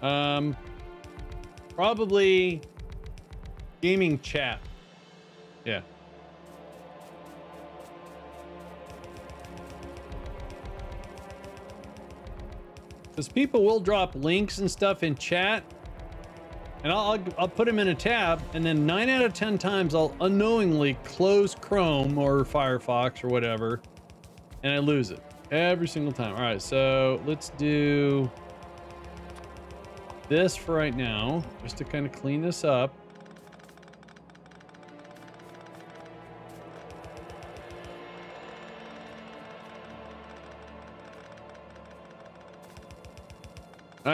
Um, probably gaming chat. Yeah. Because people will drop links and stuff in chat, and I'll, I'll, put them in a tab, and then nine out of 10 times I'll unknowingly close Chrome or Firefox or whatever, and I lose it every single time. All right, so let's do this for right now, just to kind of clean this up.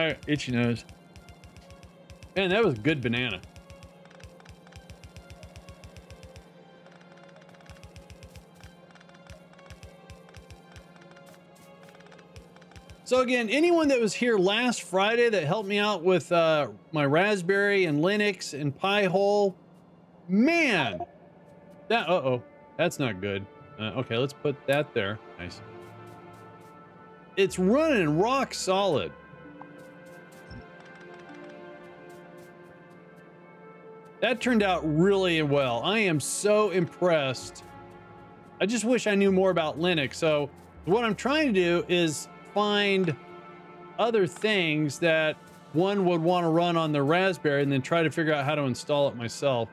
Right, itchy nose. Man, that was a good banana. So again, anyone that was here last Friday that helped me out with uh, my Raspberry and Linux and Pi-hole, man, that, uh-oh, that's not good. Uh, okay, let's put that there. Nice. It's running rock solid. That turned out really well. I am so impressed. I just wish I knew more about Linux. So what I'm trying to do is find other things that one would want to run on the Raspberry and then try to figure out how to install it myself.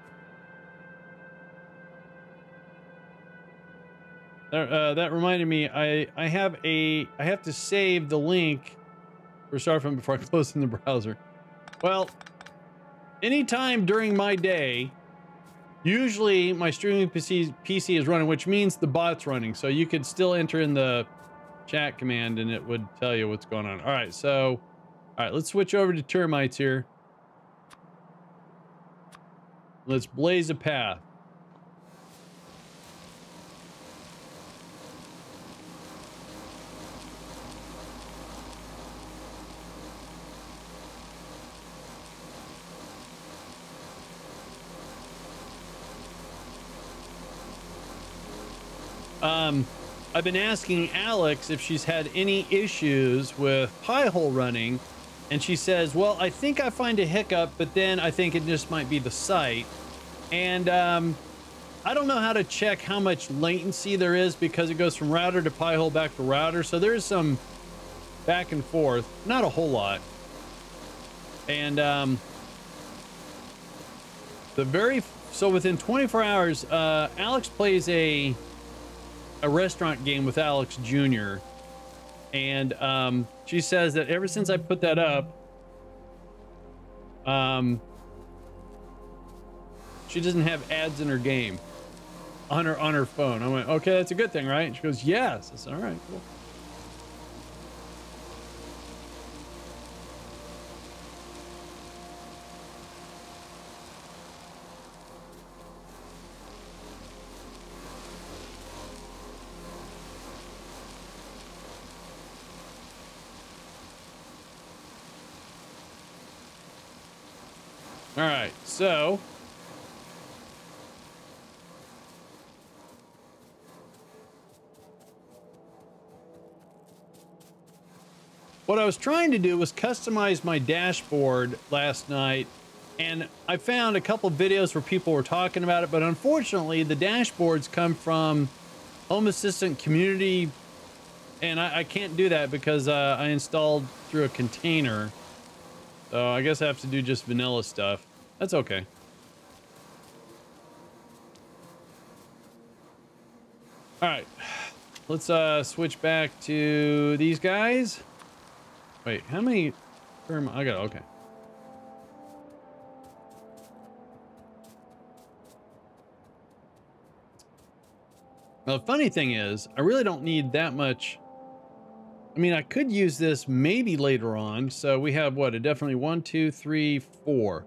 Uh, that reminded me, I, I have a, I have to save the link for Starfront before I [LAUGHS] close in the browser. Well, anytime during my day, usually my streaming PC, PC is running, which means the bot's running. So you could still enter in the chat command and it would tell you what's going on. All right, so, all right, let's switch over to termites here. Let's blaze a path. Um, I've been asking Alex if she's had any issues with Pi-hole running, and she says, well, I think I find a hiccup, but then I think it just might be the site. And um, I don't know how to check how much latency there is because it goes from router to Pi-hole back to router. So there's some back and forth, not a whole lot. And um, the very so within 24 hours, uh, Alex plays a a restaurant game with Alex Jr. And um, she says that ever since I put that up, um, she doesn't have ads in her game on her on her phone. I went, okay, that's a good thing, right? And she goes, yes. I said, all right, cool. All right, so what I was trying to do was customize my dashboard last night and I found a couple videos where people were talking about it, but unfortunately the dashboards come from Home Assistant community and I, I can't do that because uh, I installed through a container. So I guess I have to do just vanilla stuff. That's okay. All right, let's uh, switch back to these guys. Wait, how many? I got okay. Now, the funny thing is, I really don't need that much. I mean, I could use this maybe later on. So we have what? A definitely one, two, three, four.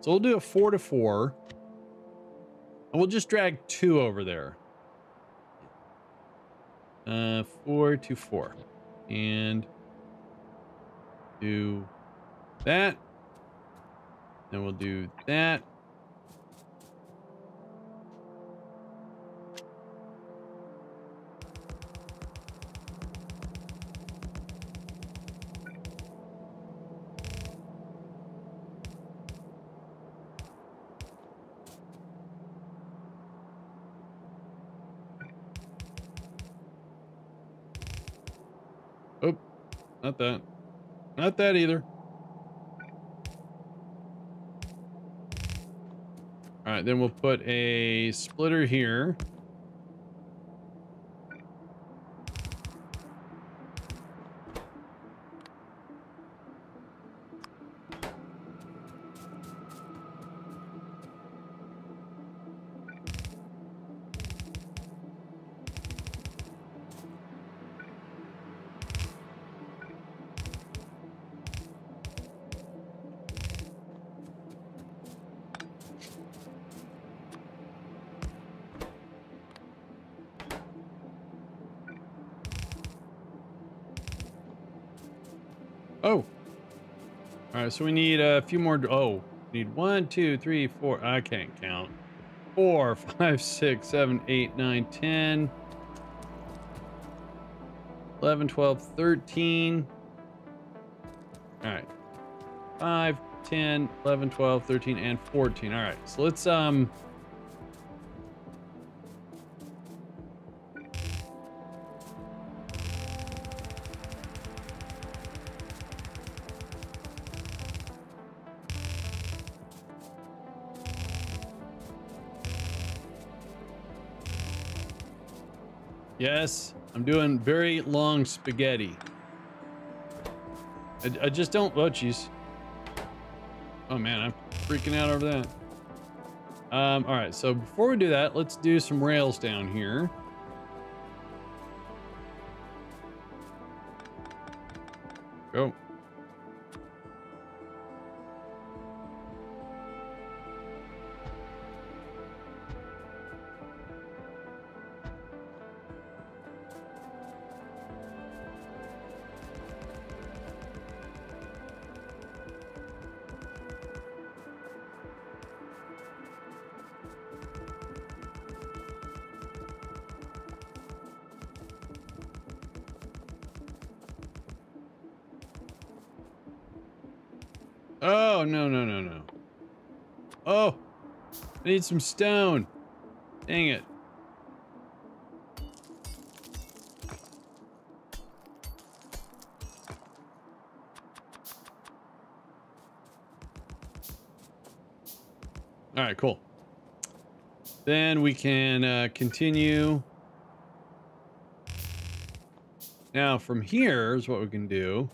So we'll do a four to four. And we'll just drag two over there. Uh, four to four. And do that. Then we'll do that. Not that. Not that either. All right, then we'll put a splitter here. So we need a few more. Oh, need one, two, three, four. I can't count. Four, [LAUGHS] five, six, seven, eight, nine, ten. 11, 12, 13. All right. 5, 10, 11, 12, 13, and 14. All right. So let's, um, Yes, I'm doing very long spaghetti. I, I just don't, oh jeez. Oh man, I'm freaking out over that. Um, all right, so before we do that, let's do some rails down here. Oh, no, no, no, no. Oh, I need some stone. Dang it. All right, cool. Then we can uh, continue. Now from here is what we can do.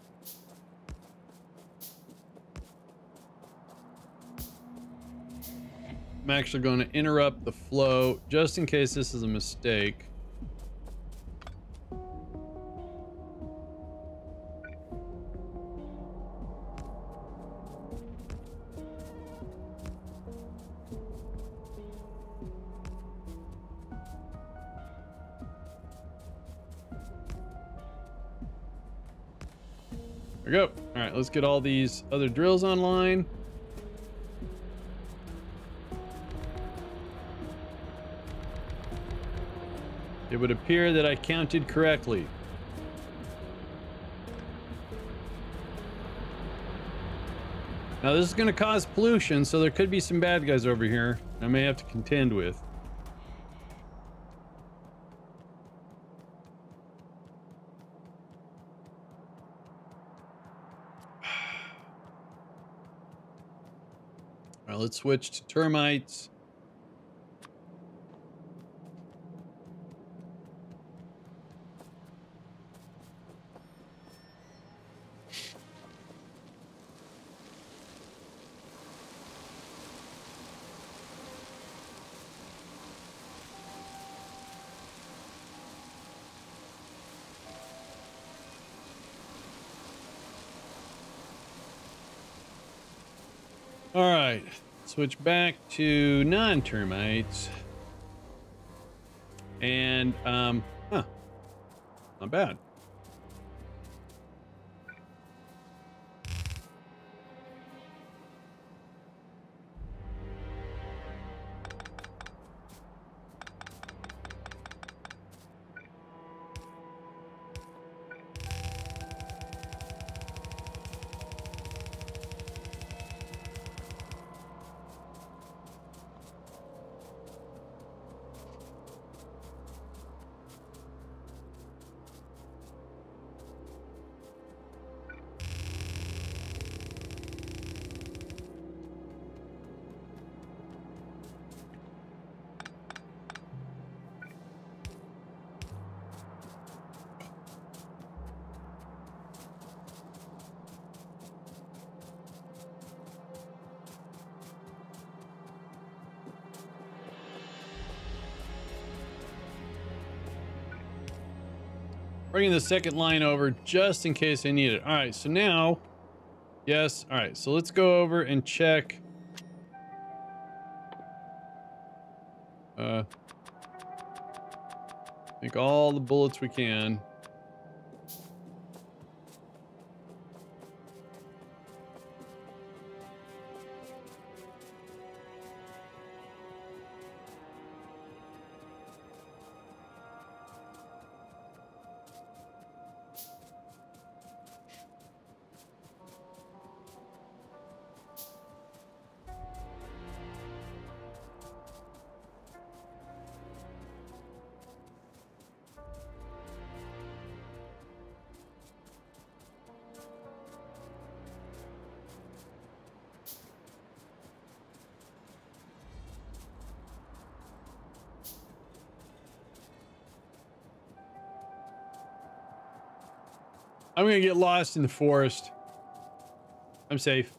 I'm actually going to interrupt the flow just in case this is a mistake. There we go. All right, let's get all these other drills online. It would appear that I counted correctly. Now this is going to cause pollution, so there could be some bad guys over here I may have to contend with. [SIGHS] Let's switch to termites. All right, switch back to non-termites. And, um, huh, not bad. Bringing the second line over just in case I need it. All right, so now, yes. All right, so let's go over and check. Uh, make all the bullets we can. I'm gonna get lost in the forest. I'm safe.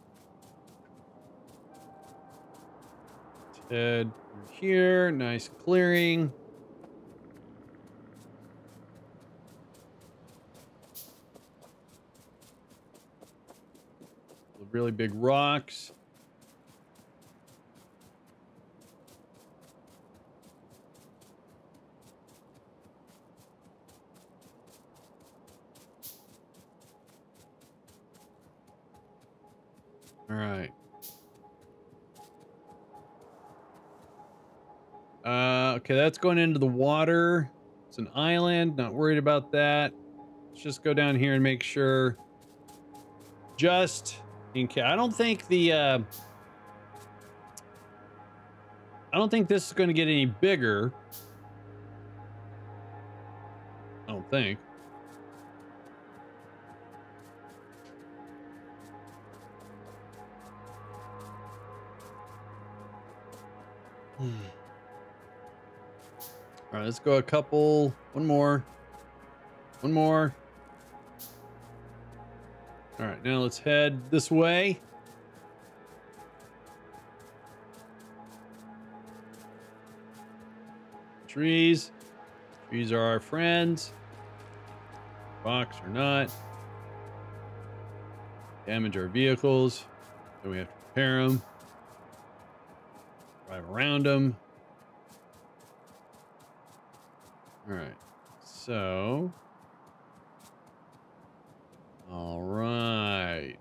Head here. Nice clearing. Really big rocks. Going into the water. It's an island. Not worried about that. Let's just go down here and make sure. Just in case. I don't think the. Uh, I don't think this is going to get any bigger. I don't think. Let's go a couple. One more. One more. All right, now let's head this way. Trees. Trees are our friends. Rocks or not. Damage our vehicles. Then we have to repair them. Drive around them. All right. So. All right.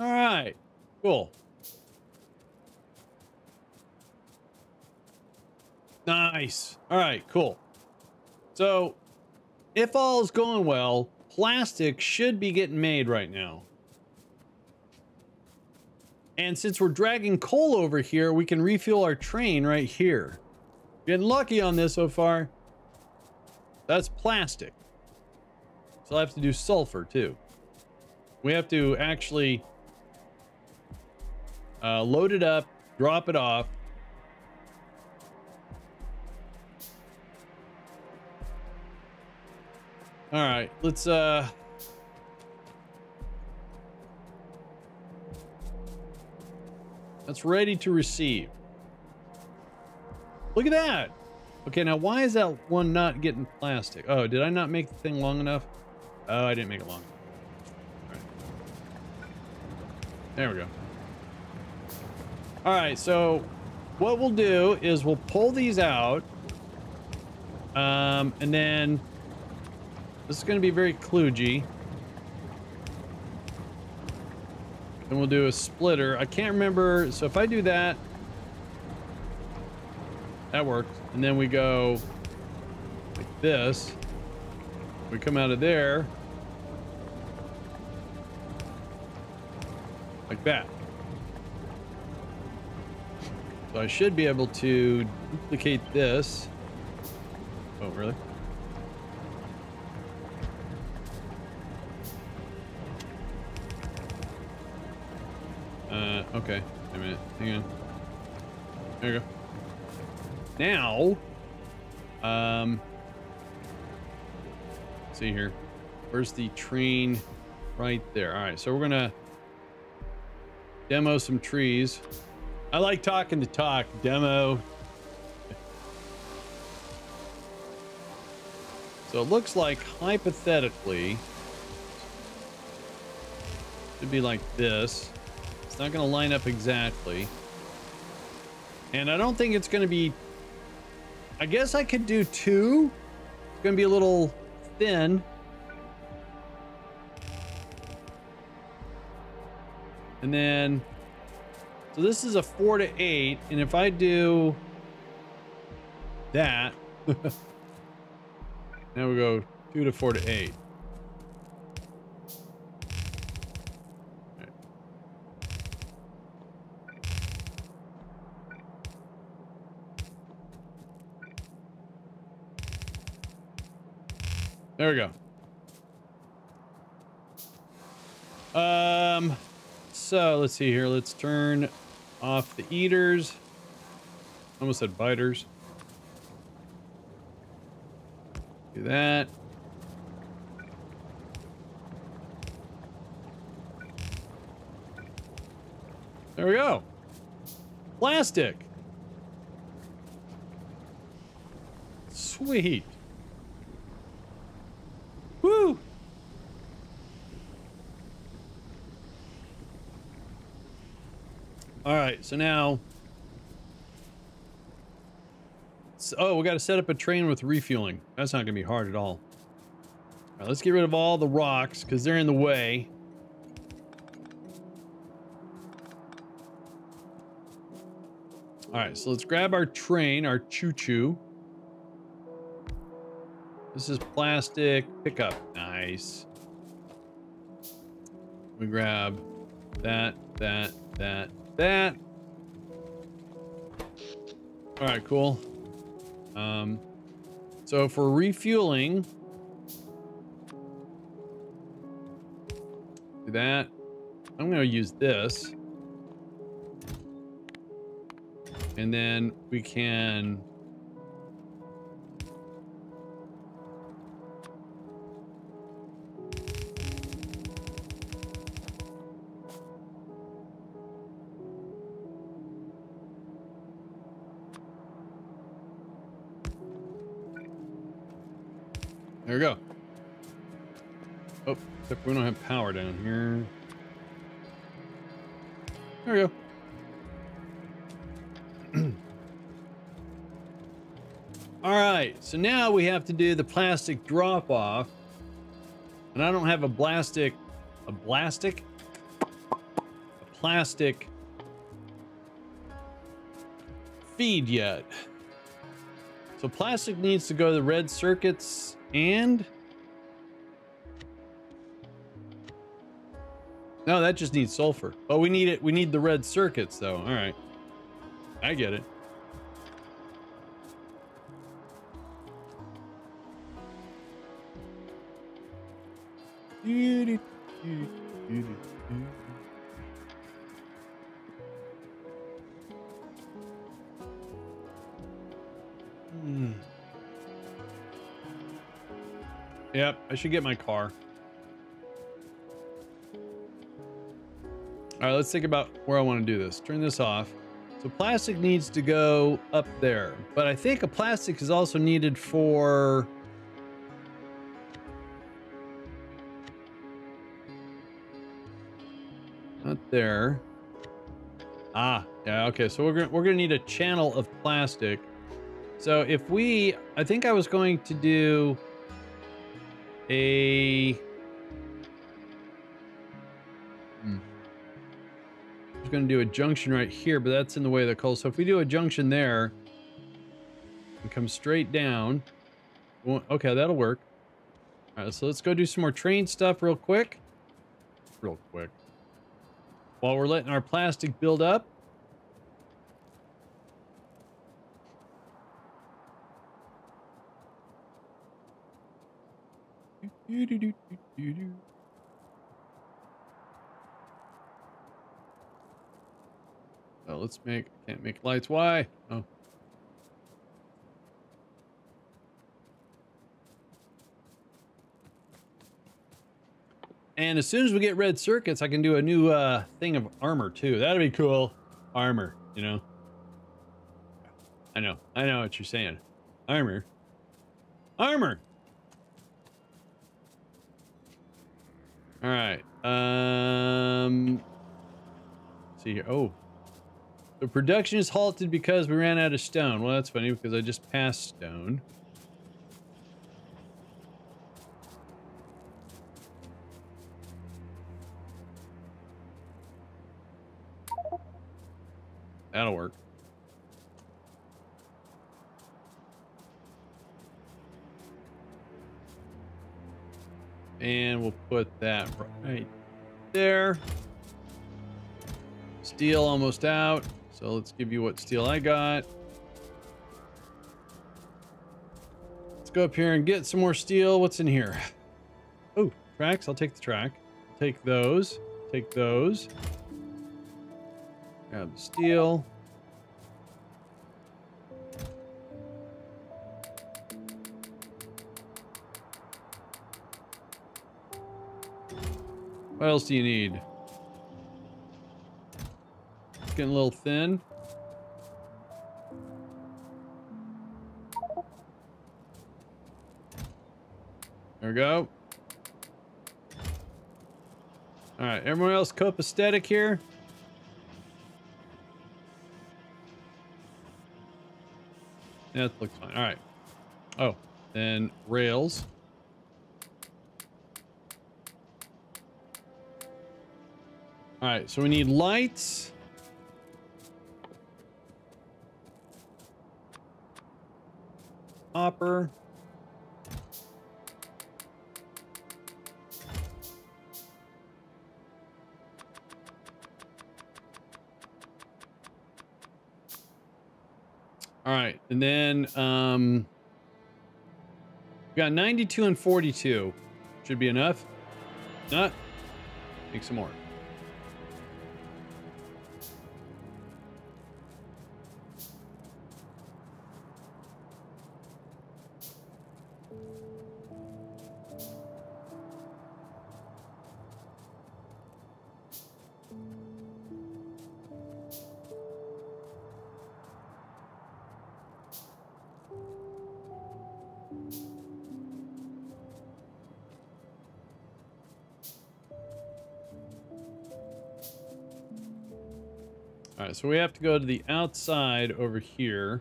All right. Cool. Nice. All right, cool. So, if all is going well, plastic should be getting made right now. And since we're dragging coal over here, we can refuel our train right here. Getting lucky on this so far. That's plastic. So I have to do sulfur too. We have to actually uh, load it up, drop it off. All right, let's uh That's ready to receive. Look at that. Okay, now why is that one not getting plastic? Oh, did I not make the thing long enough? Oh, I didn't make it long. There we go. All right, so what we'll do is we'll pull these out. Um, and then this is going to be very kludgy. Then we'll do a splitter. I can't remember. So if I do that, that worked. And then we go like this. We come out of there. Like that. So I should be able to duplicate this. Oh, really? Okay. Wait a minute. Hang on. There you go. Now, um, see here. Where's the train? Right there. All right, so we're gonna demo some trees. I like talking to talk. Demo. So it looks like hypothetically should be like this. It's not going to line up exactly. And I don't think it's going to be... I guess I could do two. It's going to be a little thin. And then... So this is a four to eight. And if I do that... [LAUGHS] now we go two to four to eight. There we go. Um, so let's see here. Let's turn off the eaters. Almost said biters. Do that. There we go. Plastic. Sweet. Woo! All right, so now... Oh, we got to set up a train with refueling. That's not going to be hard at all. All right, let's get rid of all the rocks because they're in the way. All right, so let's grab our train, our choo-choo. This is plastic pickup. Nice. We grab that, that, that, that. All right, cool. Um, so for refueling, do that. I'm going to use this. And then we can we don't have power down here. There we go. [CLEARS THROAT] All right, so now we have to do the plastic drop off. And I don't have a plastic, a plastic, a plastic feed yet. So plastic needs to go to the red circuits and no, that just needs sulfur. Oh, we need it. We need the red circuits though. All right. I get it. Hmm. Yep, I should get my car. All right, let's think about where I want to do this. Turn this off. So plastic needs to go up there, but I think a plastic is also needed for not there. Ah, yeah, okay. So we're gonna we're gonna need a channel of plastic. So if we, I think I was going to do a. going to do a junction right here, but that's in the way of the coal. So if we do a junction there and come straight down, okay, that'll work. All right, so let's go do some more train stuff real quick. Real quick. While we're letting our plastic build up. Oh, let's make, can't make lights. Why? Oh. And as soon as we get red circuits, I can do a new uh, thing of armor too. That'd be cool. Armor, you know? I know. I know what you're saying. Armor. Armor! All right. Um, see here. Oh, the production is halted because we ran out of stone. Well, that's funny because I just passed stone. That'll work. And we'll put that right there. Steel almost out. So let's give you what steel I got. Let's go up here and get some more steel. What's in here? Oh, tracks. I'll take the track. Take those. Take those. Grab the steel. What else do you need? Getting a little thin. There we go. All right, everyone else copacetic here? Yeah, that looks fine. All right. Oh, then rails. All right, so we need lights. All right, and then um, we got 92 and 42. Should be enough. Not. Make some more. So we have to go to the outside over here.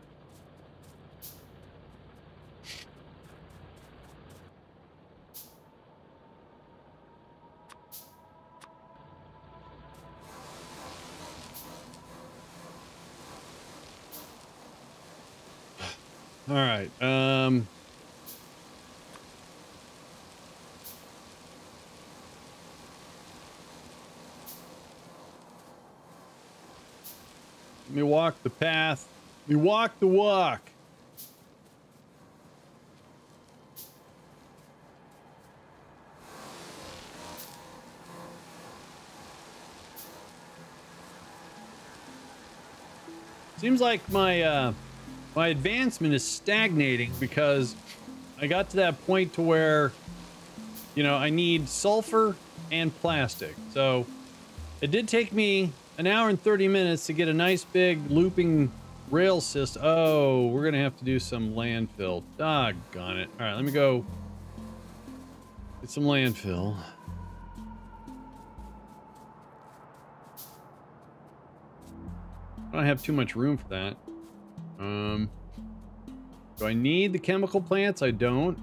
All right. Um Let me walk the path. We walk the walk. Seems like my uh, my advancement is stagnating because I got to that point to where, you know, I need sulfur and plastic. So it did take me an hour and 30 minutes to get a nice big looping rail system. Oh, we're going to have to do some landfill. Doggone it. All right, let me go get some landfill. I don't have too much room for that. Um, do I need the chemical plants? I don't.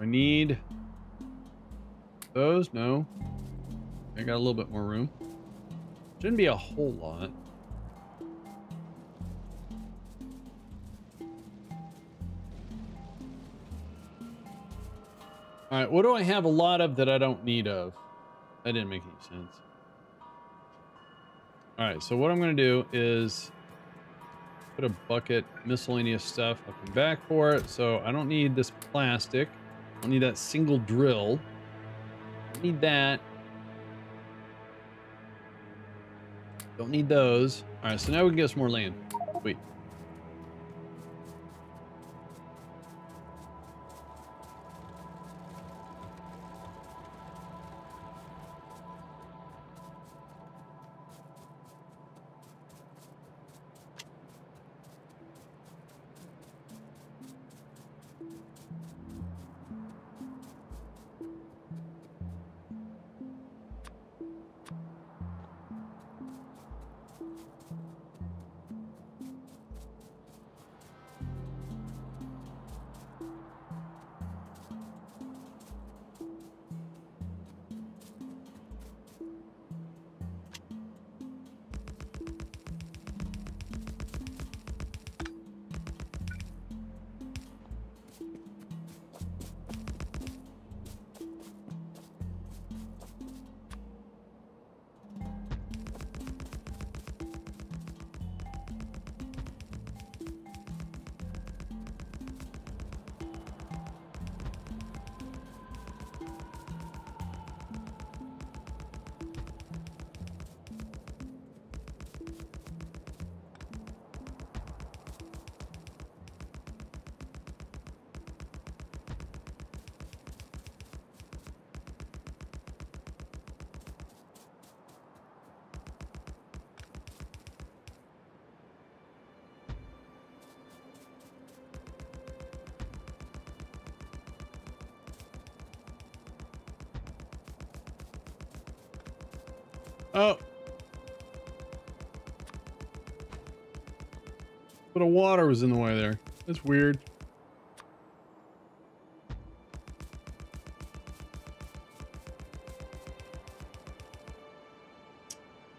I need those? No. I got a little bit more room. Shouldn't be a whole lot. All right, what do I have a lot of that I don't need of? That didn't make any sense. All right, so what I'm going to do is put a bucket, miscellaneous stuff. I'll come back for it. So I don't need this plastic. I don't need that single drill. I need that. Don't need those. All right, so now we can get some more land. Wait. Oh. But a water was in the way there. That's weird.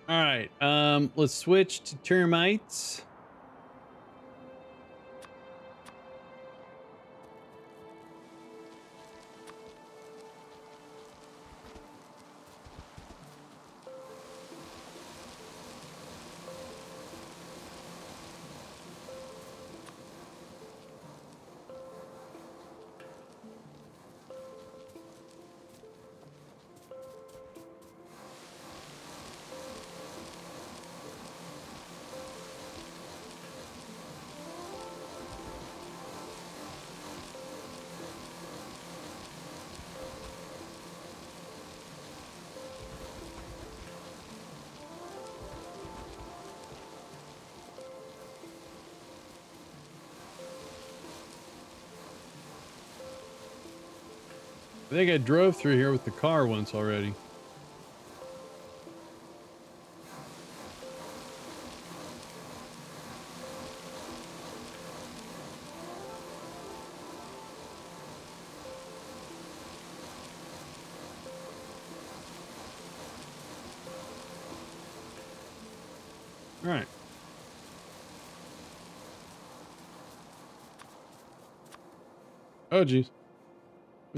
All right, um, let's switch to termites. think I drove through here with the car once already. All right. Oh, geez.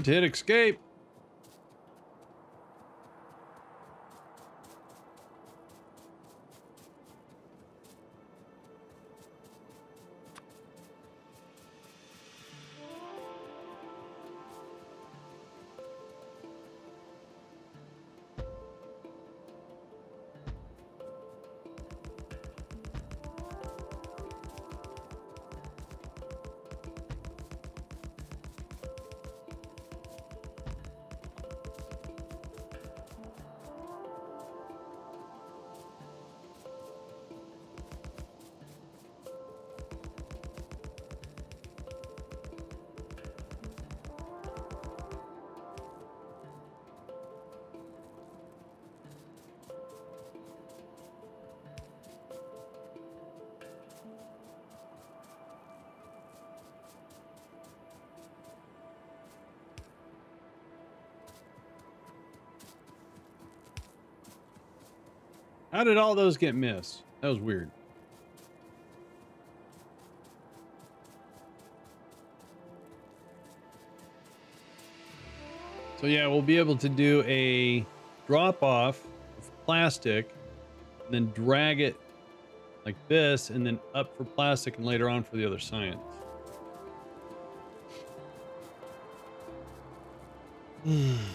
Hit escape. How did all those get missed? That was weird. So yeah, we'll be able to do a drop off of plastic, and then drag it like this, and then up for plastic, and later on for the other science. [SIGHS] [SIGHS] [SIGHS]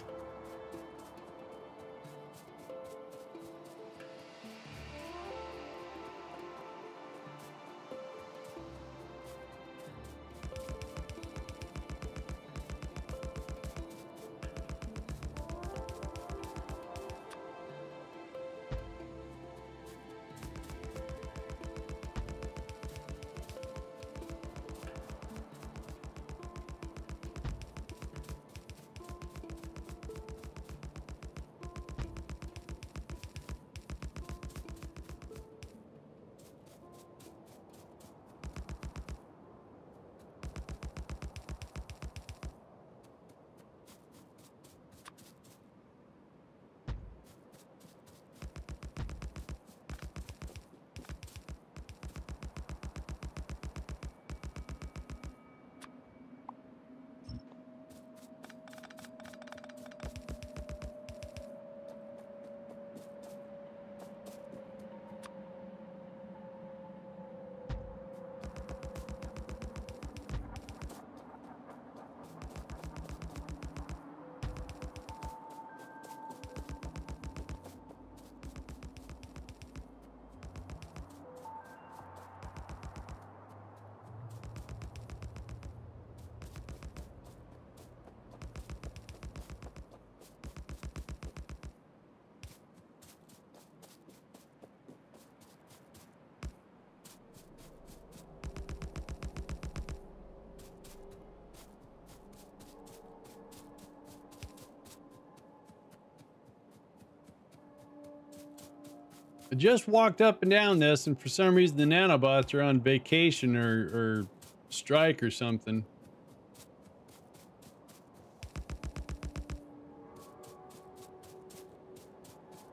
just walked up and down this, and for some reason the nanobots are on vacation or, or strike or something.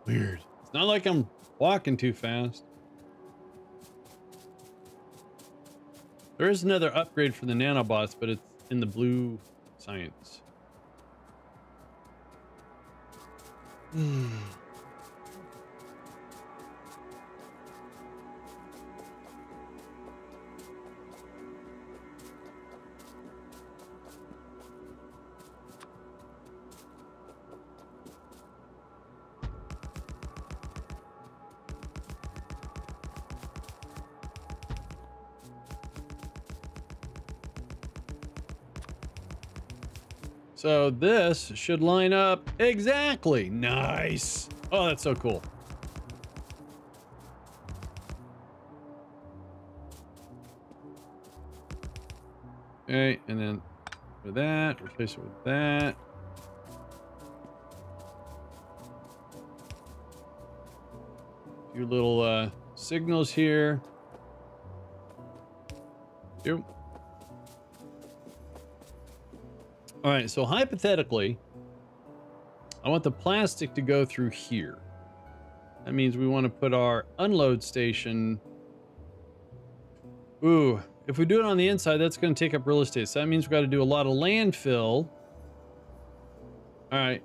Weird. It's not like I'm walking too fast. There is another upgrade for the nanobots, but it's in the blue science. This should line up exactly. Nice. Oh, that's so cool. Okay, and then with that, replace it with that. Few little uh, signals here. Right, so hypothetically, I want the plastic to go through here. That means we want to put our unload station. Ooh, if we do it on the inside, that's going to take up real estate. So that means we've got to do a lot of landfill. All right.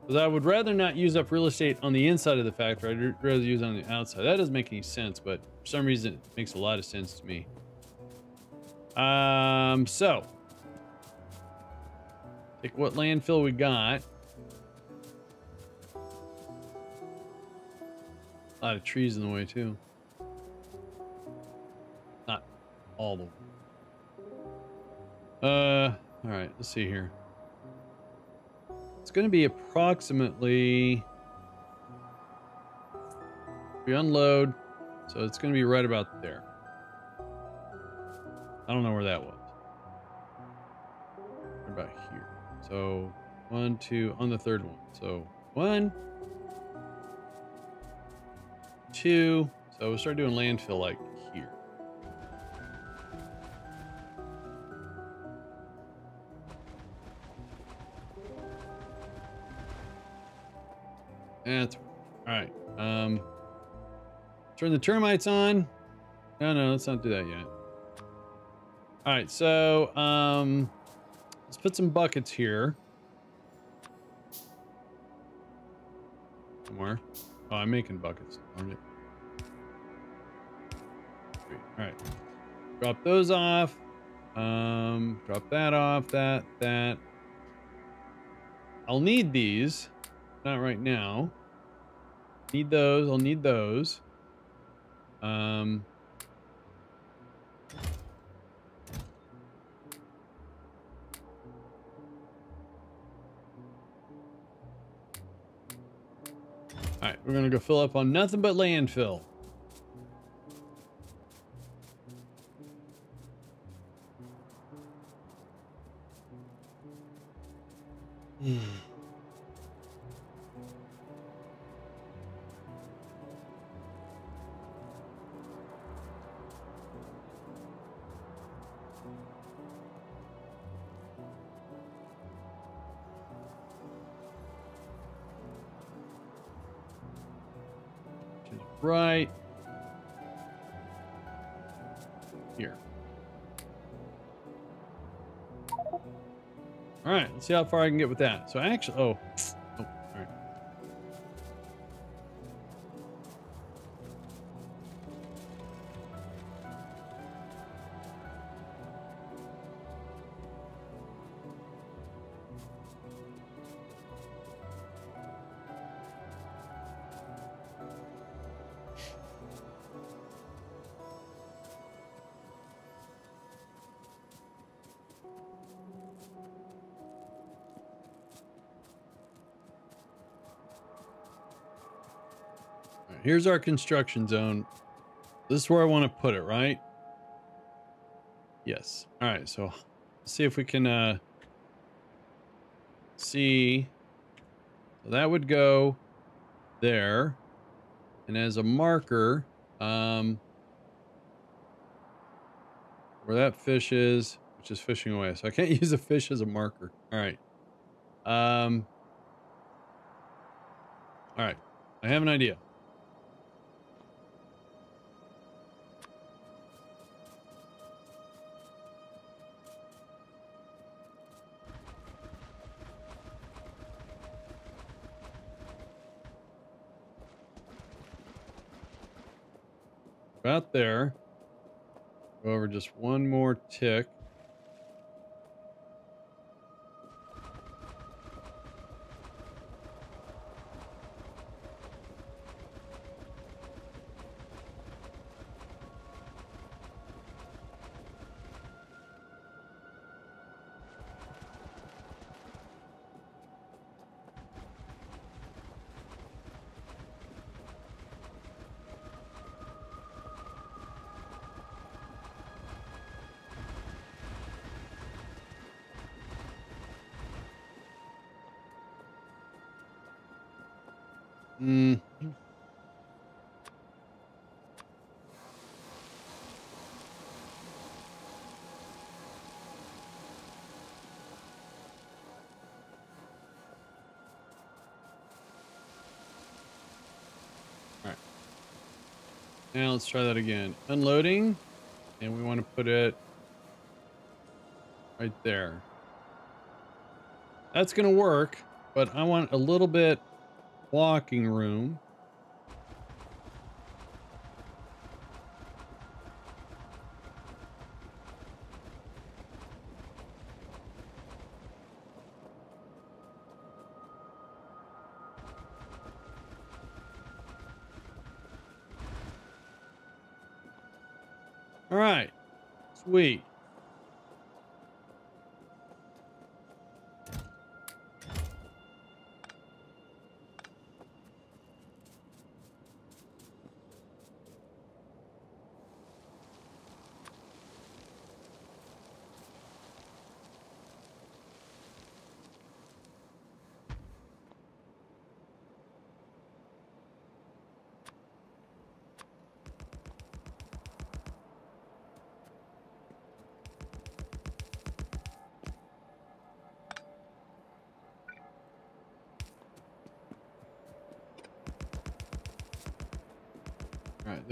Because I would rather not use up real estate on the inside of the factory. I'd rather use on the outside. That doesn't make any sense, but for some reason it makes a lot of sense to me. Um, so. Take what landfill we got. A lot of trees in the way too. Not all the Uh, all right, let's see here. It's going to be approximately we unload, so it's going to be right about there. I don't know where that was. So one, two, on the third one. So one, two. So we'll start doing landfill like here. That's all right. Um, turn the termites on. No, no, let's not do that yet. All right, so um, let's put some buckets here. Somewhere. Oh, I'm making buckets, aren't it? All right. Drop those off. Um, drop that off, that, that. I'll need these. Not right now. Need those. I'll need those. Um. We're gonna go fill up on nothing but landfill. See how far I can get with that. So actually, oh, Here's our construction zone. This is where I want to put it, right? Yes. All right, so see if we can uh see. So that would go there. And as a marker, um where that fish is, which is fishing away. So I can't [LAUGHS] use a fish as a marker. All right. Um All right. I have an idea. About there. Go over just one more tick. Now let's try that again. Unloading. And we want to put it right there. That's going to work, but I want a little bit walking room.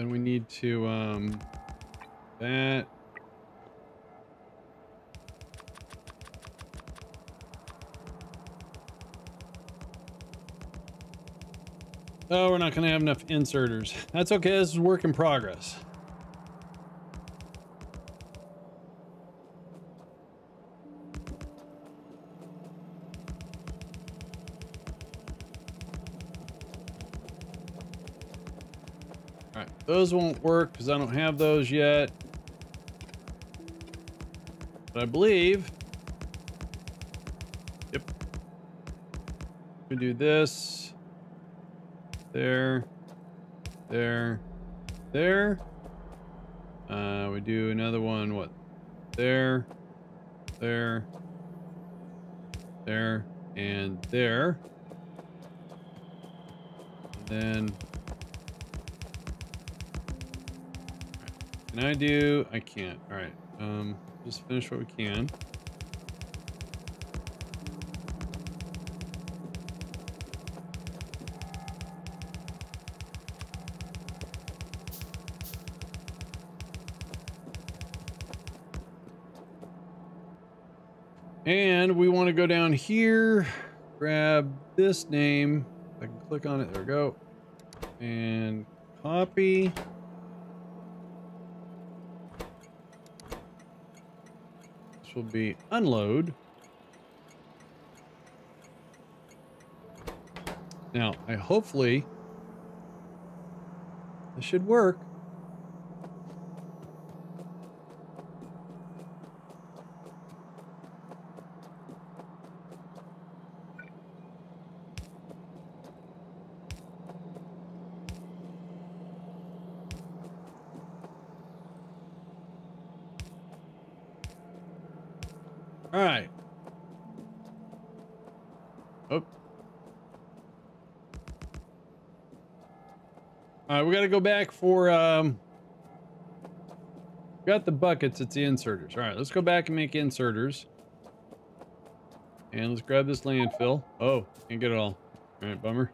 Then we need to um that Oh, we're not going to have enough inserters. That's okay. This is work in progress. All right, those won't work because I don't have those yet. But I believe. Yep. We do this. There. There. There. Uh, we do another one. What? There. There. There. And there. And then Can I do? I can't. All right. Um, just finish what we can. And we want to go down here, grab this name. I can click on it. There we go. And copy. Will be unload. Now, I hopefully this should work. All right. Oh. All right, we got to go back for um got the buckets, it's the inserters. All right, let's go back and make inserters. And let's grab this landfill. Oh, can't get it all. All right, bummer.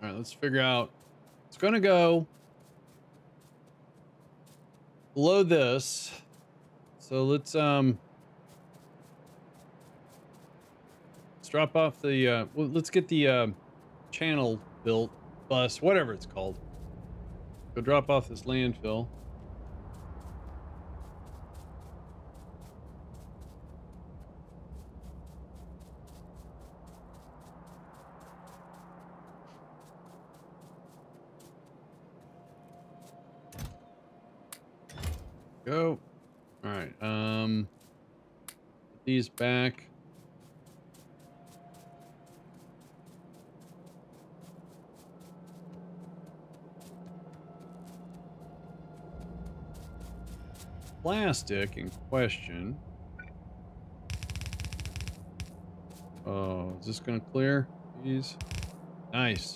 All right, let's figure out. It's to go below this. So let's um let's drop off the uh well, let's get the uh, channel built bus, whatever it's called. Go drop off this landfill. Go. All right. Um, put these back. Plastic in question. Oh, is this gonna clear? These. Nice.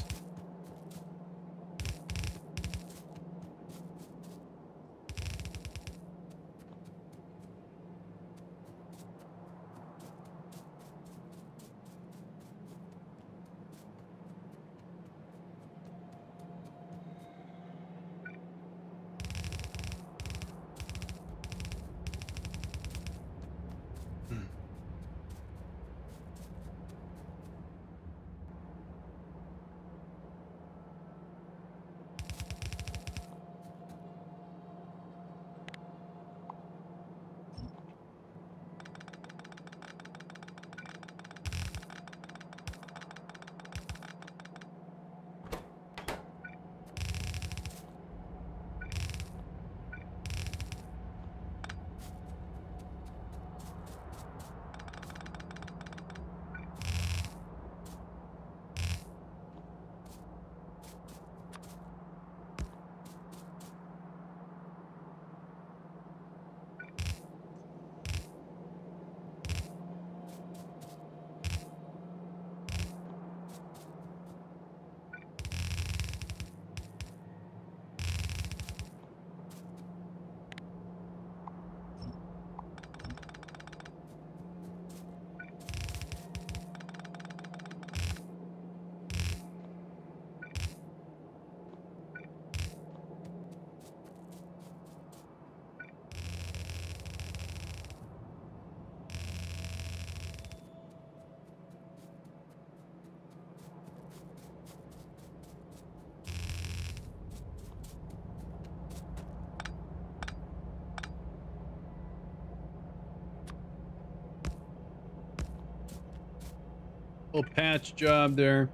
Little patch job there.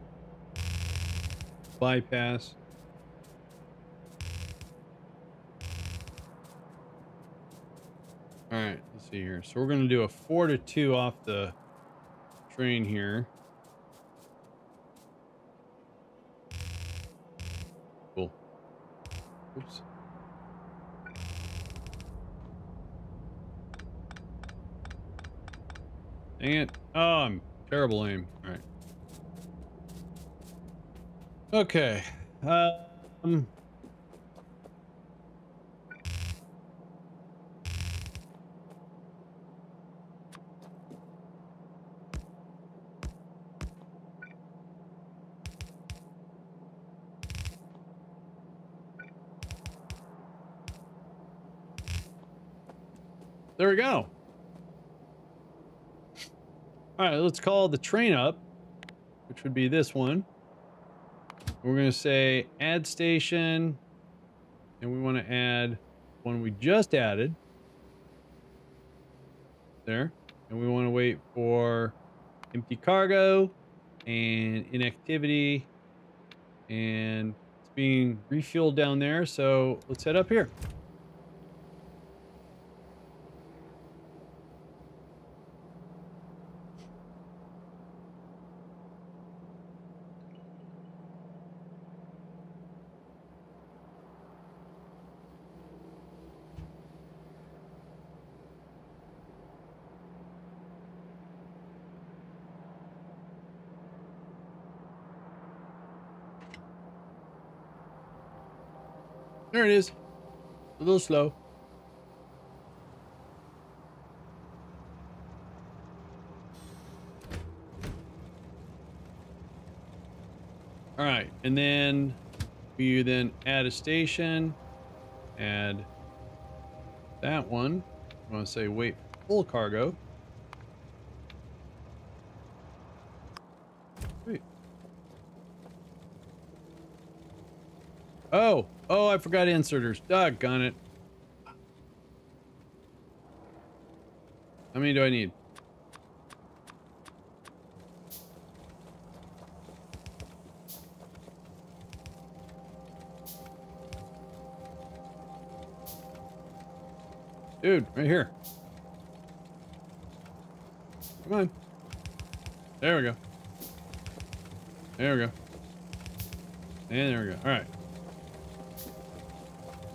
Bypass. All right, let's see here. So we're going to do a four to two off the train here. Cool. Oops. Dang it. Oh, I'm terrible aim. All right. Okay. Um. There we go. All right, let's call the train up, which would be this one. We're going to say add station, and we want to add one we just added. There. And we want to wait for empty cargo and inactivity. And it's being refueled down there, so let's head up here. There it is. A little slow. All right, and then we then add a station, add that one. I want to say wait full cargo. Wait. Oh, oh, I forgot inserters. Doggone it. How many do I need? Dude, right here. Come on. There we go. There we go. And there we go. All right.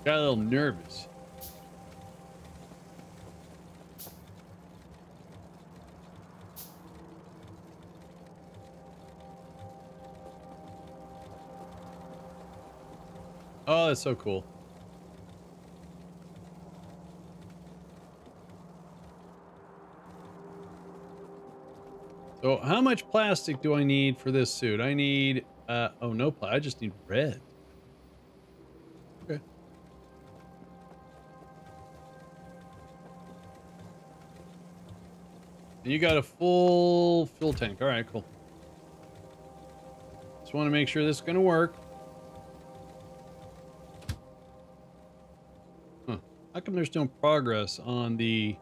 Got a little nervous. Oh, that's so cool. So how much plastic do I need for this suit? I need, uh, oh no, I just need red. And you got a full fuel tank. All right, cool. Just want to make sure this is going to work. Huh. How come there's no progress on the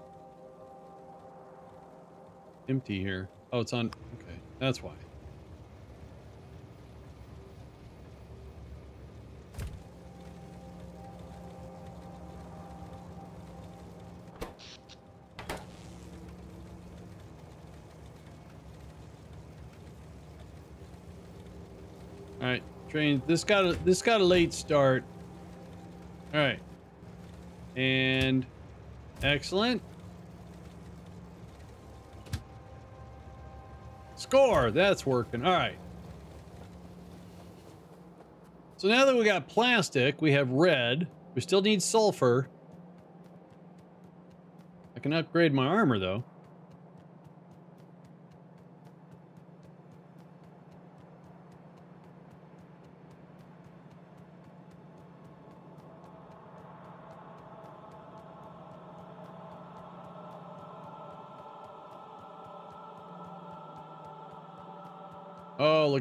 empty here? Oh, it's on. Okay, that's why. Train. This got a this got a late start. All right, and excellent. Score! That's working. All right. So now that we got plastic, we have red. We still need sulfur. I can upgrade my armor, though.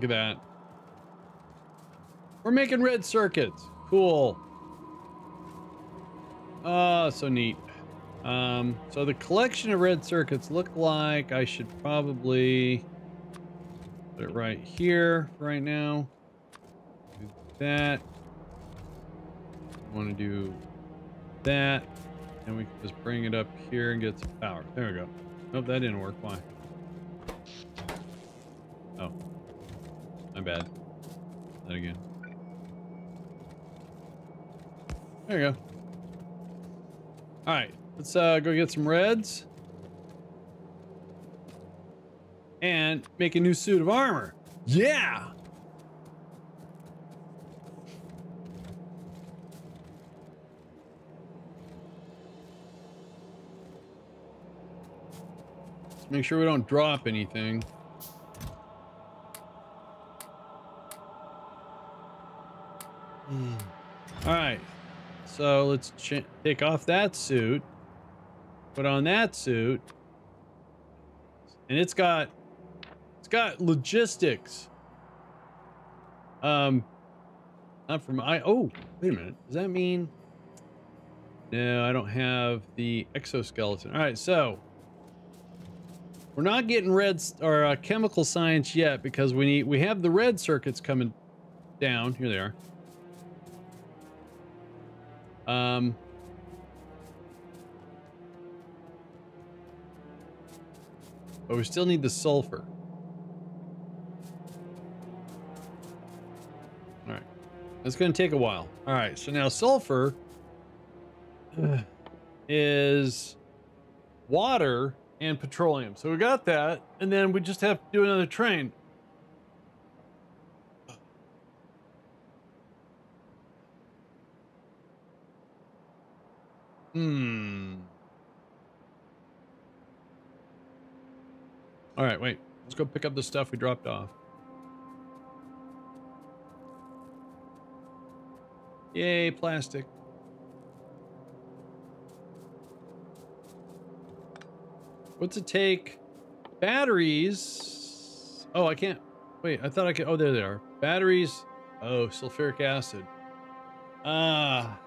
Look at that. We're making red circuits. Cool. Oh, so neat. Um, so the collection of red circuits look like I should probably Put it right here right now. Do that. want to do that. And we can just bring it up here and get some power. There we go. Nope, that didn't work. Why? Bad. That again. There you go. All right, let's uh, go get some reds. And make a new suit of armor. Yeah! Let's make sure we don't drop anything. All right. So let's take off that suit. Put on that suit. And it's got it's got logistics. Um not from I oh, wait a minute. Does that mean No, I don't have the exoskeleton. All right, so we're not getting red or uh, chemical science yet because we need we have the red circuits coming down. Here they are. Um, but we still need the sulfur. All right. It's going to take a while. All right. So now sulfur is water and petroleum. So we got that. And then we just have to do another train. Hmm. All right, wait. Let's go pick up the stuff we dropped off. Yay, plastic. What's it take? Batteries. Oh, I can't. Wait, I thought I could. Oh, there they are. Batteries. Oh, sulfuric acid. Ah.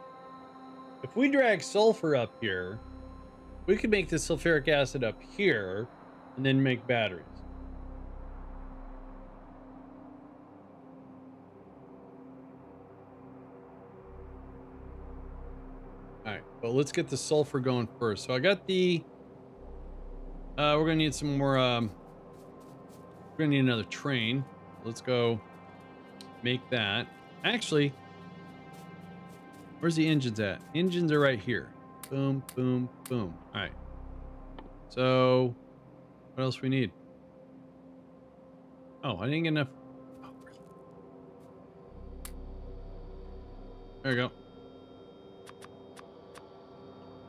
If we drag sulfur up here, we could make the sulfuric acid up here and then make batteries. All right, but let's get the sulfur going first. So I got the, uh, we're gonna need some more, um, we're gonna need another train. Let's go make that. Actually, Where's the engines at? Engines are right here. Boom, boom, boom. All right. So, what else we need? Oh, I didn't get enough. There we go.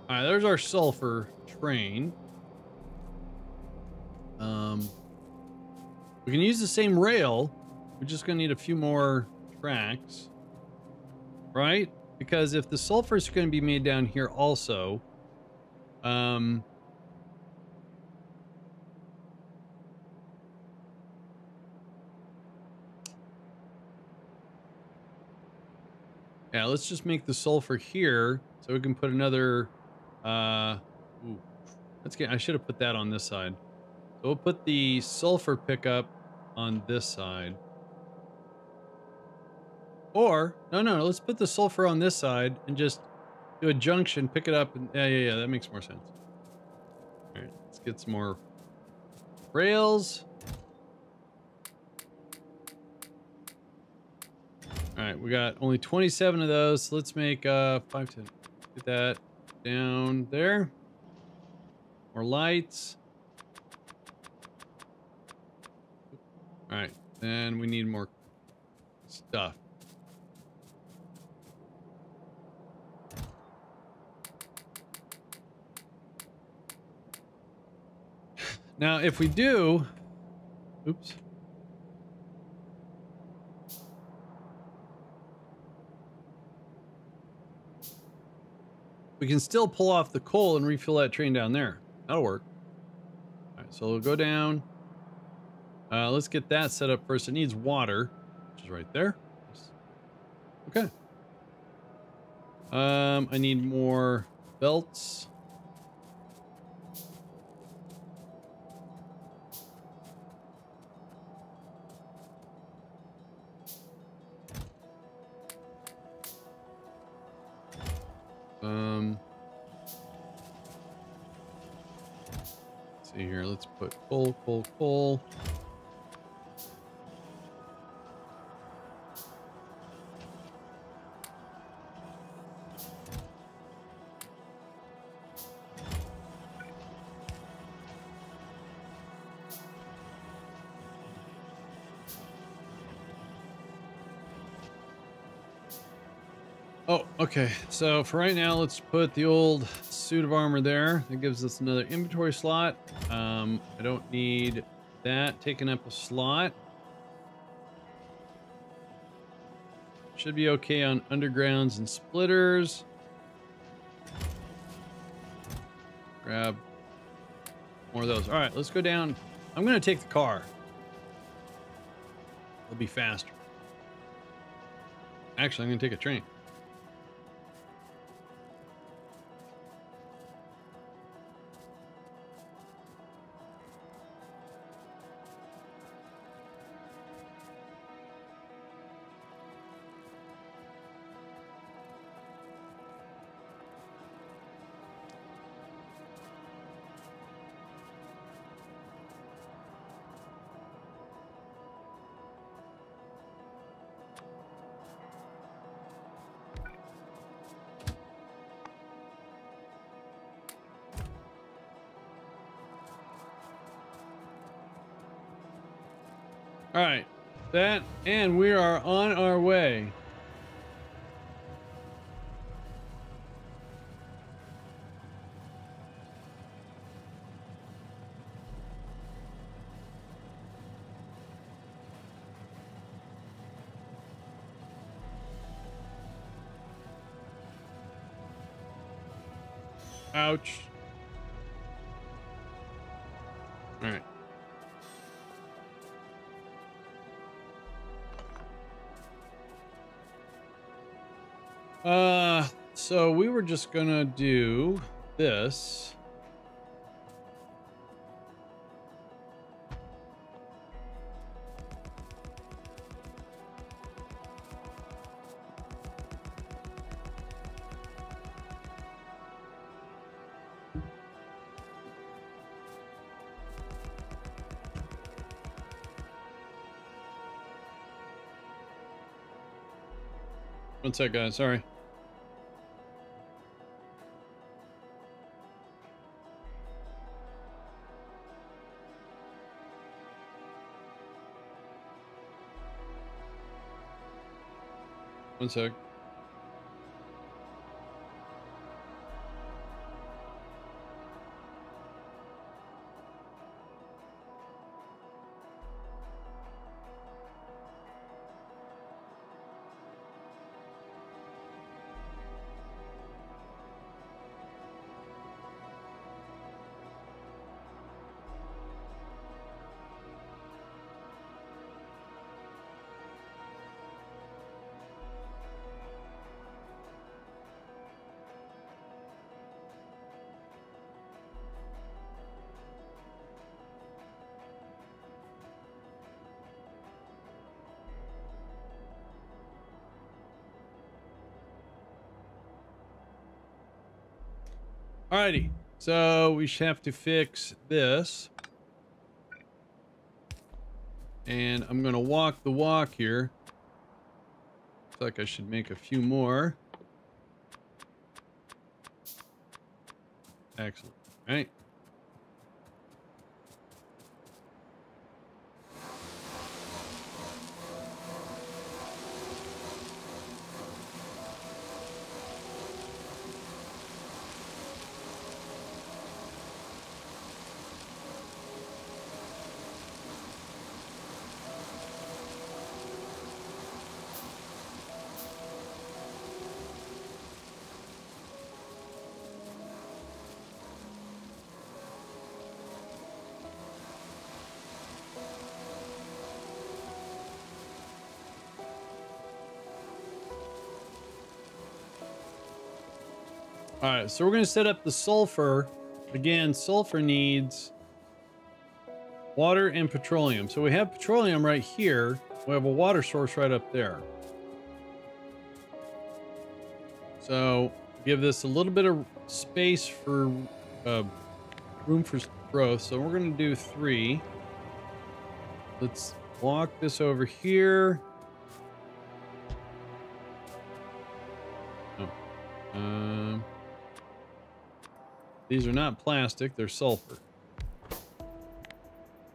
All right, there's our sulfur train. Um, we can use the same rail. We're just gonna need a few more tracks, right? Because if the sulfur is going to be made down here also, um, yeah, let's just make the sulfur here so we can put another, uh, ooh, let's get, I should have put that on this side. So we'll put the sulfur pickup on this side. Or, no, no, no, let's put the sulfur on this side and just do a junction, pick it up, and yeah, yeah, yeah, that makes more sense. All right, let's get some more rails. All right, we got only 27 of those. So let's make uh, 5, 10. Get that down there. More lights. All right, then we need more stuff. Now, if we do... Oops. We can still pull off the coal and refill that train down there. That'll work. All right, so we'll go down. Uh, let's get that set up first. It needs water, which is right there. Okay. Um, I need more belts. Um, see here. Let's put coal, coal, coal. Okay. So for right now, let's put the old suit of armor there. That gives us another inventory slot. Um, I don't need that taking up a slot. Should be okay on undergrounds and splitters. Grab more of those. All right, let's go down. I'm going to take the car. It'll be faster. Actually, I'm going to take a train. That, and we are on our way. Ouch. Just gonna do this. One sec, guys. Sorry. One sec. So we have to fix this. And I'm gonna walk the walk here. Looks like I should make a few more. Excellent. All right. All right, so we're going to set up the sulfur. Again, sulfur needs water and petroleum. So we have petroleum right here. We have a water source right up there. So give this a little bit of space for uh, room for growth. So we're going to do three. Let's walk this over here. These are not plastic, they're sulfur.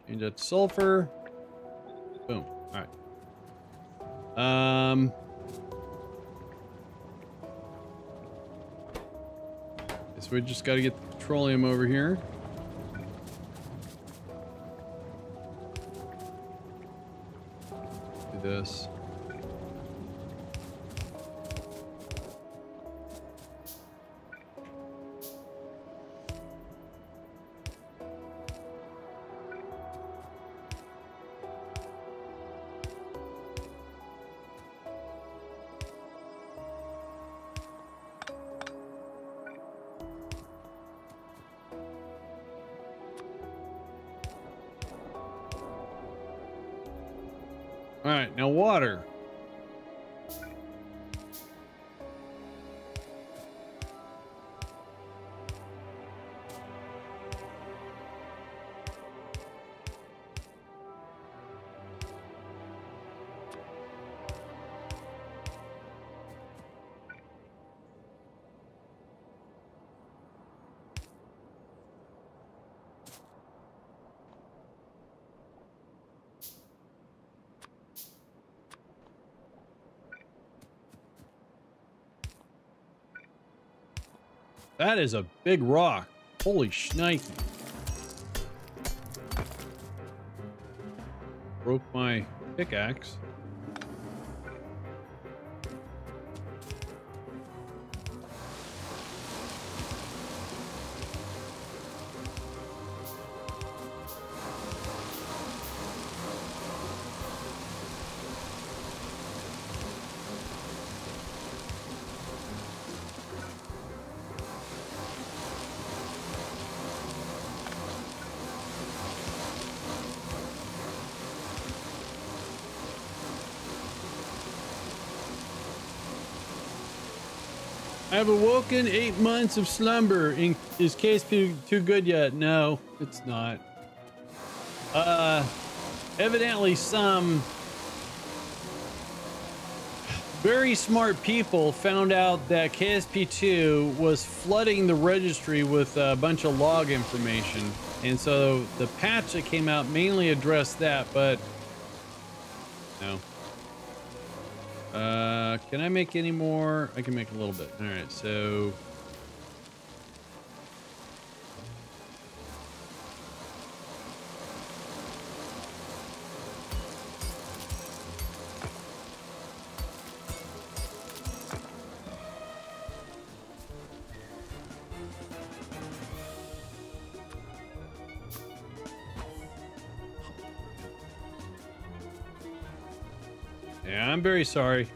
Change that sulfur. Boom. All right. Um, so we just got to get the petroleum over here. Do this. That is a big rock. Holy shnikes. Broke my pickaxe. Awoken eight months of slumber. In, is KSP too good yet? No, it's not. Uh, evidently some very smart people found out that KSP2 was flooding the registry with a bunch of log information. And so the patch that came out mainly addressed that, but can I make any more? I can make a little bit. All right, so Yeah, I'm very sorry.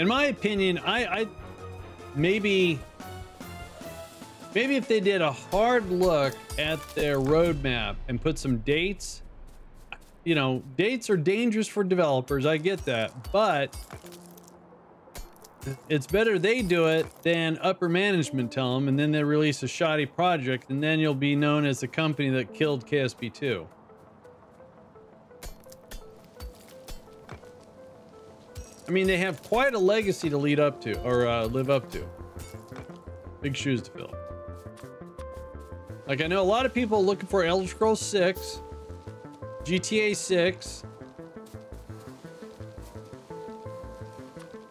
In my opinion, I, I maybe maybe if they did a hard look at their roadmap and put some dates, you know, dates are dangerous for developers. I get that, but it's better they do it than upper management tell them, and then they release a shoddy project, and then you'll be known as the company that killed KSP2. I mean, they have quite a legacy to lead up to, or uh, live up to. Big shoes to fill. Like, I know a lot of people looking for Elder Scrolls 6, GTA 6.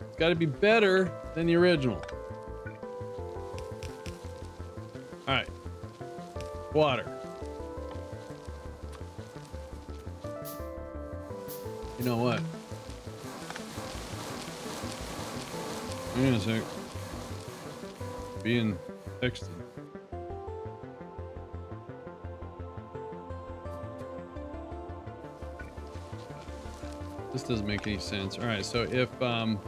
It's got to be better than the original. All right. Water. You know what? On a sec. Being texted. This doesn't make any sense. All right, so if um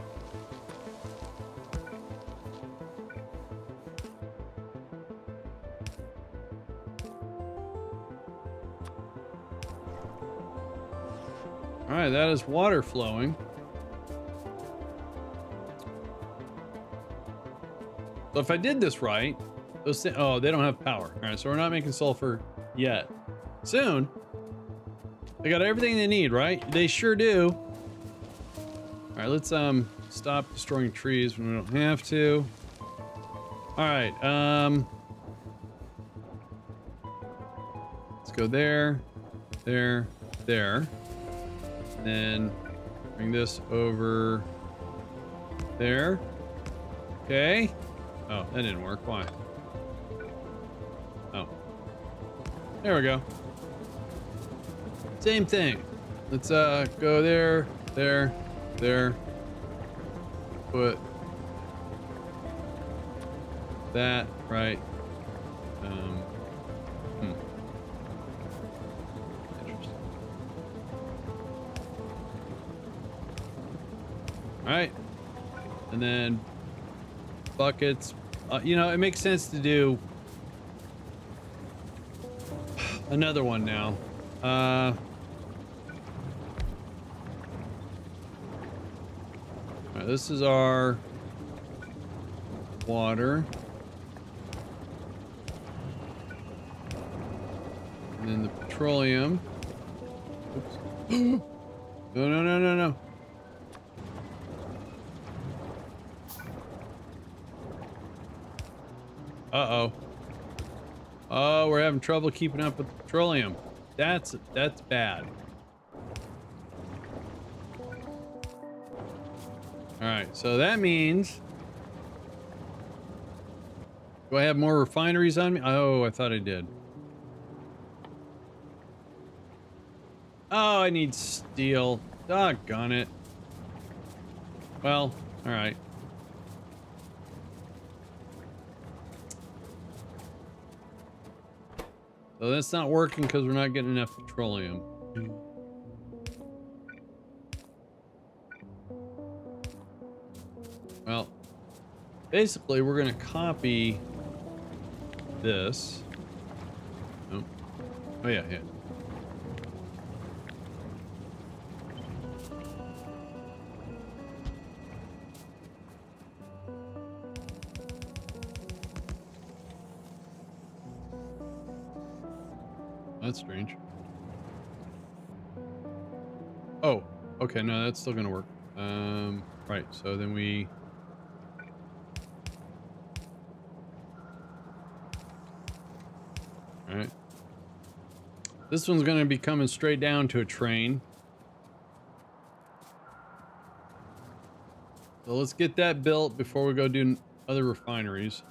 All right, that is water flowing. If I did this right, those oh, they don't have power. All right, so we're not making sulfur yet. Soon. They got everything they need, right? They sure do. All right, let's um stop destroying trees when we don't have to. All right, um, let's go there, there, there, and then bring this over there. Okay. Oh, that didn't work. Why? Oh. There we go. Same thing. Let's uh go there, there, there. Put that right. Um. Hmm. Interesting. All right. And then buckets. Uh, you know, it makes sense to do another one now. Uh, right, this is our water. And then the petroleum. Oops. [GASPS] no, no, no, no, no. Uh-oh. Oh, we're having trouble keeping up with petroleum. That's that's bad. All right, so that means do I have more refineries on me? Oh, I thought I did. Oh, I need steel. Doggone it. Well, all right. That's not working because we're not getting enough petroleum. Well, basically we're going to copy this. Oh, oh yeah, yeah. Okay, no, that's still gonna work. Um, right, so then we... Alright. This one's gonna be coming straight down to a train. So let's get that built before we go do other refineries.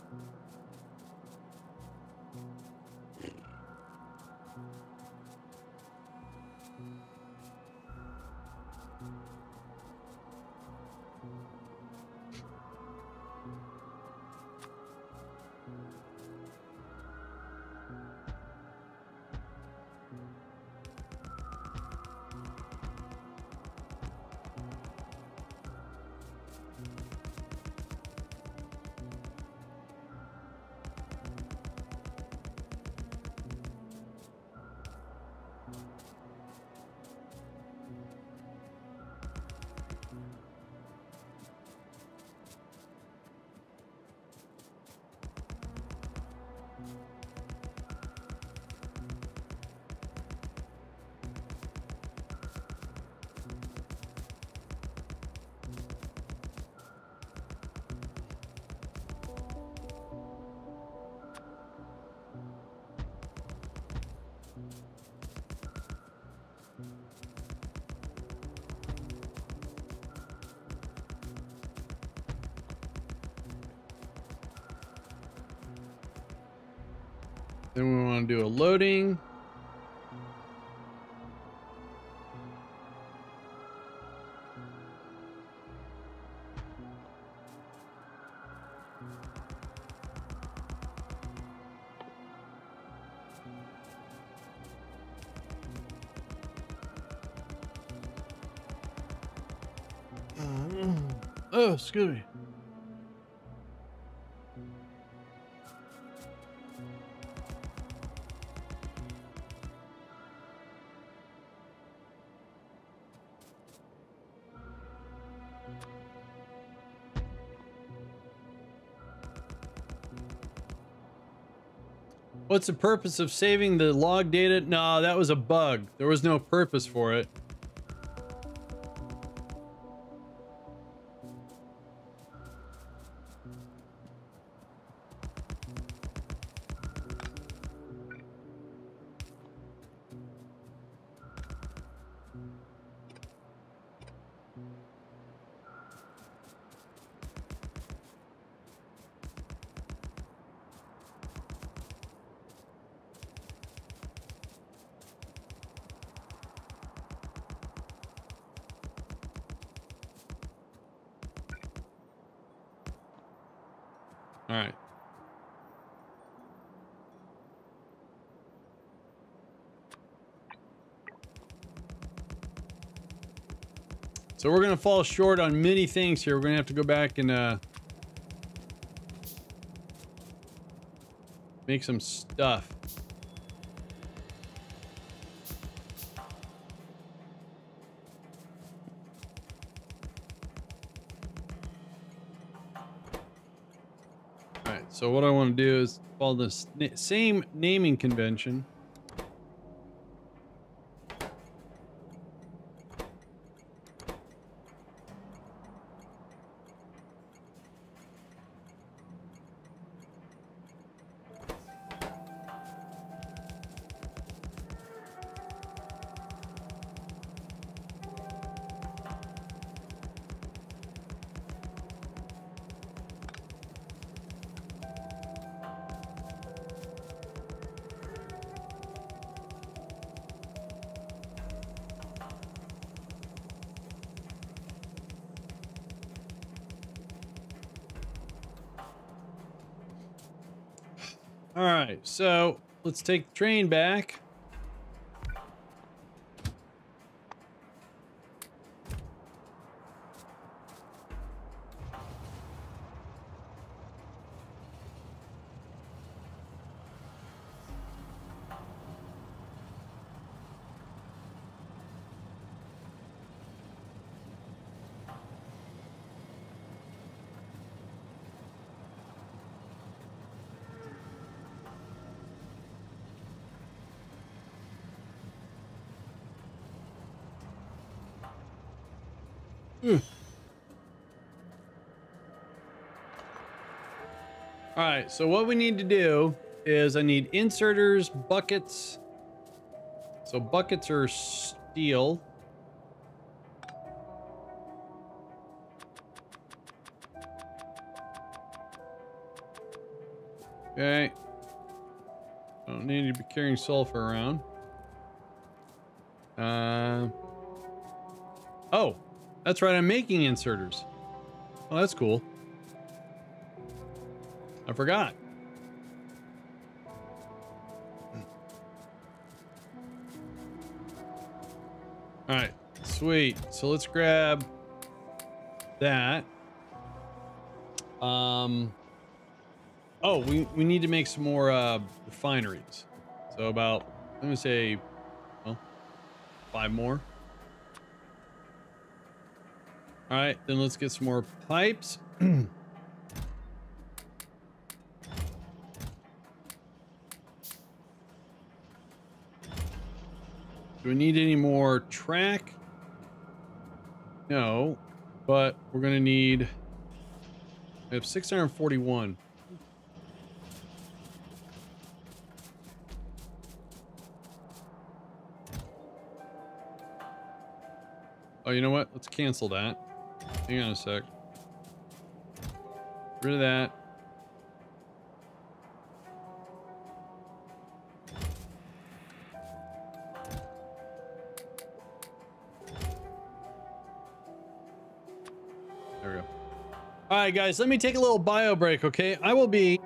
We want to do a loading. Uh, mm. Oh, excuse me. What's the purpose of saving the log data? No, that was a bug. There was no purpose for it. So we're going to fall short on many things here. We're going to have to go back and uh, make some stuff. All right, so what I want to do is follow the same naming convention. Let's take the train back. Right, so what we need to do is I need inserters, buckets. So buckets are steel. Okay. Don't need to be carrying sulfur around. Uh, oh, that's right. I'm making inserters. Oh, that's cool. I forgot. All right, sweet. So let's grab that. Um. Oh, we we need to make some more uh, refineries. So about I'm gonna say, well, five more. All right, then let's get some more pipes. [CLEARS THROAT] we need any more track? No, but we're gonna need. We have 641. Oh, you know what? Let's cancel that. Hang on a sec. Rid of that. Right, guys, let me take a little bio break, okay? I will be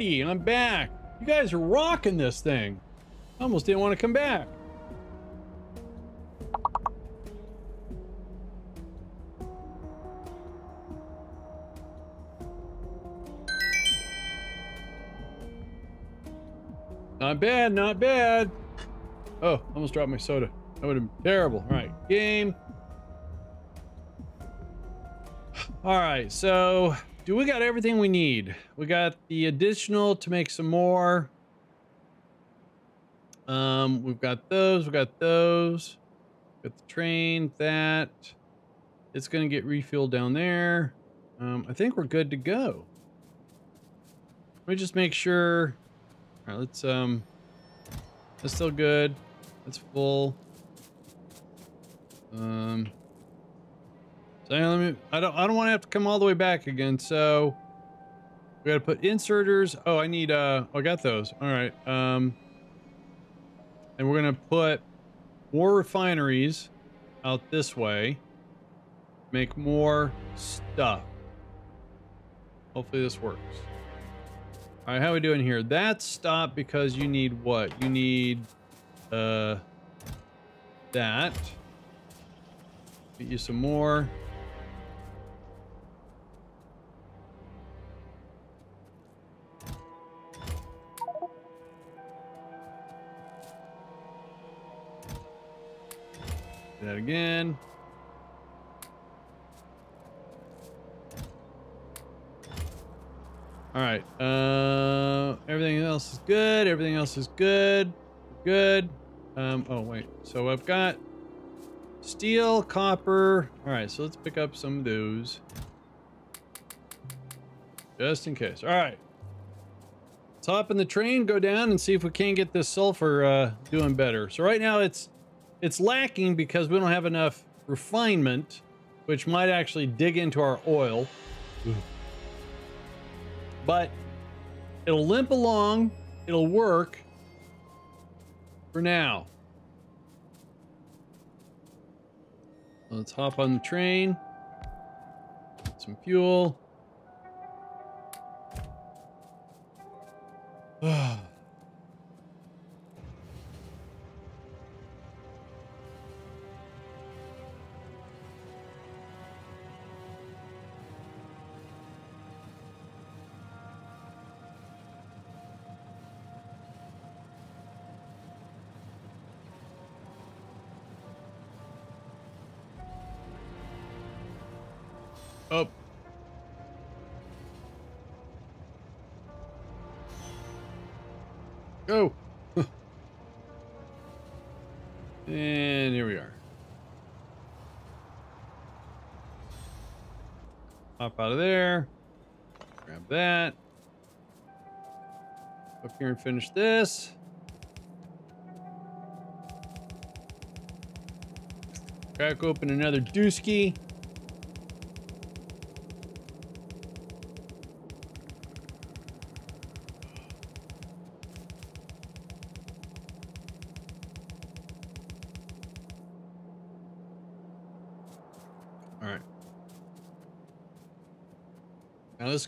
Alrighty, I'm back. You guys are rocking this thing. I almost didn't want to come back. Not bad, not bad. Oh, almost dropped my soda. That would have been terrible. All right, game. [SIGHS] All right, so do we got everything we need? We got the additional to make some more. Um, we've got those, we've got those. Got the train, that. It's gonna get refilled down there. Um, I think we're good to go. Let me just make sure. All right, let's, um, that's still good. That's full. Um, so let me, I don't, I don't want to have to come all the way back again. So we got to put inserters. Oh, I need, uh, I got those. All right. Um, and we're going to put more refineries out this way. Make more stuff. Hopefully this works. All right, how we doing here? That stopped because you need what? You need, uh, that. Get you some more. That again. All right. Uh, everything else is good. Everything else is good. Good. Um, oh, wait. So I've got steel, copper. All right. So let's pick up some of those. Just in case. All right. Let's hop in the train, go down, and see if we can get this sulfur uh, doing better. So right now it's it's lacking because we don't have enough refinement, which might actually dig into our oil. But it'll limp along. It'll work for now. Let's hop on the train. Some fuel. [SIGHS] Hop out of there. Grab that. Up here and finish this. Crack open another dooski.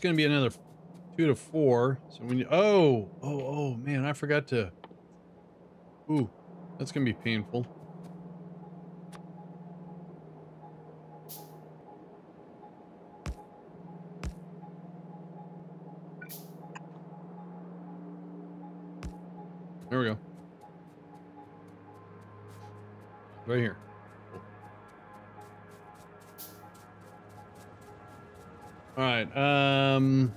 Going to be another two to four. So when need, oh, oh, oh, man, I forgot to, ooh, that's going to be painful. All right. Um.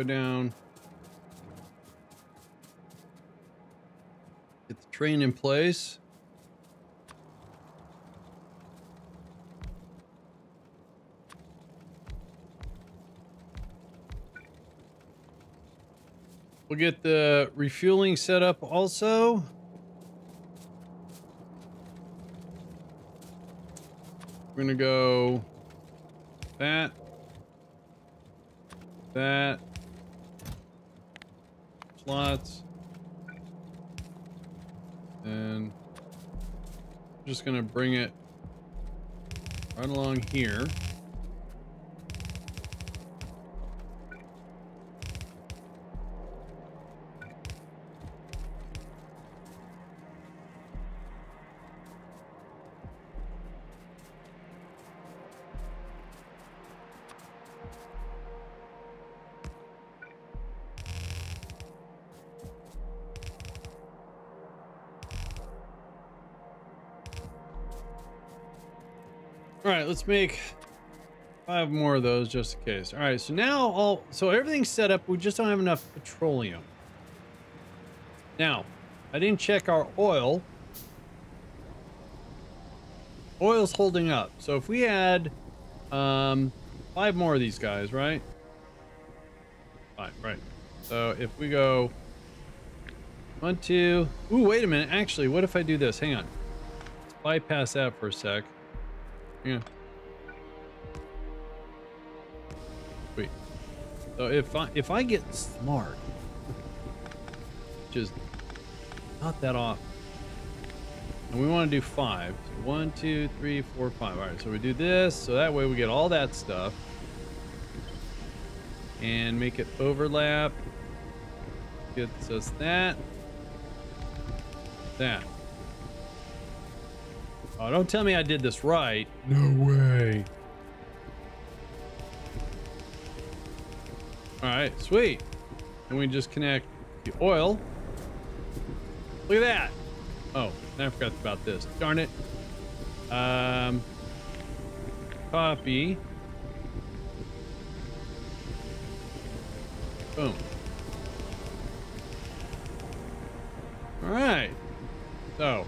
Go down. Get the train in place. We'll get the refueling set up also. We're gonna go that, that, slots, and I'm just gonna bring it right along here. Make five more of those just in case. All right, so now all so everything's set up. We just don't have enough petroleum. Now, I didn't check our oil. Oil's holding up. So if we had um, five more of these guys, right? Five, right. So if we go one, two. Ooh, wait a minute. Actually, what if I do this? Hang on. Let's bypass that for a sec. Yeah. So if I if I get smart, just not that off. And we want to do five. One, two, three, four, five. All right. So we do this. So that way we get all that stuff. And make it overlap. Gets us that. That. Oh, don't tell me I did this right. No way. All right, sweet. And we just connect the oil. Look at that. Oh, I forgot about this. Darn it. Um, copy. Boom. All right. So,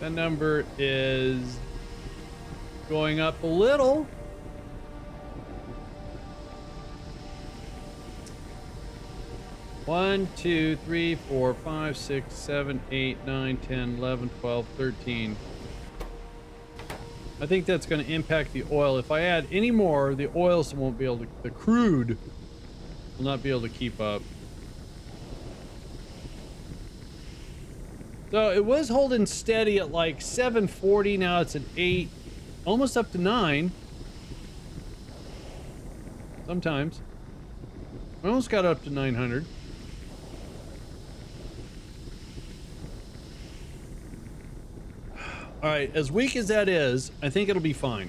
that number is going up a little. One, two, three, four, five, six, seven, eight, nine, ten, eleven, twelve, thirteen. I think that's going to impact the oil. If I add any more, the oils won't be able to, the crude will not be able to keep up. So it was holding steady at like 740. Now it's at 8, almost up to 9. Sometimes. We almost got up to 900. All right, as weak as that is, I think it'll be fine.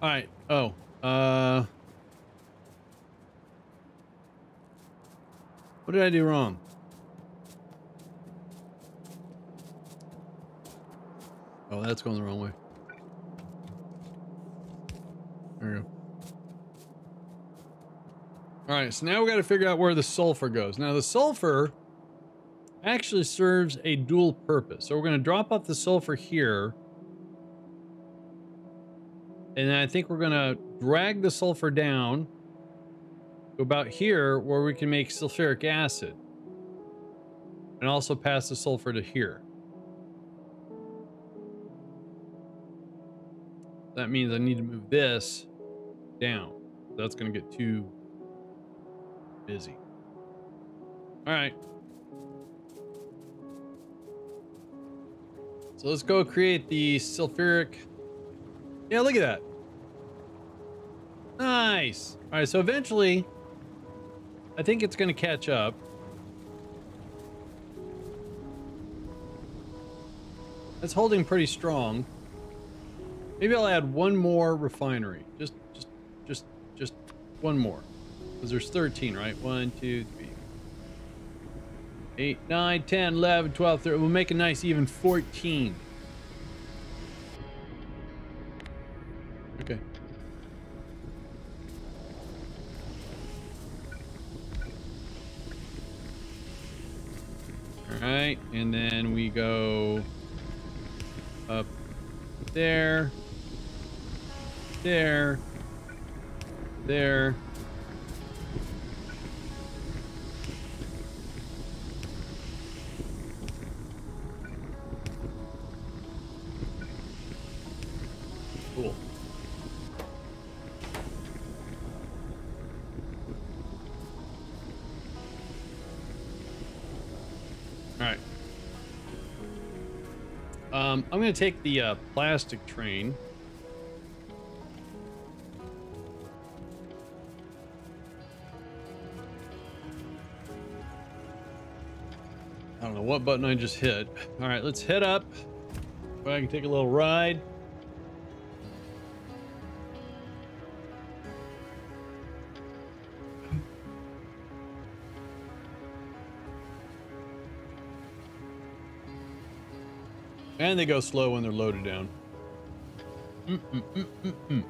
All right. Oh, uh, what did I do wrong? Oh, that's going the wrong way. There we go. All right, so now we got to figure out where the sulfur goes. Now the sulfur actually serves a dual purpose. So we're going to drop off the sulfur here. And I think we're going to drag the sulfur down to about here where we can make sulfuric acid. And also pass the sulfur to here. That means I need to move this down. That's going to get too busy. All right. So let's go create the sulfuric. Yeah, look at that. Nice. All right, so eventually, I think it's going to catch up. It's holding pretty strong. Maybe I'll add one more refinery. Just, just, just, just one more. Because there's 13, right? 1, 2, 3, 8, 9, 10, 11, 12, 13. We'll make a nice even 14. Okay. All right, and then we go up there, there, there, going to take the uh, plastic train. I don't know what button I just hit. All right, let's head up. I can take a little ride. And they go slow when they're loaded down. Mm -mm -mm.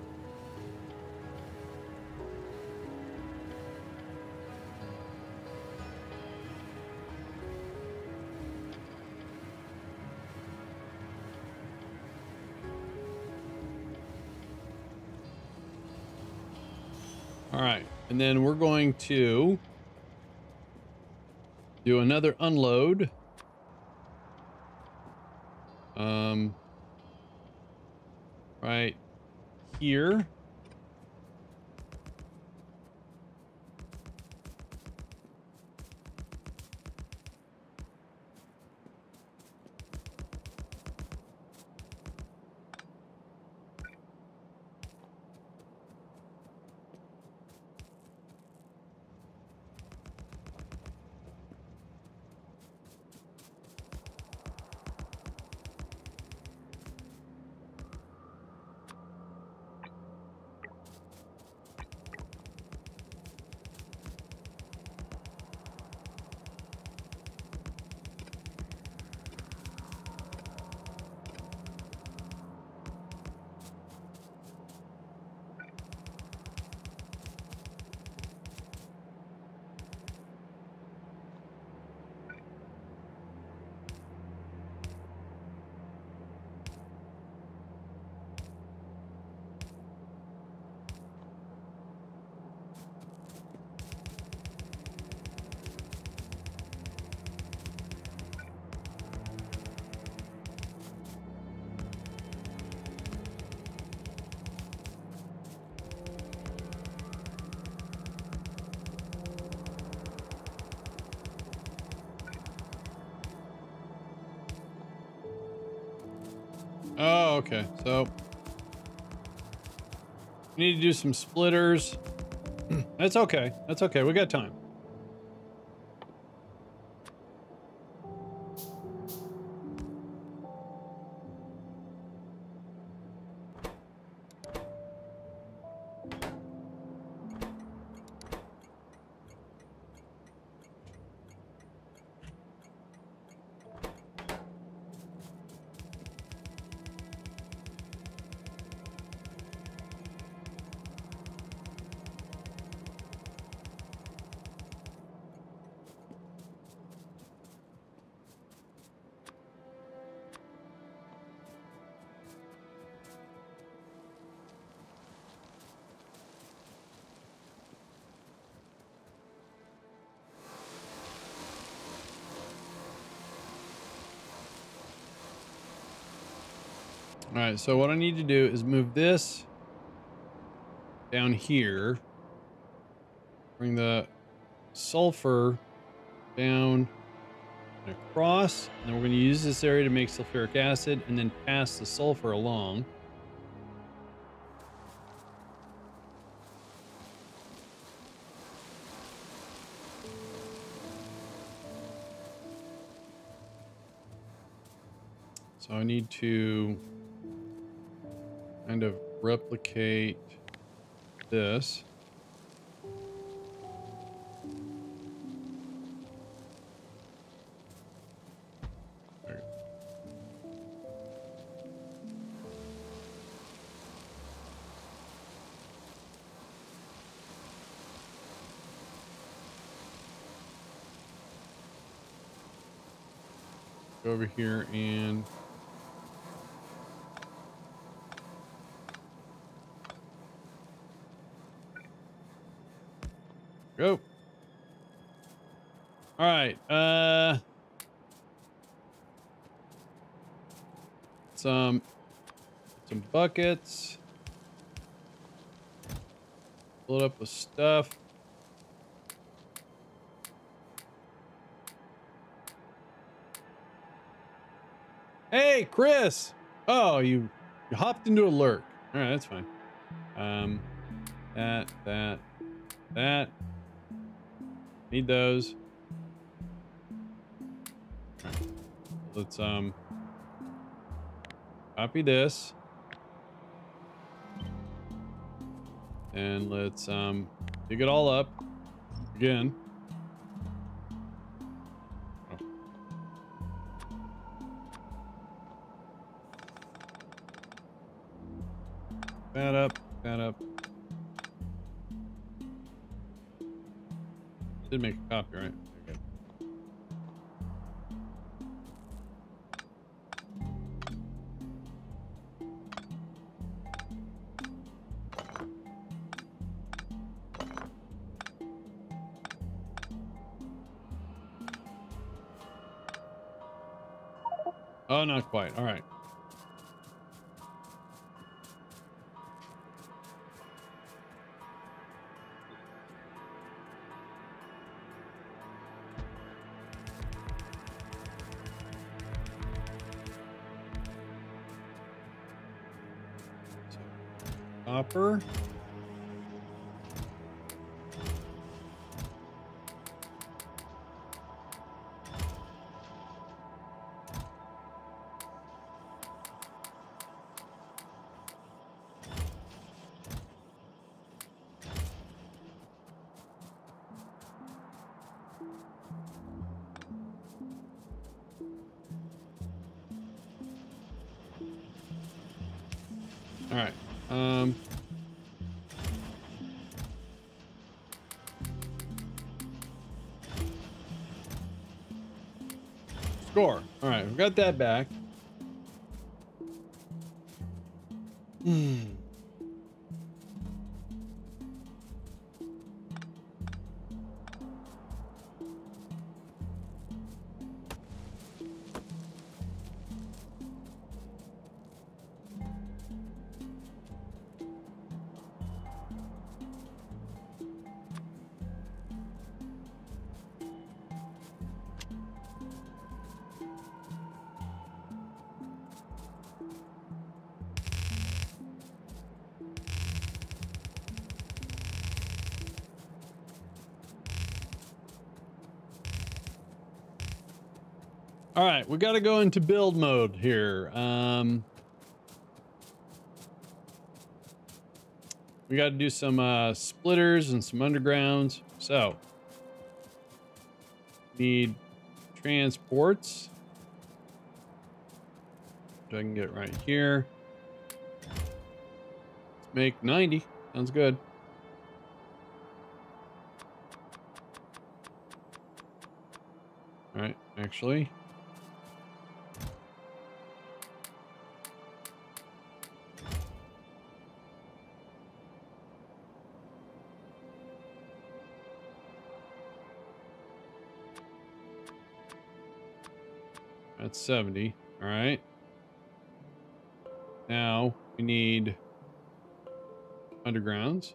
All right, and then we're going to do another unload. Um, right here. We need to do some splitters. [CLEARS THROAT] That's okay. That's okay. We got time. Right, so what I need to do is move this down here. Bring the sulfur down and across. And then we're going to use this area to make sulfuric acid and then pass the sulfur along. So I need to kind of replicate this. Over here and go. All right. Uh, some some buckets. It up with stuff. Hey, Chris. Oh, you, you hopped into a lurk. All right, that's fine. Um, that, that, that. Need those. Let's um copy this. And let's um dig it all up again. Oh. That up. Got that back. All right, we got to go into build mode here. Um, we got to do some uh, splitters and some undergrounds. So, need transports. Which I can get right here. Let's make 90. Sounds good. All right, actually. 70. All right. Now we need undergrounds.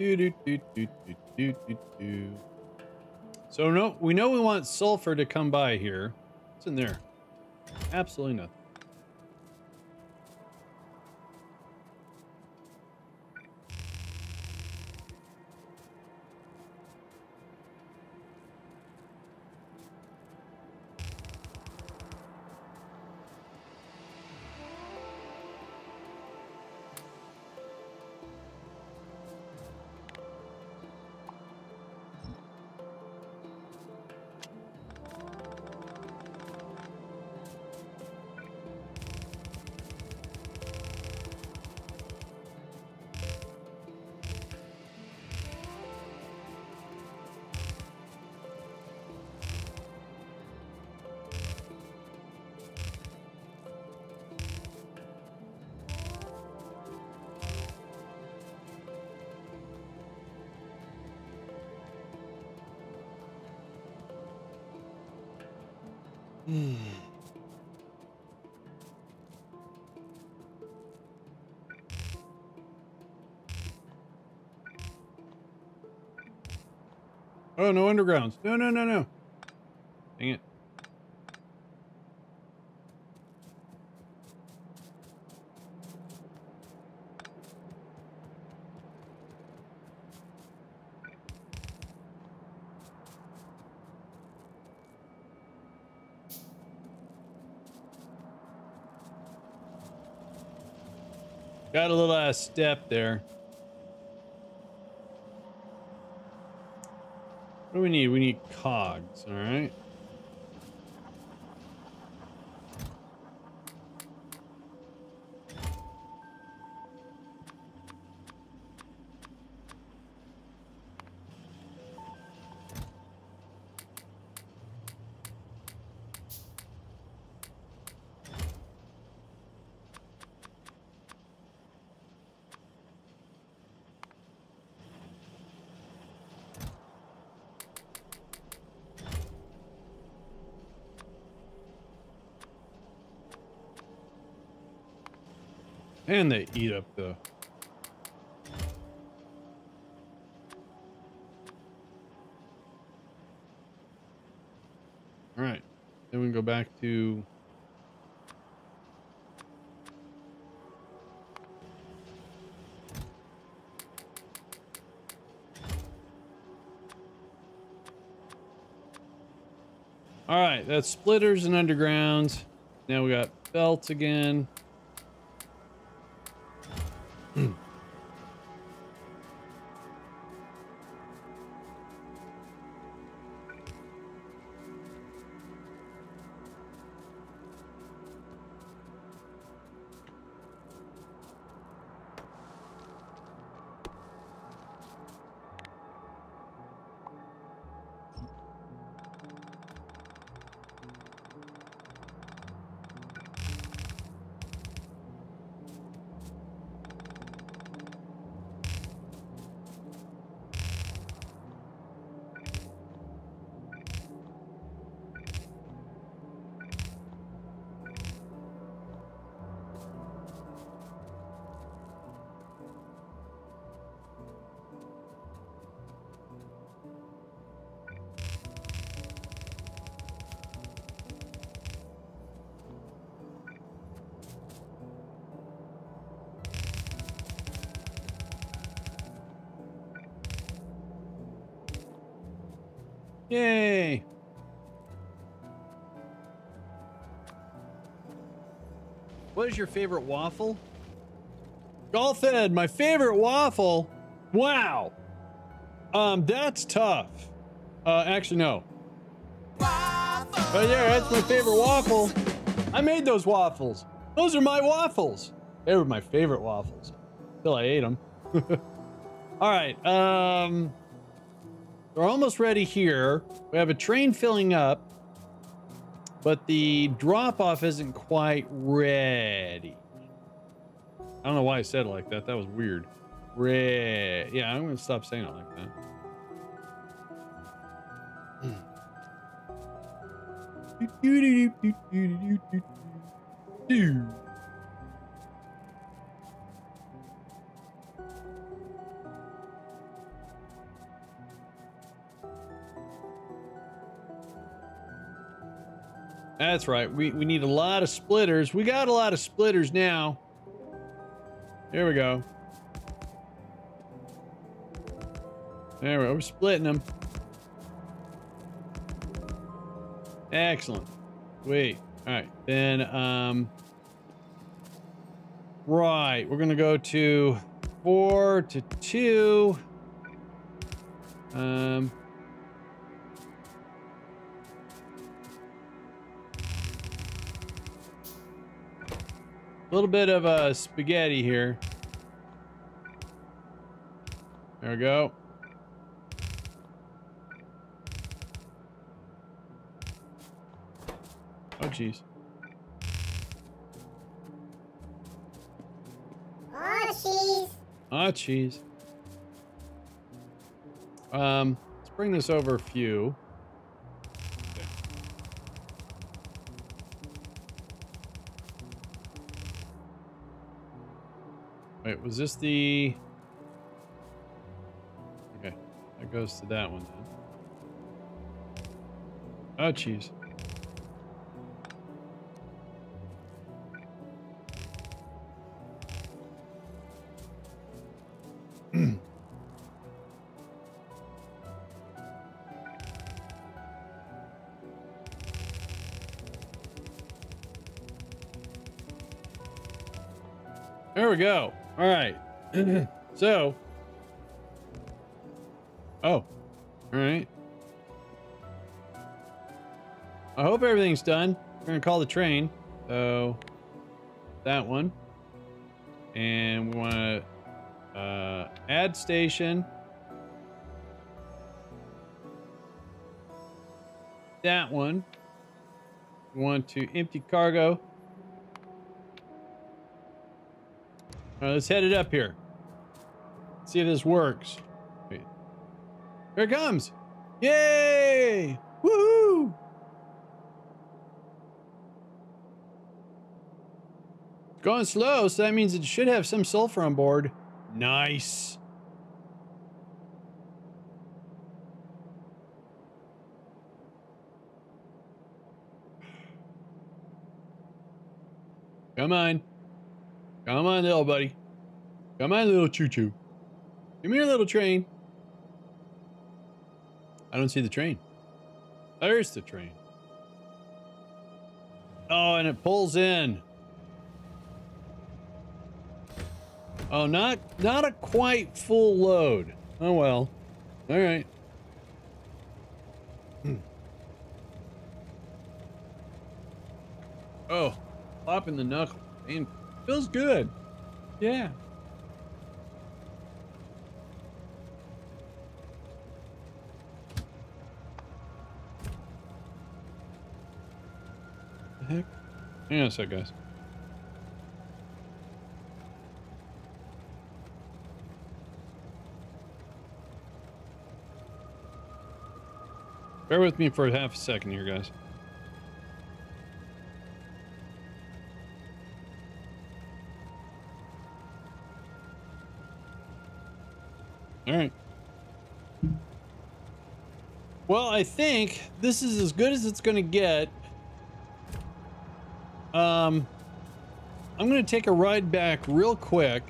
Do, do, do, do, do, do, do, So no, we know we want sulfur to come by here. What's in there? Absolutely nothing. Oh, no undergrounds. No, no, no, no. Dang it. Got a little step there. Do we need? We need cogs, all right? And they eat up the... Alright. Then we can go back to... Alright, that's splitters and undergrounds. Now we got belts again. Your favorite waffle? Golf Ed, my favorite waffle? Wow. Um, that's tough. Uh, actually, no. But yeah, that's my favorite waffle. I made those waffles. Those are my waffles. They were my favorite waffles. Till I ate them. [LAUGHS] All right. Um, we're almost ready here. We have a train filling up, but the drop off isn't quite ready. I don't know why I said it like that. That was weird. Red. Yeah, I'm gonna stop saying it like that. That's right. We, we need a lot of splitters. We got a lot of splitters now. There we go. There we go. We're splitting them. Excellent. Wait. All right. Then, um, right. We're going to go to four to two. Um, a little bit of a uh, spaghetti here. There we go. Oh, jeez. Oh. Ah, cheese. Um, let's bring this over a few. Wait, was this the... Okay, that goes to that one then. Oh, jeez. There we go. All right. [CLEARS THROAT] so. Oh. All right. I hope everything's done. We're going to call the train. So, that one. And we want to uh, add station. That one. We want to empty cargo. All right, let's head it up here. See if this works. Wait. Here it comes. Yay! Woohoo! Going slow, so that means it should have some sulfur on board. Nice. Come on. Come on, little buddy. Come on, little choo-choo. Come here, little train. I don't see the train. There's the train. Oh, and it pulls in. Oh, not not a quite full load. Oh well. All right. [CLEARS THROAT] Oh, popping the knuckle. Man, feels good. Yeah. Heck? Hang on a sec, guys. Bear with me for half a second here, guys. All right. Well, I think this is as good as it's going to get. Um, I'm going to take a ride back real quick.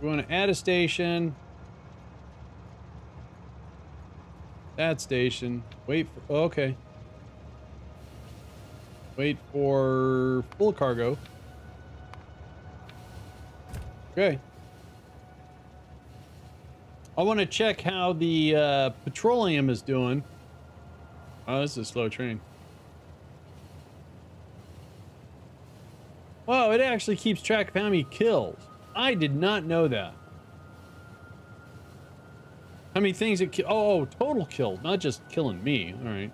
We want to add a station. That station. Wait for, oh, okay. Wait for full cargo. Okay. I want to check how the uh, petroleum is doing. Oh, this is a slow train. Oh, it actually keeps track of how many kills. I did not know that. How many things it ki- oh, oh, total kill, not just killing me. All right.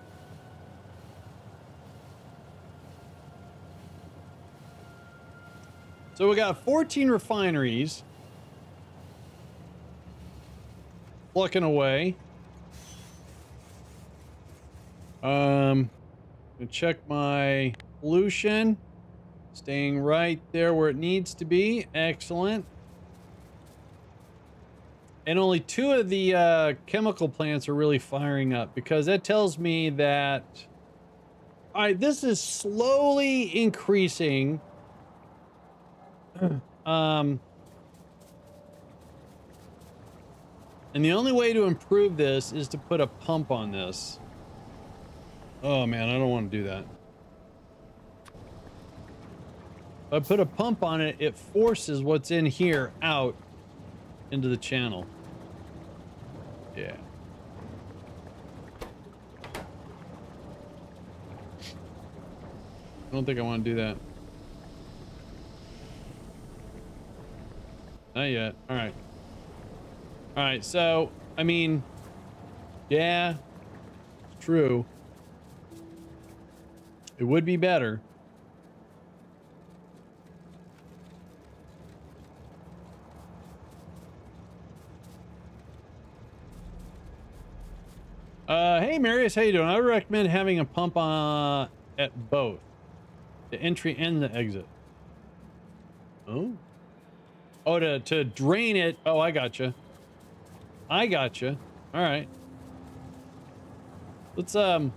So we got 14 refineries. Plucking away. Um, gonna check my pollution. Staying right there where it needs to be. Excellent. And only two of the uh, chemical plants are really firing up because that tells me that. All right, this is slowly increasing. [CLEARS THROAT] um, and the only way to improve this is to put a pump on this. Oh man, I don't want to do that. If I put a pump on it, it forces what's in here out into the channel. Yeah. I don't think I want to do that. Not yet. All right. All right. So, I mean, yeah, true. It would be better. Uh, hey Marius, how you doing? I recommend having a pump uh, at both the entry and the exit. Oh, oh, to to drain it. Oh, I gotcha. I gotcha. All right. Let's um.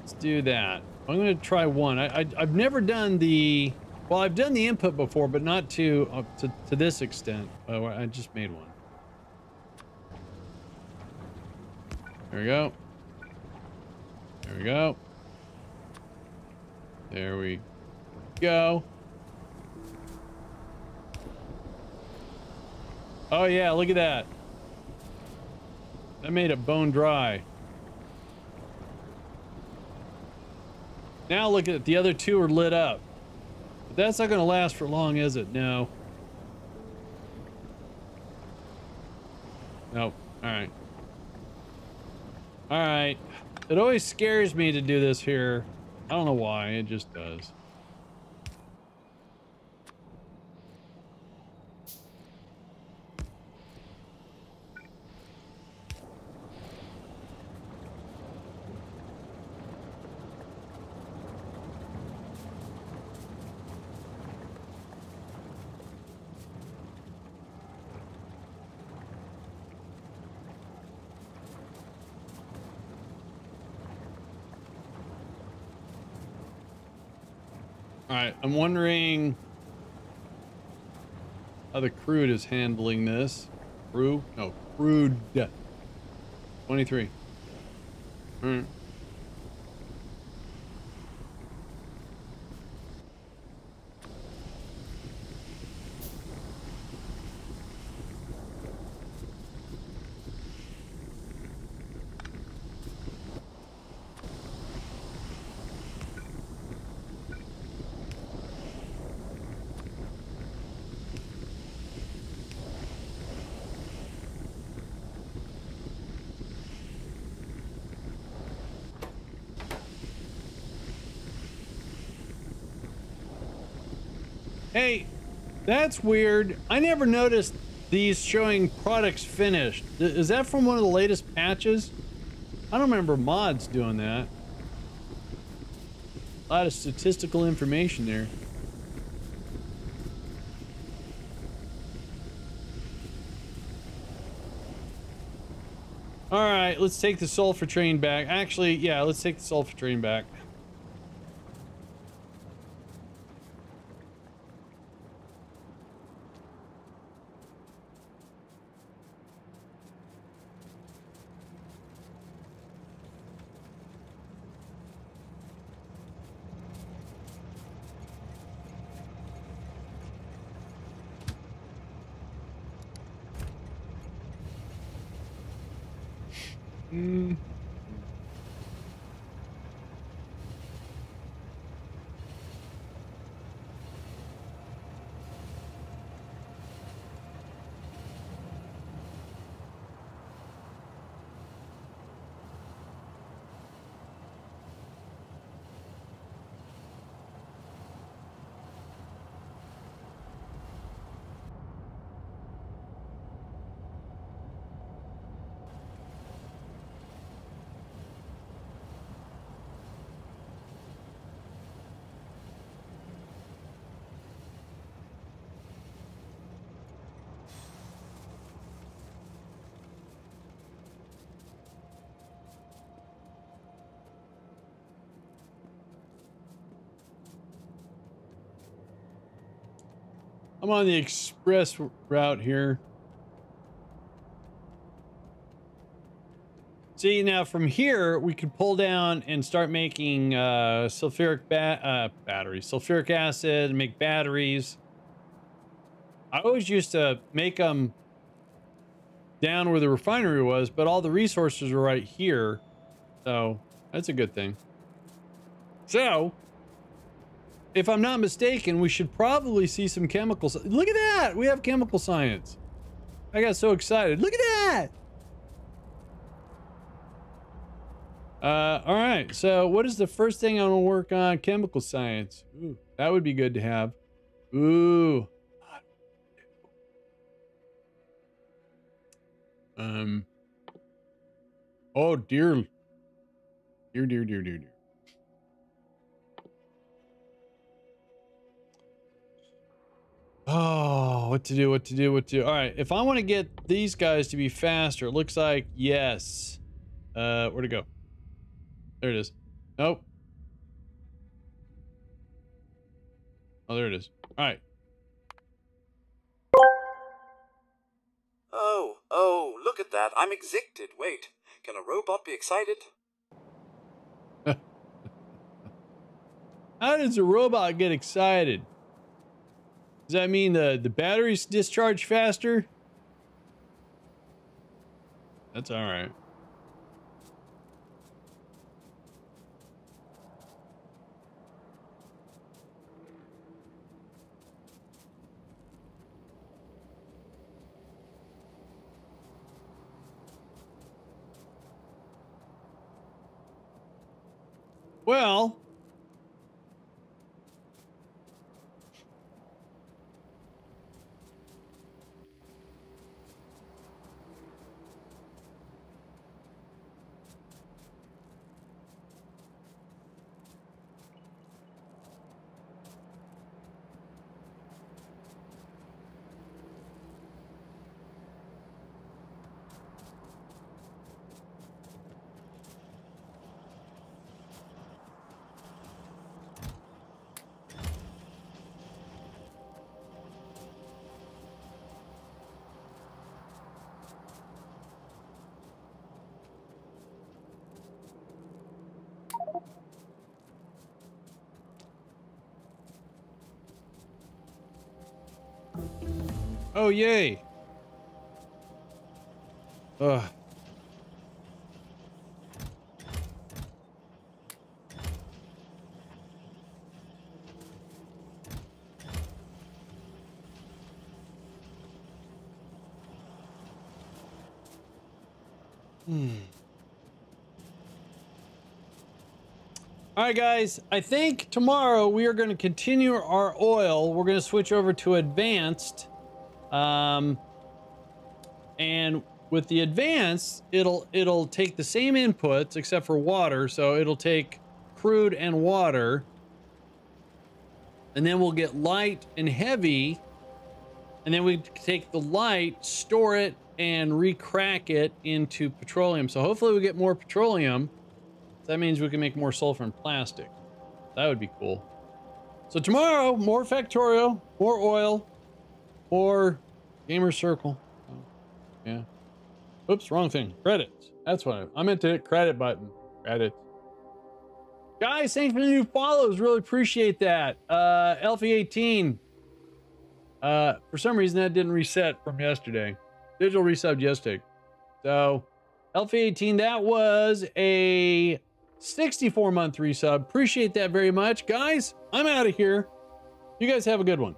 Let's do that. I'm gonna try one. I, I I've never done the. Well, I've done the input before, but not to uh, to to this extent. Oh, I just made one. There we go. There we go. There we go. Oh yeah, look at that. That made it bone dry. Now look at it. The other two are lit up. But that's not going to last for long, is it? No. Nope. All right. All right. It always scares me to do this here. I don't know why. It just does. Right, I'm wondering how the crude is handling this. Crew? No, crude. 23. All right. Hey, that's weird. I never noticed these showing products finished. Is that from one of the latest patches? I don't remember mods doing that. A lot of statistical information there. All right, let's take the sulfur train back. Actually, yeah, let's take the sulfur train back. Mm. I'm on the express route here. See, now from here, we could pull down and start making uh, sulfuric ba uh, batteries, sulfuric acid, make batteries. I always used to make them down where the refinery was, but all the resources were right here. So that's a good thing. So, if I'm not mistaken, we should probably see some chemicals. Look at that! We have chemical science. I got so excited. Look at that! Uh, all right. So, what is the first thing I want to work on? Chemical science. Ooh, that would be good to have. Ooh. Um. Oh dear. Dear, dear, dear, dear, dear. Oh, what to do, what to do, what to do. All right, if I want to get these guys to be faster, it looks like yes. Uh, where to go? There it is. Nope. Oh, there it is. All right. Oh, oh, look at that. I'm excited. Wait, can a robot be excited? [LAUGHS] How does a robot get excited? Does that mean the, the batteries discharge faster? That's all right. Well, yay. Ugh. Hmm. All right, guys, I think tomorrow we are going to continue our oil. We're going to switch over to advanced. Um, and with the advanced, it'll it'll take the same inputs except for water. So it'll take crude and water. And then we'll get light and heavy. And then we take the light, store it, and recrack it into petroleum. So hopefully we get more petroleum. That means we can make more sulfur and plastic. That would be cool. So tomorrow, more Factorio, more oil, more GamersCircle. Oh, yeah. Oops, wrong thing. Credits. That's what I, I meant to hit credit button. Credits. Guys, thanks for the new follows. Really appreciate that. Uh, Elfie18. Uh, for some reason, that didn't reset from yesterday. Digital resub yesterday. So, Elfie18, that was a 64 month resub. Appreciate that very much. Guys, I'm out of here. You guys have a good one.